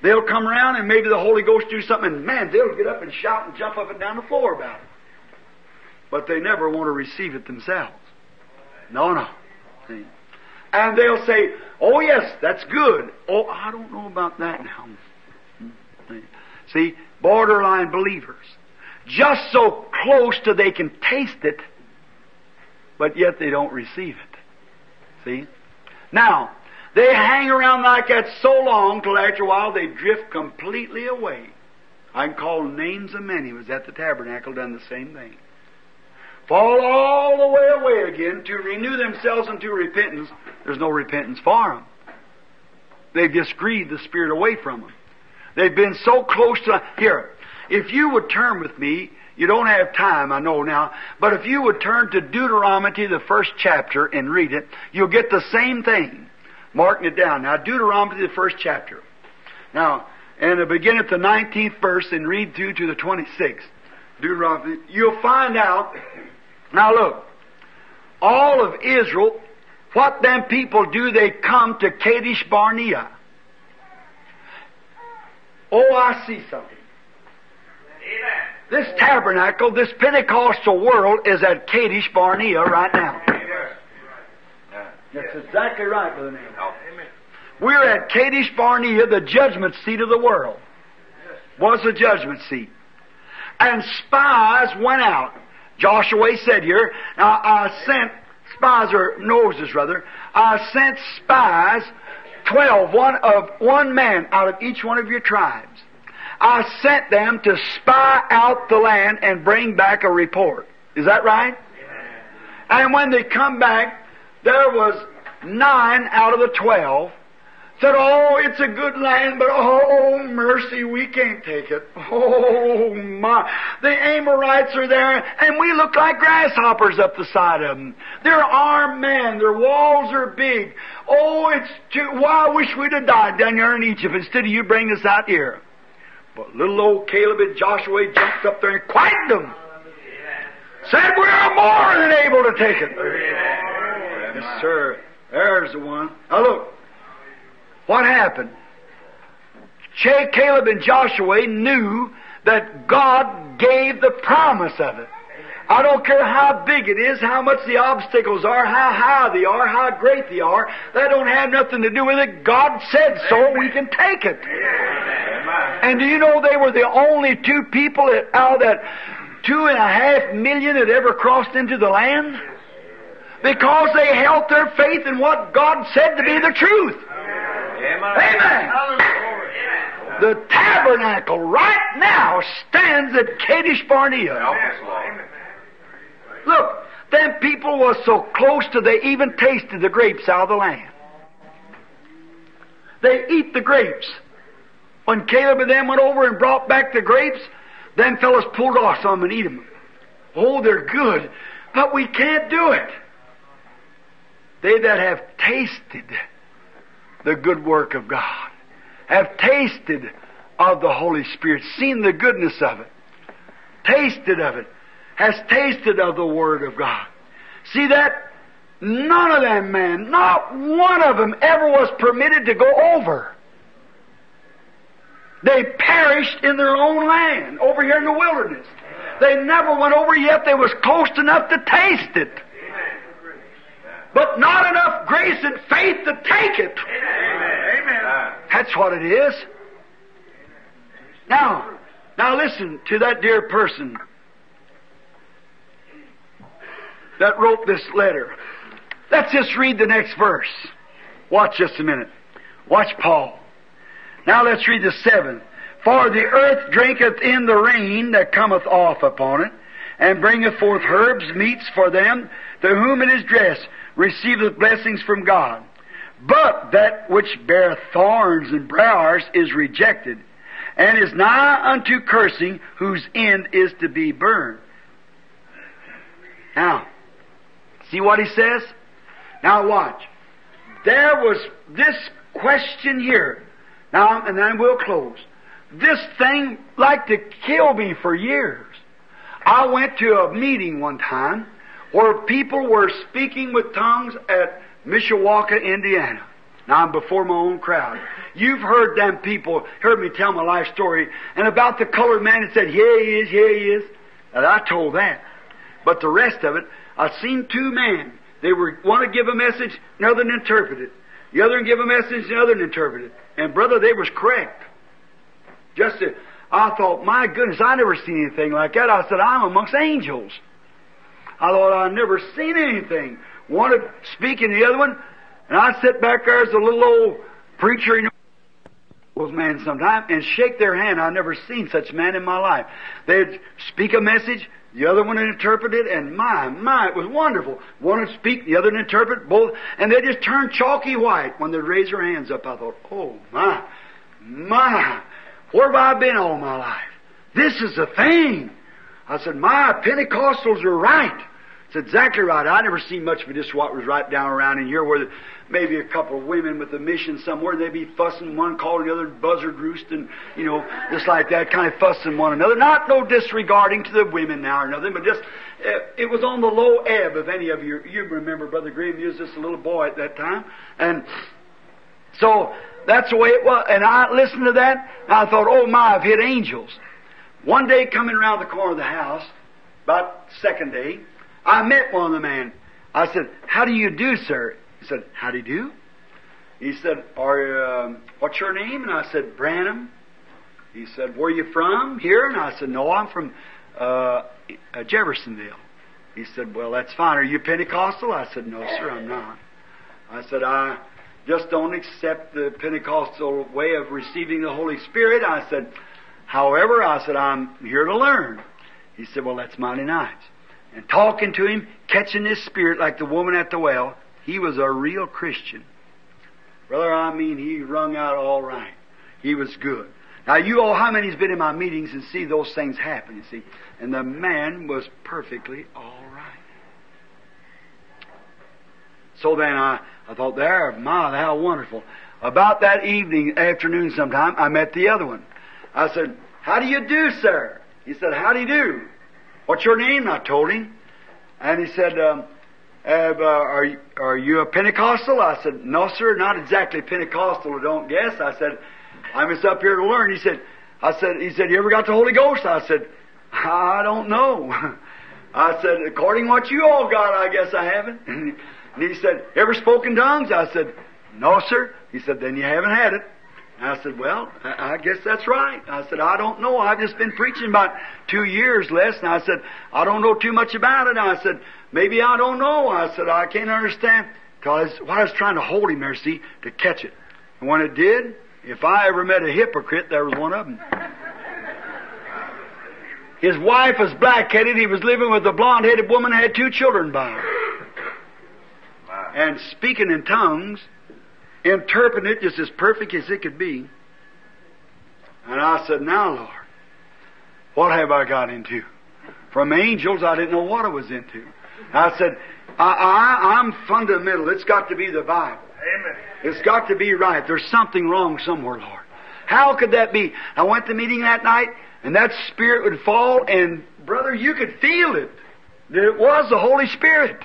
They'll come around and maybe the Holy Ghost do something and man, they'll get up and shout and jump up and down the floor about it. But they never want to receive it themselves. No, no. See? And they'll say, oh yes, that's good. Oh, I don't know about that now. See, borderline believers. Just so close to they can taste it, but yet they don't receive it. See? Now, they hang around like that so long till after a while they drift completely away. I can call names of many who was at the tabernacle done the same thing. Fall all the way away again to renew themselves unto repentance. There's no repentance for them. They've just grieved the Spirit away from them. They've been so close to here. If you would turn with me, you don't have time, I know now, but if you would turn to Deuteronomy, the first chapter, and read it, you'll get the same thing. Marking it down. Now, Deuteronomy, the first chapter. Now, and begin at the 19th verse and read through to the 26th. Deuteronomy. You'll find out. Now look. All of Israel, what them people do, they come to Kadesh Barnea. Oh, I see something. Amen. This tabernacle, this Pentecostal world is at Kadesh Barnea right now. That's exactly right, Brother Neil. Oh, We're at Kadesh Barnea, the judgment seat of the world. Was the judgment seat. And spies went out. Joshua said here, now I sent spies, or Moses rather, I sent spies, twelve, one of one man out of each one of your tribes. I sent them to spy out the land and bring back a report. Is that right? And when they come back, there was nine out of the twelve said, Oh, it's a good land, but oh, mercy, we can't take it. Oh, my. The Amorites are there, and we look like grasshoppers up the side of them. They're armed men. Their walls are big. Oh, it's too, why I wish we'd have died down there in Egypt instead of you bringing us out here. But little old Caleb and Joshua jumped up there and quieted them. Said, we're more than able to take it. Yes, sir. There's the one. Now look. What happened? Che, Caleb and Joshua knew that God gave the promise of it. I don't care how big it is, how much the obstacles are, how high they are, how great they are. That don't have nothing to do with it. God said so. We can take it. And do you know they were the only two people out of that two and a half million that ever crossed into the land? Because they held their faith in what God said to be the truth. Amen. The tabernacle right now stands at Kadesh Barnea. Look, them people was so close to they even tasted the grapes out of the land. They eat the grapes. When Caleb and them went over and brought back the grapes, them fellows pulled off some and eat them. Oh, they're good, but we can't do it. They that have tasted the good work of God, have tasted of the Holy Spirit, seen the goodness of it, tasted of it, has tasted of the Word of God. See that? None of them men, not one of them ever was permitted to go over. They perished in their own land, over here in the wilderness. They never went over yet they was close enough to taste it. But not enough grace and faith to take it. Amen. Amen. That's what it is. Now, now listen to that dear person that wrote this letter. Let's just read the next verse. Watch just a minute. Watch Paul. Now let's read the seventh. For the earth drinketh in the rain that cometh off upon it, and bringeth forth herbs, meats for them to whom it is dressed, receiveth blessings from God. But that which beareth thorns and briars is rejected, and is nigh unto cursing, whose end is to be burned. Now, see what he says? Now watch. There was this question here. Now, and then we'll close. This thing like to kill me for years. I went to a meeting one time where people were speaking with tongues at Mishawaka, Indiana. Now I'm before my own crowd. You've heard them people, heard me tell my life story, and about the colored man that said, here he is, here he is. And I told that. But the rest of it, I seen two men. They were one to give a message, another to interpret it. The other to give a message, the other to interpret it. And brother, they was correct. Just to, I thought, my goodness, I never seen anything like that. I said, I'm amongst angels. I thought I'd never seen anything. One to speak and the other one, and I'd sit back there as a little old preacher, you know, those men sometimes, and shake their hand. I'd never seen such a man in my life. They'd speak a message, the other one would interpret it, and my, my, it was wonderful. One would speak, the other would interpret, both, and they just turned chalky white when they'd raise their hands up. I thought, oh my, my, where have I been all my life? This is the thing. I said, my Pentecostals are right. It's exactly right. I never seen much of this what was right down around in here where maybe a couple of women with a mission somewhere, they'd be fussing one, calling the other buzzard roosting, you know, just like that, kind of fussing one another. Not no disregarding to the women now or nothing, but just, uh, it was on the low ebb of any of you. You remember Brother Graham, he was just a little boy at that time. And so, that's the way it was. And I listened to that, and I thought, oh my, I've hit angels. One day coming around the corner of the house, about second day, I met one of the men. I said, How do you do, sir? He said, How do you do? He said, Are um, what's your name? And I said, Branham. He said, Where are you from? Here? And I said, No, I'm from uh, Jeffersonville. He said, Well, that's fine. Are you Pentecostal? I said, No, sir, I'm not. I said, I just don't accept the Pentecostal way of receiving the Holy Spirit. I said, However, I said, I'm here to learn. He said, Well, that's mighty nice and talking to him, catching his spirit like the woman at the well. He was a real Christian. Brother, I mean, he rung out all right. He was good. Now, you all, how many's been in my meetings and see those things happen, you see? And the man was perfectly all right. So then I, I thought, there, my, how wonderful. About that evening, afternoon sometime, I met the other one. I said, how do you do, sir? He said, how do you do? What's your name? I told him. And he said, um, uh, are, you, are you a Pentecostal? I said, no, sir, not exactly Pentecostal, don't guess. I said, I'm just up here to learn. He said, I said, he said, you ever got the Holy Ghost? I said, I don't know. I said, according to what you all got, I guess I haven't. And he said, ever spoken tongues? I said, no, sir. He said, then you haven't had it. I said, well, I guess that's right. I said, I don't know. I've just been preaching about two years less. And I said, I don't know too much about it. I said, maybe I don't know. I said, I can't understand. Because what I was trying to hold him there, see, to catch it. And when it did, if I ever met a hypocrite, there was one of them. His wife was black-headed. He was living with a blonde-headed woman, had two children by her. And speaking in tongues, interpreting it just as perfect as it could be. And I said, Now, Lord, what have I got into? From angels, I didn't know what I was into. I said, I, I, I'm fundamental. It's got to be the Bible. Amen. It's got to be right. There's something wrong somewhere, Lord. How could that be? I went to meeting that night, and that Spirit would fall, and brother, you could feel it. That it was the Holy Spirit.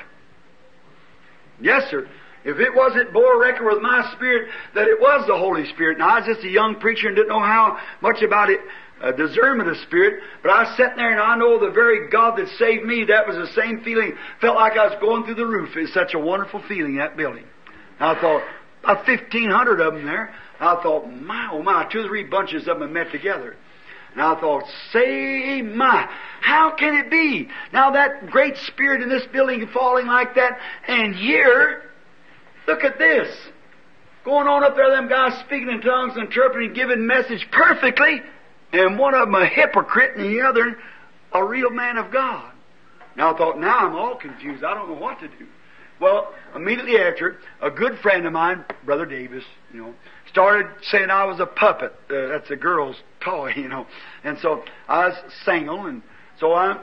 Yes, sir. If it wasn't bore record with my spirit that it was the Holy Spirit. Now I was just a young preacher and didn't know how much about it, uh, discernment of spirit, but I sitting there and I know the very God that saved me, that was the same feeling. Felt like I was going through the roof. It's such a wonderful feeling, that building. And I thought, about 1,500 of them there. I thought, my, oh my, two or three bunches of them met together. And I thought, say my, how can it be? Now that great spirit in this building falling like that, and here, look at this. Going on up there, them guys speaking in tongues, interpreting, giving message perfectly, and one of them a hypocrite and the other a real man of God. Now I thought, now I'm all confused. I don't know what to do. Well, immediately after, a good friend of mine, Brother Davis, you know, started saying I was a puppet. Uh, that's a girl's toy, you know. And so I was single, and so I,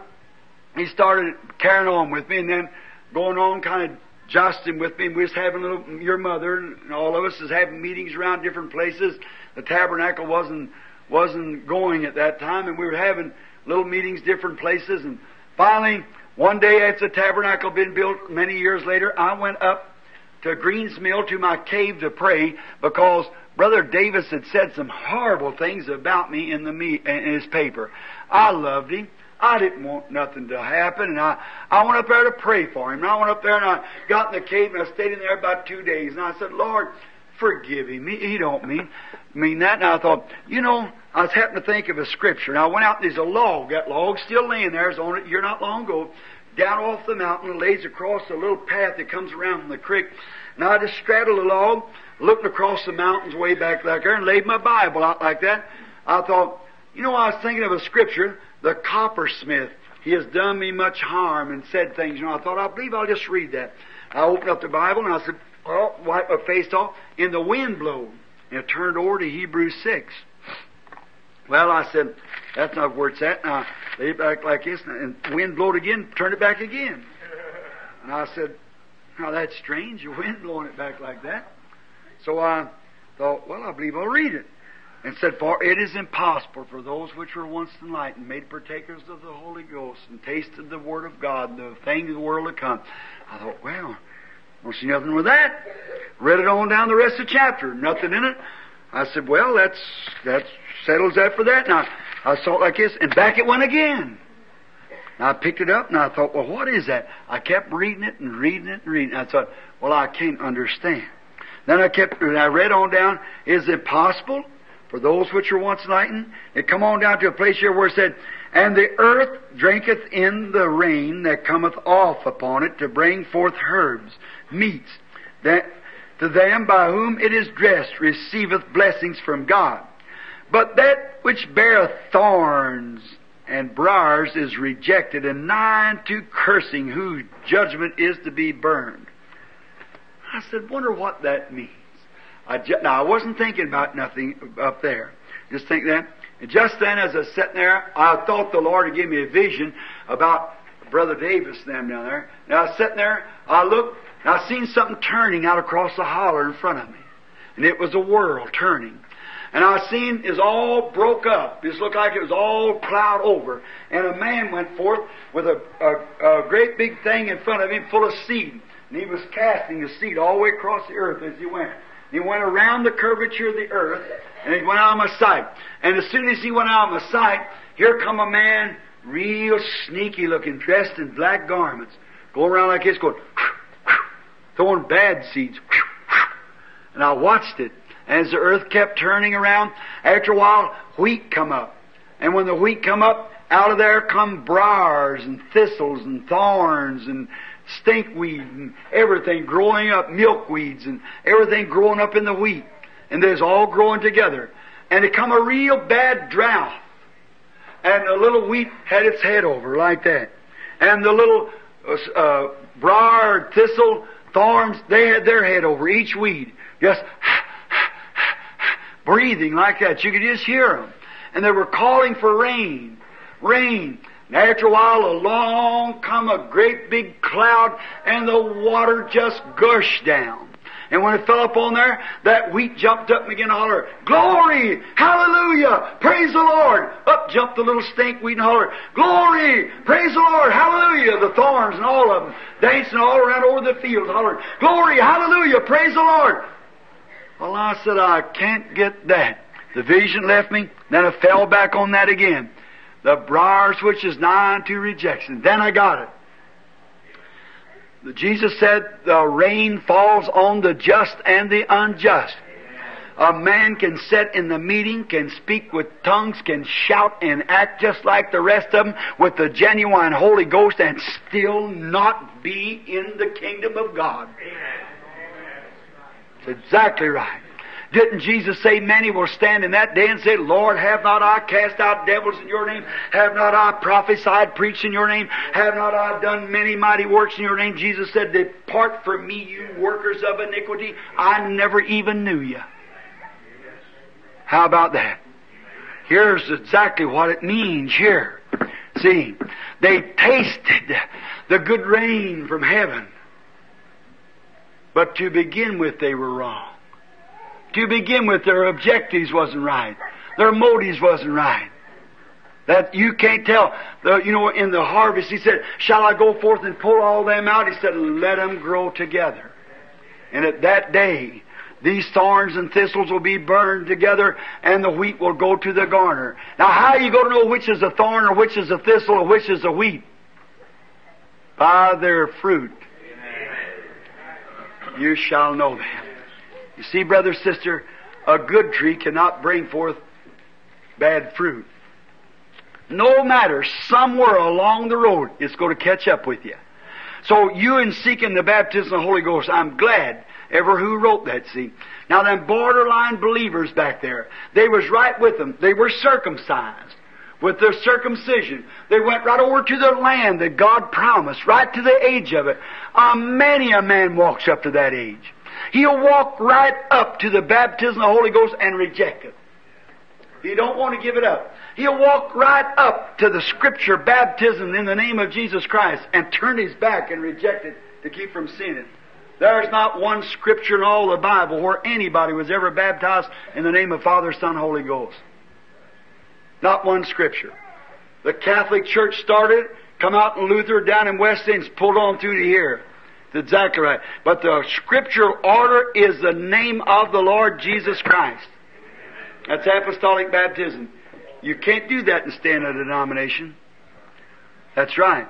he started carrying on with me, and then going on kind of justing with me. We was having little, your mother and all of us is having meetings around different places. The tabernacle wasn't wasn't going at that time, and we were having little meetings different places. And finally, one day after the tabernacle had been built many years later, I went up to Greens Mill to my cave to pray because Brother Davis had said some horrible things about me in the me- in his paper. I loved him. I didn't want nothing to happen, and I, I went up there to pray for him. And I went up there and I got in the cave and I stayed in there about two days. And I said, Lord, forgive him. He, he don't mean mean that. And I thought, you know, I was happening to think of a scripture. And I went out and there's a log. That log's still laying there. It's on it here not long ago. Down off the mountain, lays across a little path that comes around from the creek. And I just straddled the log, looked across the mountains way back there, and laid my Bible out like that. I thought, you know, I was thinking of a scripture, the coppersmith. He has done me much harm and said things. You know, I thought, I believe I'll just read that. I opened up the Bible and I said, well, wipe my face off. And the wind blew. And it turned over to Hebrews 6. Well, I said, that's not where it's at. Now, lay it back like this, and wind blowed again, turn it back again. And I said, now that's strange, the wind blowing it back like that. So I thought, well, I believe I'll read it. And said, For it is impossible for those which were once enlightened, made partakers of the Holy Ghost, and tasted the Word of God, the things of the world to come. I thought, well, don't see nothing with that. Read it on down the rest of the chapter. Nothing in it. I said, well, that's, that settles that for that. Now, I saw it like this, and back it went again. And I picked it up and I thought, well, what is that? I kept reading it and reading it and reading it. I thought, well, I can't understand. Then I kept, and I read on down, is it possible for those which were once enlightened? It come on down to a place here where it said, and the earth drinketh in the rain that cometh off upon it to bring forth herbs, meats, that to them by whom it is dressed receiveth blessings from God. But that which beareth thorns and briars is rejected and nigh unto cursing, whose judgment is to be burned. I said, wonder what that means. I now, I wasn't thinking about nothing up there. Just think that. And just then, as I was sitting there, I thought the Lord had given me a vision about Brother Davis and them down there. Now, I was sitting there, I looked, and I seen something turning out across the holler in front of me. And it was a world turning. And I seen is all broke up. It looked like it was all plowed over. And a man went forth with a, a, a great big thing in front of him full of seed. And he was casting the seed all the way across the earth as he went. He went around the curvature of the earth, and he went out of my sight. And as soon as he went out of my sight, here come a man, real sneaky looking, dressed in black garments, going around like this, going, throwing bad seeds. And I watched it. And As the earth kept turning around, after a while, wheat come up. And when the wheat come up, out of there come briars and thistles and thorns and stinkweed and everything growing up, milkweeds and everything growing up in the wheat. And there's all growing together. And it come a real bad drought. And the little wheat had its head over like that. And the little uh, briar, thistle, thorns, they had their head over each weed. Just breathing like that. You could just hear them. And they were calling for rain. Rain. And after a while, along come a great big cloud, and the water just gushed down. And when it fell up on there, that wheat jumped up and began to holler, Glory! Hallelujah! Praise the Lord! Up jumped the little stink wheat and holler, Glory! Praise the Lord! Hallelujah! The thorns and all of them dancing all around over the fields, hollering, Glory! Hallelujah! Praise the Lord! Well, I said, I can't get that. The vision left me, then I fell back on that again. The briars which is nigh unto rejection. Then I got it. Jesus said, the rain falls on the just and the unjust. A man can sit in the meeting, can speak with tongues, can shout and act just like the rest of them with the genuine Holy Ghost and still not be in the kingdom of God. It's exactly right. Didn't Jesus say many will stand in that day and say, Lord, have not I cast out devils in your name? Have not I prophesied, preached in your name? Have not I done many mighty works in your name? Jesus said, Depart from me, you workers of iniquity. I never even knew you. How about that? Here's exactly what it means here. See, they tasted the good rain from heaven. But to begin with, they were wrong. To begin with, their objectives wasn't right. Their motives wasn't right. That you can't tell. The, you know, in the harvest, he said, Shall I go forth and pull all them out? He said, Let them grow together. And at that day, these thorns and thistles will be burned together and the wheat will go to the garner. Now, how are you going to know which is a thorn or which is a thistle or which is a wheat? By their fruit. You shall know them. You see, brother, sister, a good tree cannot bring forth bad fruit. No matter, somewhere along the road, it's going to catch up with you. So you in seeking the baptism of the Holy Ghost, I'm glad ever who wrote that, see. Now them borderline believers back there, they was right with them. They were circumcised with their circumcision. They went right over to the land that God promised, right to the age of it. Uh, many a man walks up to that age. He'll walk right up to the baptism of the Holy Ghost and reject it. He don't want to give it up. He'll walk right up to the scripture baptism in the name of Jesus Christ and turn his back and reject it to keep from seeing it. There's not one scripture in all the Bible where anybody was ever baptized in the name of Father, Son, Holy Ghost. Not one scripture. The Catholic Church started, come out in Luther down in West Indies, pulled on through to here. Exactly right. But the scriptural order is the name of the Lord Jesus Christ. That's apostolic baptism. You can't do that in a denomination. That's right.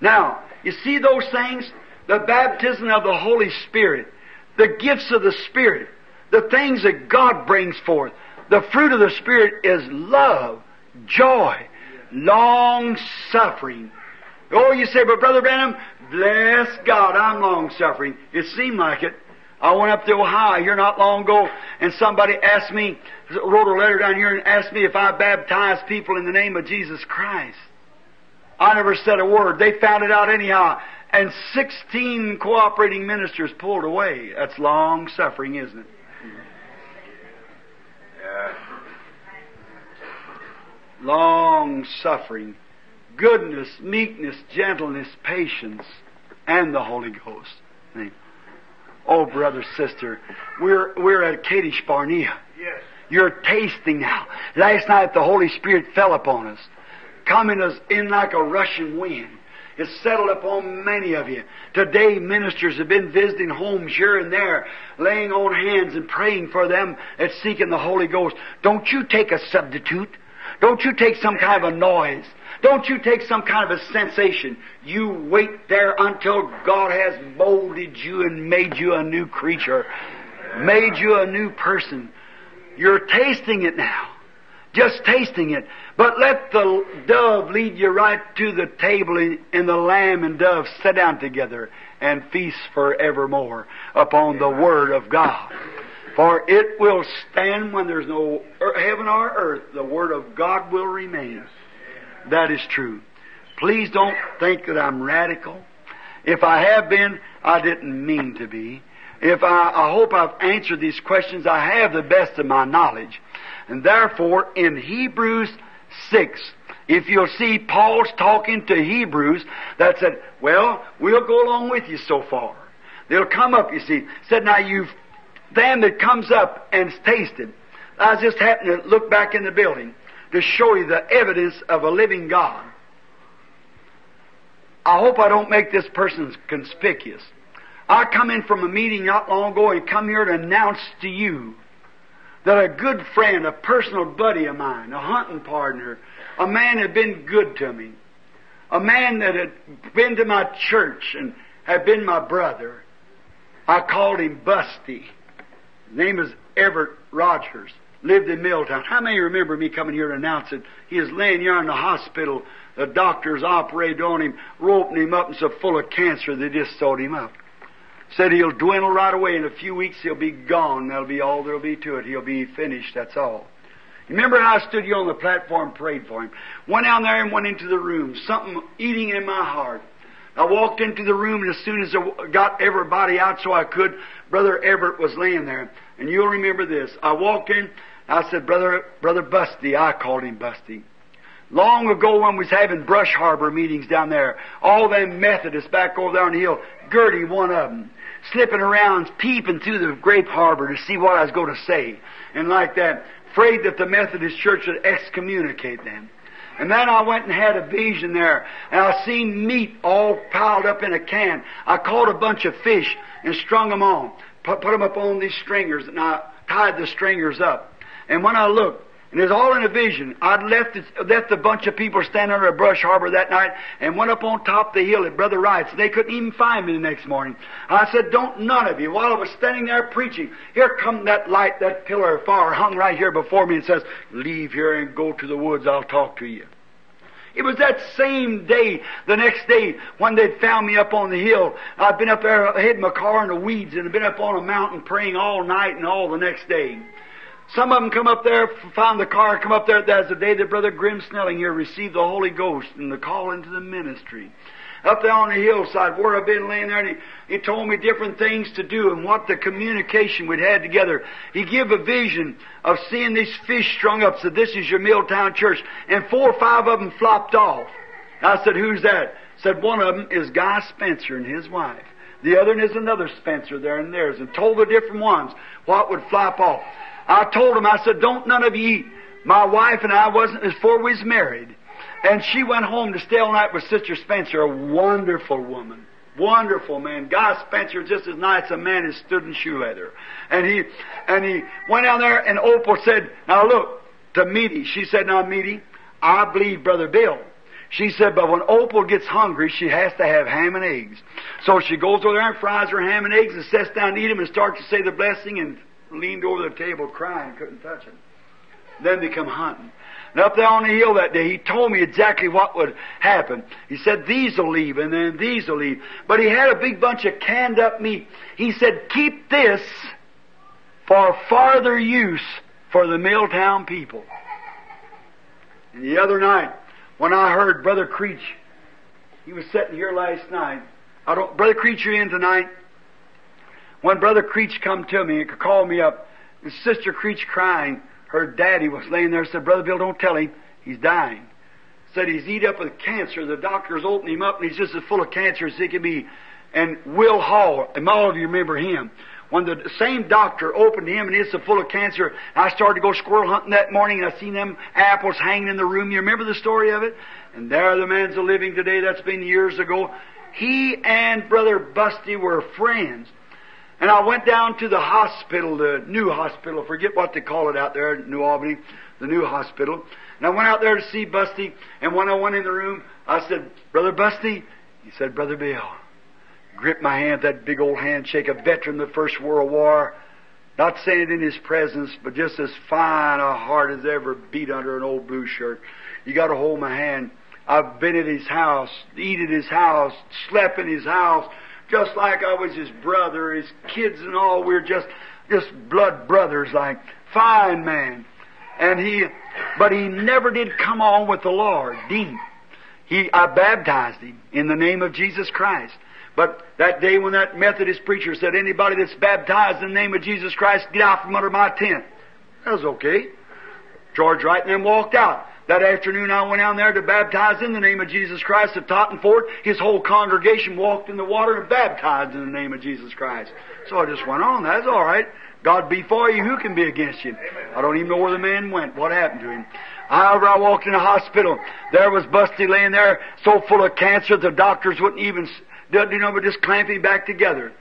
Now, you see those things? The baptism of the Holy Spirit, the gifts of the Spirit, the things that God brings forth. The fruit of the Spirit is love, joy, long suffering. Oh, you say, but Brother Branham, bless God, I'm long suffering. It seemed like it. I went up to Ohio here not long ago, and somebody asked me, wrote a letter down here and asked me if I baptized people in the name of Jesus Christ. I never said a word. They found it out anyhow. And 16 cooperating ministers pulled away. That's long suffering, isn't it? Yeah. Long suffering. Goodness, meekness, gentleness, patience, and the Holy Ghost. Oh, brother, sister, we're, we're at Kadesh Barnea. Yes. You're tasting now. Last night the Holy Spirit fell upon us, coming us in like a rushing wind. It's settled upon many of you. Today, ministers have been visiting homes here and there, laying on hands and praying for them that's seeking the Holy Ghost. Don't you take a substitute. Don't you take some kind of a noise. Don't you take some kind of a sensation. You wait there until God has molded you and made you a new creature, made you a new person. You're tasting it now. Just tasting it. But let the dove lead you right to the table and the lamb and dove sit down together and feast forevermore upon the Word of God. For it will stand when there's no heaven or earth. The Word of God will remain. That is true. Please don't think that I'm radical. If I have been, I didn't mean to be. If I, I hope I've answered these questions, I have the best of my knowledge. And therefore, in Hebrews 6, if you'll see Paul's talking to Hebrews that said, well, we'll go along with you so far. They'll come up, you see. Said, now you've, them that comes up and's tasted. I just happened to look back in the building to show you the evidence of a living God. I hope I don't make this person conspicuous. I come in from a meeting not long ago and come here to announce to you that a good friend, a personal buddy of mine, a hunting partner, a man had been good to me, a man that had been to my church and had been my brother. I called him Busty. His name is Everett Rogers. Lived in Milltown. How many remember me coming here to announce it? He is laying here in the hospital. The doctors operated on him, roping him up, and so full of cancer they just sewed him up. Said he'll dwindle right away. In a few weeks he'll be gone. That'll be all there'll be to it. He'll be finished. That's all. Remember how I stood here on the platform, prayed for him. Went down there and went into the room. Something eating in my heart. I walked into the room, and as soon as I got everybody out so I could, Brother Everett was laying there. And you'll remember this. I walked in, I said, Brother, Brother Busty, I called him Busty. Long ago when we was having Brush Harbor meetings down there, all them Methodists back over there on the hill, Gertie, one of them, slipping around, peeping through the grape harbor to see what I was going to say. And like that, afraid that the Methodist Church would excommunicate them. And then I went and had a vision there, and I seen meat all piled up in a can. I caught a bunch of fish and strung them on, put, put them up on these stringers, and I tied the stringers up. And when I looked, and it was all in a vision. I'd left it, left a bunch of people standing under a brush harbor that night and went up on top of the hill at Brother Wright's. They couldn't even find me the next morning. I said, don't none of you, while I was standing there preaching, here come that light, that pillar of fire hung right here before me and says, leave here and go to the woods, I'll talk to you. It was that same day, the next day, when they'd found me up on the hill. I'd been up there, hid my car in the weeds, and been up on a mountain praying all night and all the next day. Some of them come up there, found the car, come up there. That's the day that Brother Graham Snelling here received the Holy Ghost and the call into the ministry. Up there on the hillside where I've been laying there, and he, he told me different things to do and what the communication we'd had together. He gave a vision of seeing these fish strung up, said, this is your Milltown church. And four or five of them flopped off. I said, who's that? Said, one of them is Guy Spencer and his wife. The other one is another Spencer there and theirs, and told the different ones what would flop off. I told him, I said, don't none of you eat. My wife and I wasn't before we was married. And she went home to stay all night with Sister Spencer, a wonderful woman. Wonderful man. Guy Spencer just as nice a man as stood in shoe leather. And he, and he went down there and Opal said, now look, to Meady, she said, now Meady, I believe Brother Bill. She said, but when Opal gets hungry, she has to have ham and eggs. So she goes over there and fries her ham and eggs and sits down to eat them and starts to say the blessing and leaned over the table crying, couldn't touch him. Then they come hunting. And up there on the hill that day, he told me exactly what would happen. He said, these will leave, and then these will leave. But he had a big bunch of canned up meat. He said, keep this for farther use for the Milltown people. And the other night, when I heard Brother Creech, he was sitting here last night. I don't, Brother Creech, you in tonight? When Brother Creech come to me and called me up, and Sister Creech crying, her daddy was laying there said, Brother Bill, don't tell him. He's dying. Said he's eat up with cancer. The doctors opened him up and he's just as full of cancer as he can be. And Will Hall, and all of you remember him. When the same doctor opened him and he's so full of cancer, I started to go squirrel hunting that morning and I seen them apples hanging in the room. You remember the story of it? And there the man's a living today. That's been years ago. He and Brother Busty were friends. And I went down to the hospital, the new hospital, forget what they call it out there in New Albany, the new hospital. And I went out there to see Busty, and when I went in the room, I said, Brother Busty, he said, Brother Bill, gripped my hand, that big old handshake, a veteran of the First World War, not saying it in his presence, but just as fine a heart as ever beat under an old blue shirt. You gotta hold my hand. I've been at his house, eat at his house, slept in his house, just like I was his brother, his kids and all. We're just, just blood brothers, like fine man. And he, but he never did come on with the Lord deep. He, I baptized him in the name of Jesus Christ. But that day when that Methodist preacher said, anybody that's baptized in the name of Jesus Christ, get out from under my tent. That was okay. George Wright and them walked out. That afternoon I went down there to baptize in the name of Jesus Christ at Tottenford. His whole congregation walked in the water and baptized in the name of Jesus Christ. So I just went on. That's all right. God be for you. Who can be against you? I don't even know where the man went. What happened to him? However, I walked in the hospital. There was Busty laying there, so full of cancer, the doctors wouldn't even, you know, but just clamp him back together.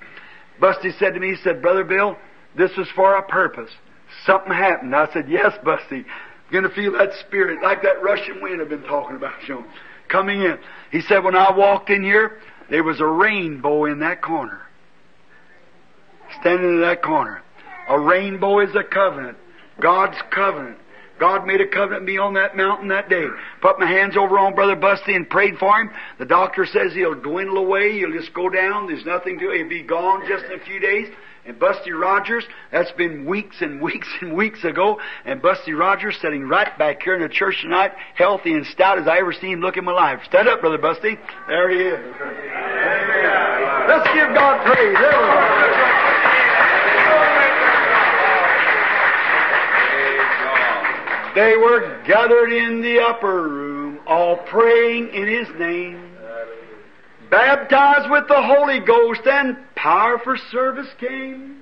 Busty said to me, he said, Brother Bill, this was for a purpose. Something happened. I said, Yes, Busty. You're going to feel that spirit, like that rushing wind I've been talking about, you coming in. He said, when I walked in here, there was a rainbow in that corner. Standing in that corner. A rainbow is a covenant. God's covenant. God made a covenant with me on that mountain that day. Put my hands over on Brother Busty and prayed for him. The doctor says he'll dwindle away. He'll just go down. There's nothing to it. He'll be gone just in a few days. And Busty Rogers, that's been weeks and weeks and weeks ago. And Busty Rogers sitting right back here in the church tonight, healthy and stout as I ever seen him look in my life. Stand up, Brother Busty. There he is. Amen. Let's give God praise. They were gathered in the upper room, all praying in His name. Baptized with the Holy Ghost, and power for service came.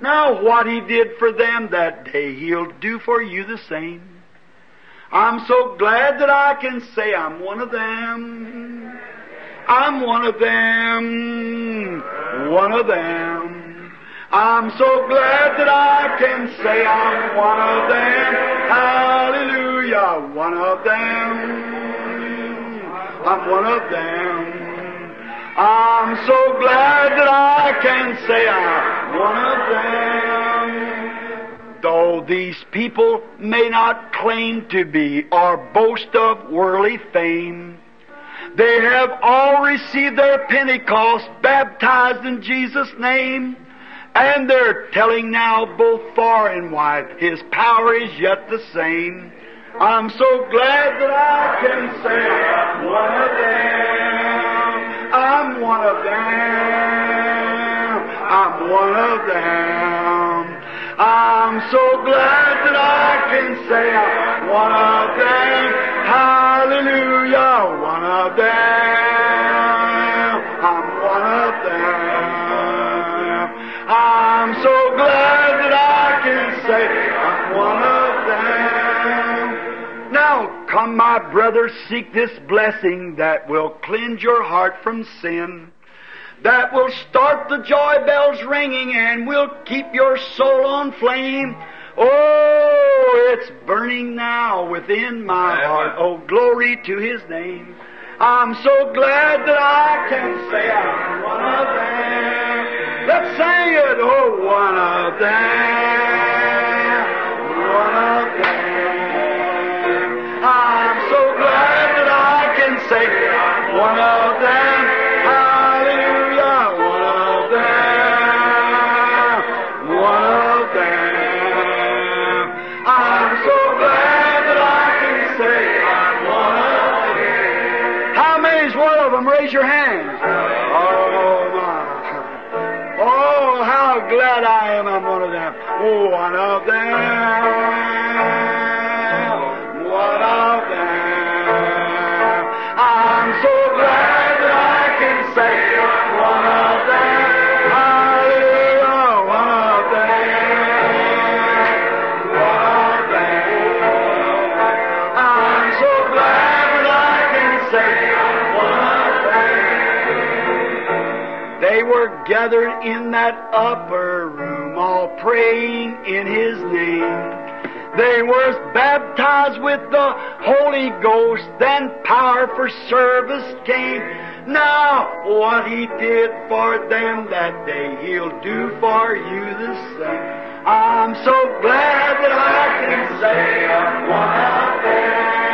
Now, what He did for them that day, He'll do for you the same. I'm so glad that I can say I'm one of them. I'm one of them. One of them. I'm so glad that I can say I'm one of them. Hallelujah, one of them. I'm one of them. I'm so glad that I can say I'm one of them. Though these people may not claim to be or boast of worldly fame, they have all received their Pentecost baptized in Jesus' name. And they're telling now both far and wide, His power is yet the same. I'm so glad that I can say I'm one of them. I'm one of them. I'm one of them. I'm so glad that I can say I'm one of them. Hallelujah, one of them. Come, my brother, seek this blessing that will cleanse your heart from sin, that will start the joy bells ringing and will keep your soul on flame. Oh, it's burning now within my heart. Oh, glory to His name. I'm so glad that I can say I'm one of them. Let's sing it. Oh, one of them. One of say one of them. Hallelujah. One of them. One of them. I'm so glad that I can say I'm one of them. How many's one of them? Raise your hands. Oh, my. Oh, how glad I am I'm one of them. Oh, one of them. Gathered in that upper room, all praying in His name. They were baptized with the Holy Ghost, then power for service came. Now, what He did for them that day, He'll do for you the same. I'm so glad that I can say I'm one of them.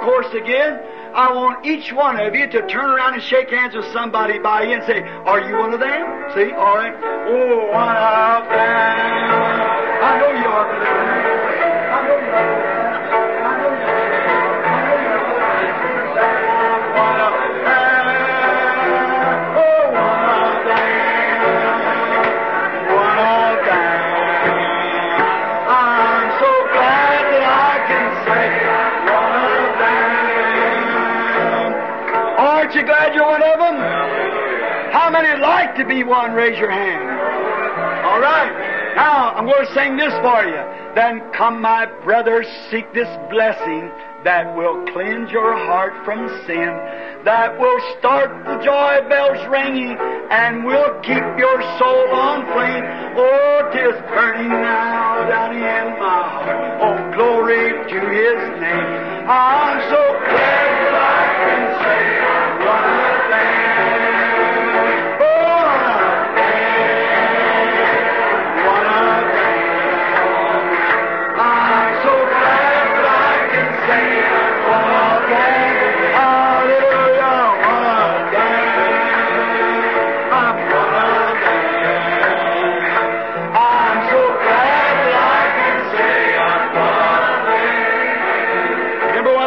Chorus again, I want each one of you to turn around and shake hands with somebody by you and say, Are you one of them? See? All right. Oh, of them. I know you are. One of them? How many like to be one? Raise your hand. All right. Now, I'm going to sing this for you. Then come, my brothers, seek this blessing that will cleanse your heart from sin, that will start the joy bells ringing, and will keep your soul on flame. Oh, tis burning now down in my heart. Oh, glory to His name. I'm so glad that I can say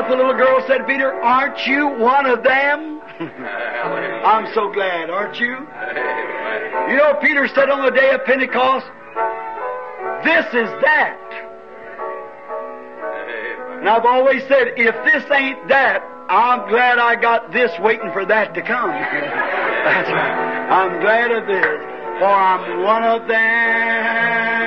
the little girl said, Peter? Aren't you one of them? I'm so glad, aren't you? You know, Peter said on the day of Pentecost, this is that. And I've always said, if this ain't that, I'm glad I got this waiting for that to come. That's right. I'm glad of this, for I'm one of them.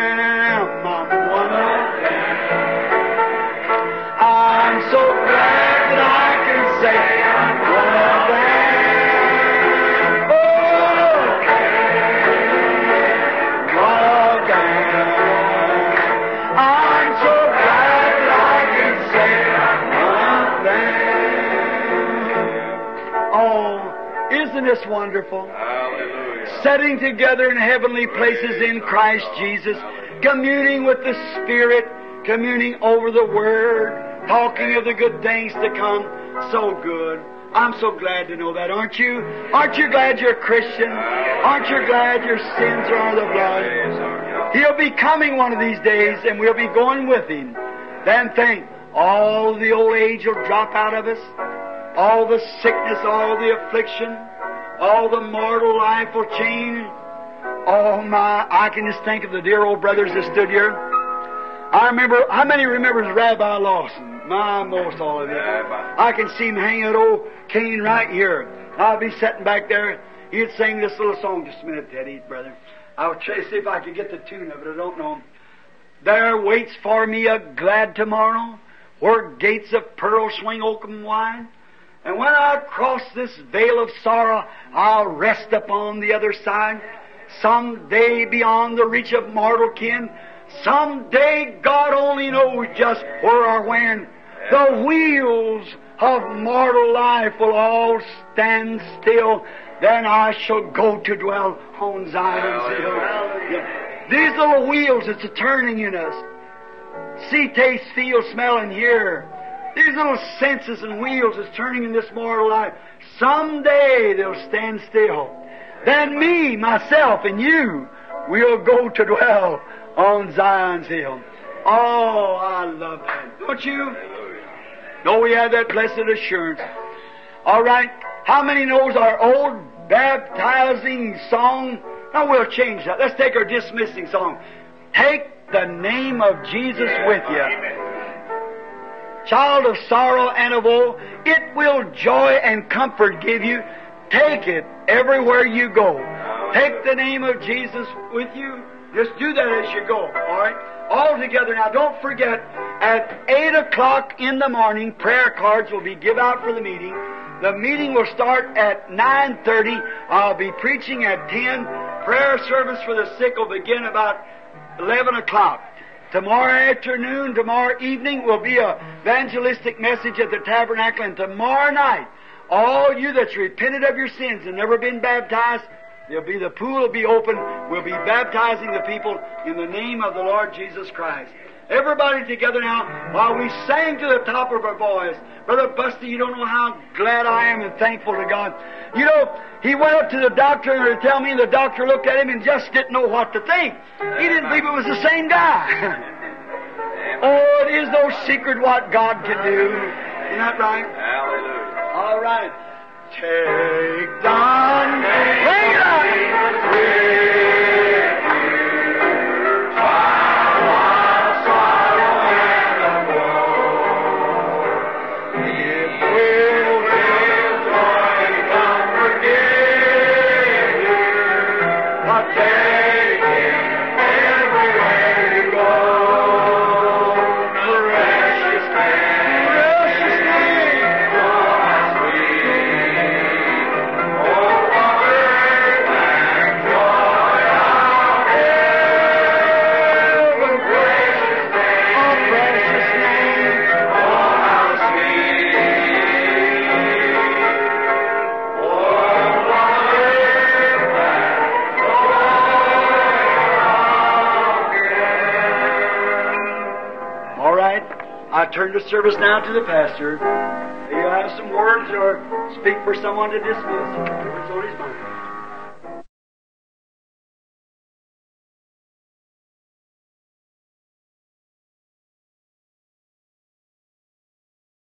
This wonderful? Hallelujah. Setting together in heavenly places in Christ Jesus, communing with the Spirit, communing over the Word, talking of the good things to come. So good. I'm so glad to know that, aren't you? Aren't you glad you're a Christian? Aren't you glad your sins are under the blood? He'll be coming one of these days, and we'll be going with him. Then think, all the old age will drop out of us, all the sickness, all the affliction, all the mortal life will change. Oh my, I can just think of the dear old brothers that stood here. I remember, how many remembers Rabbi Lawson? My, most all of you. I can see him hanging that old cane right here. I'll be sitting back there. He'd sing this little song. Just a minute, Teddy, brother. I'll try to see if I can get the tune of it. I don't know. There waits for me a glad tomorrow, where gates of pearl swing open wide. And when I cross this veil of sorrow, I'll rest upon the other side. Some day beyond the reach of mortal kin, some day God only knows just where or when. The wheels of mortal life will all stand still. Then I shall go to dwell on Zion's hill. Yeah. These little wheels that's a turning in us. See, taste, feel, smell, and hear. These little senses and wheels is turning in this mortal life. Someday they'll stand still. Then me, myself, and you will go to dwell on Zion's hill. Oh, I love that. Don't you? No, we have that blessed assurance. All right. How many knows our old baptizing song? Now we'll change that. Let's take our dismissing song. Take the name of Jesus with you. Child of sorrow and of woe, it will joy and comfort give you. Take it everywhere you go. Take the name of Jesus with you. Just do that as you go, all right? All together. Now, don't forget, at 8 o'clock in the morning, prayer cards will be given out for the meeting. The meeting will start at 9.30. I'll be preaching at 10. Prayer service for the sick will begin about 11 o'clock. Tomorrow afternoon, tomorrow evening will be a evangelistic message at the tabernacle, and tomorrow night, all you that's repented of your sins and never been baptized, there'll be the pool will be open. We'll be baptizing the people in the name of the Lord Jesus Christ. Everybody together now while we sang to the top of our voice. Brother Buster, you don't know how glad I am and thankful to God. You know, he went up to the doctor and to tell me, and the doctor looked at him and just didn't know what to think. He didn't believe it was the same guy. oh, it is no secret what God can do. Isn't that right? Hallelujah. All right. Take down, bring turn the service now to the pastor. He'll have some words or speak for someone to dismiss. Whatever's on his mind.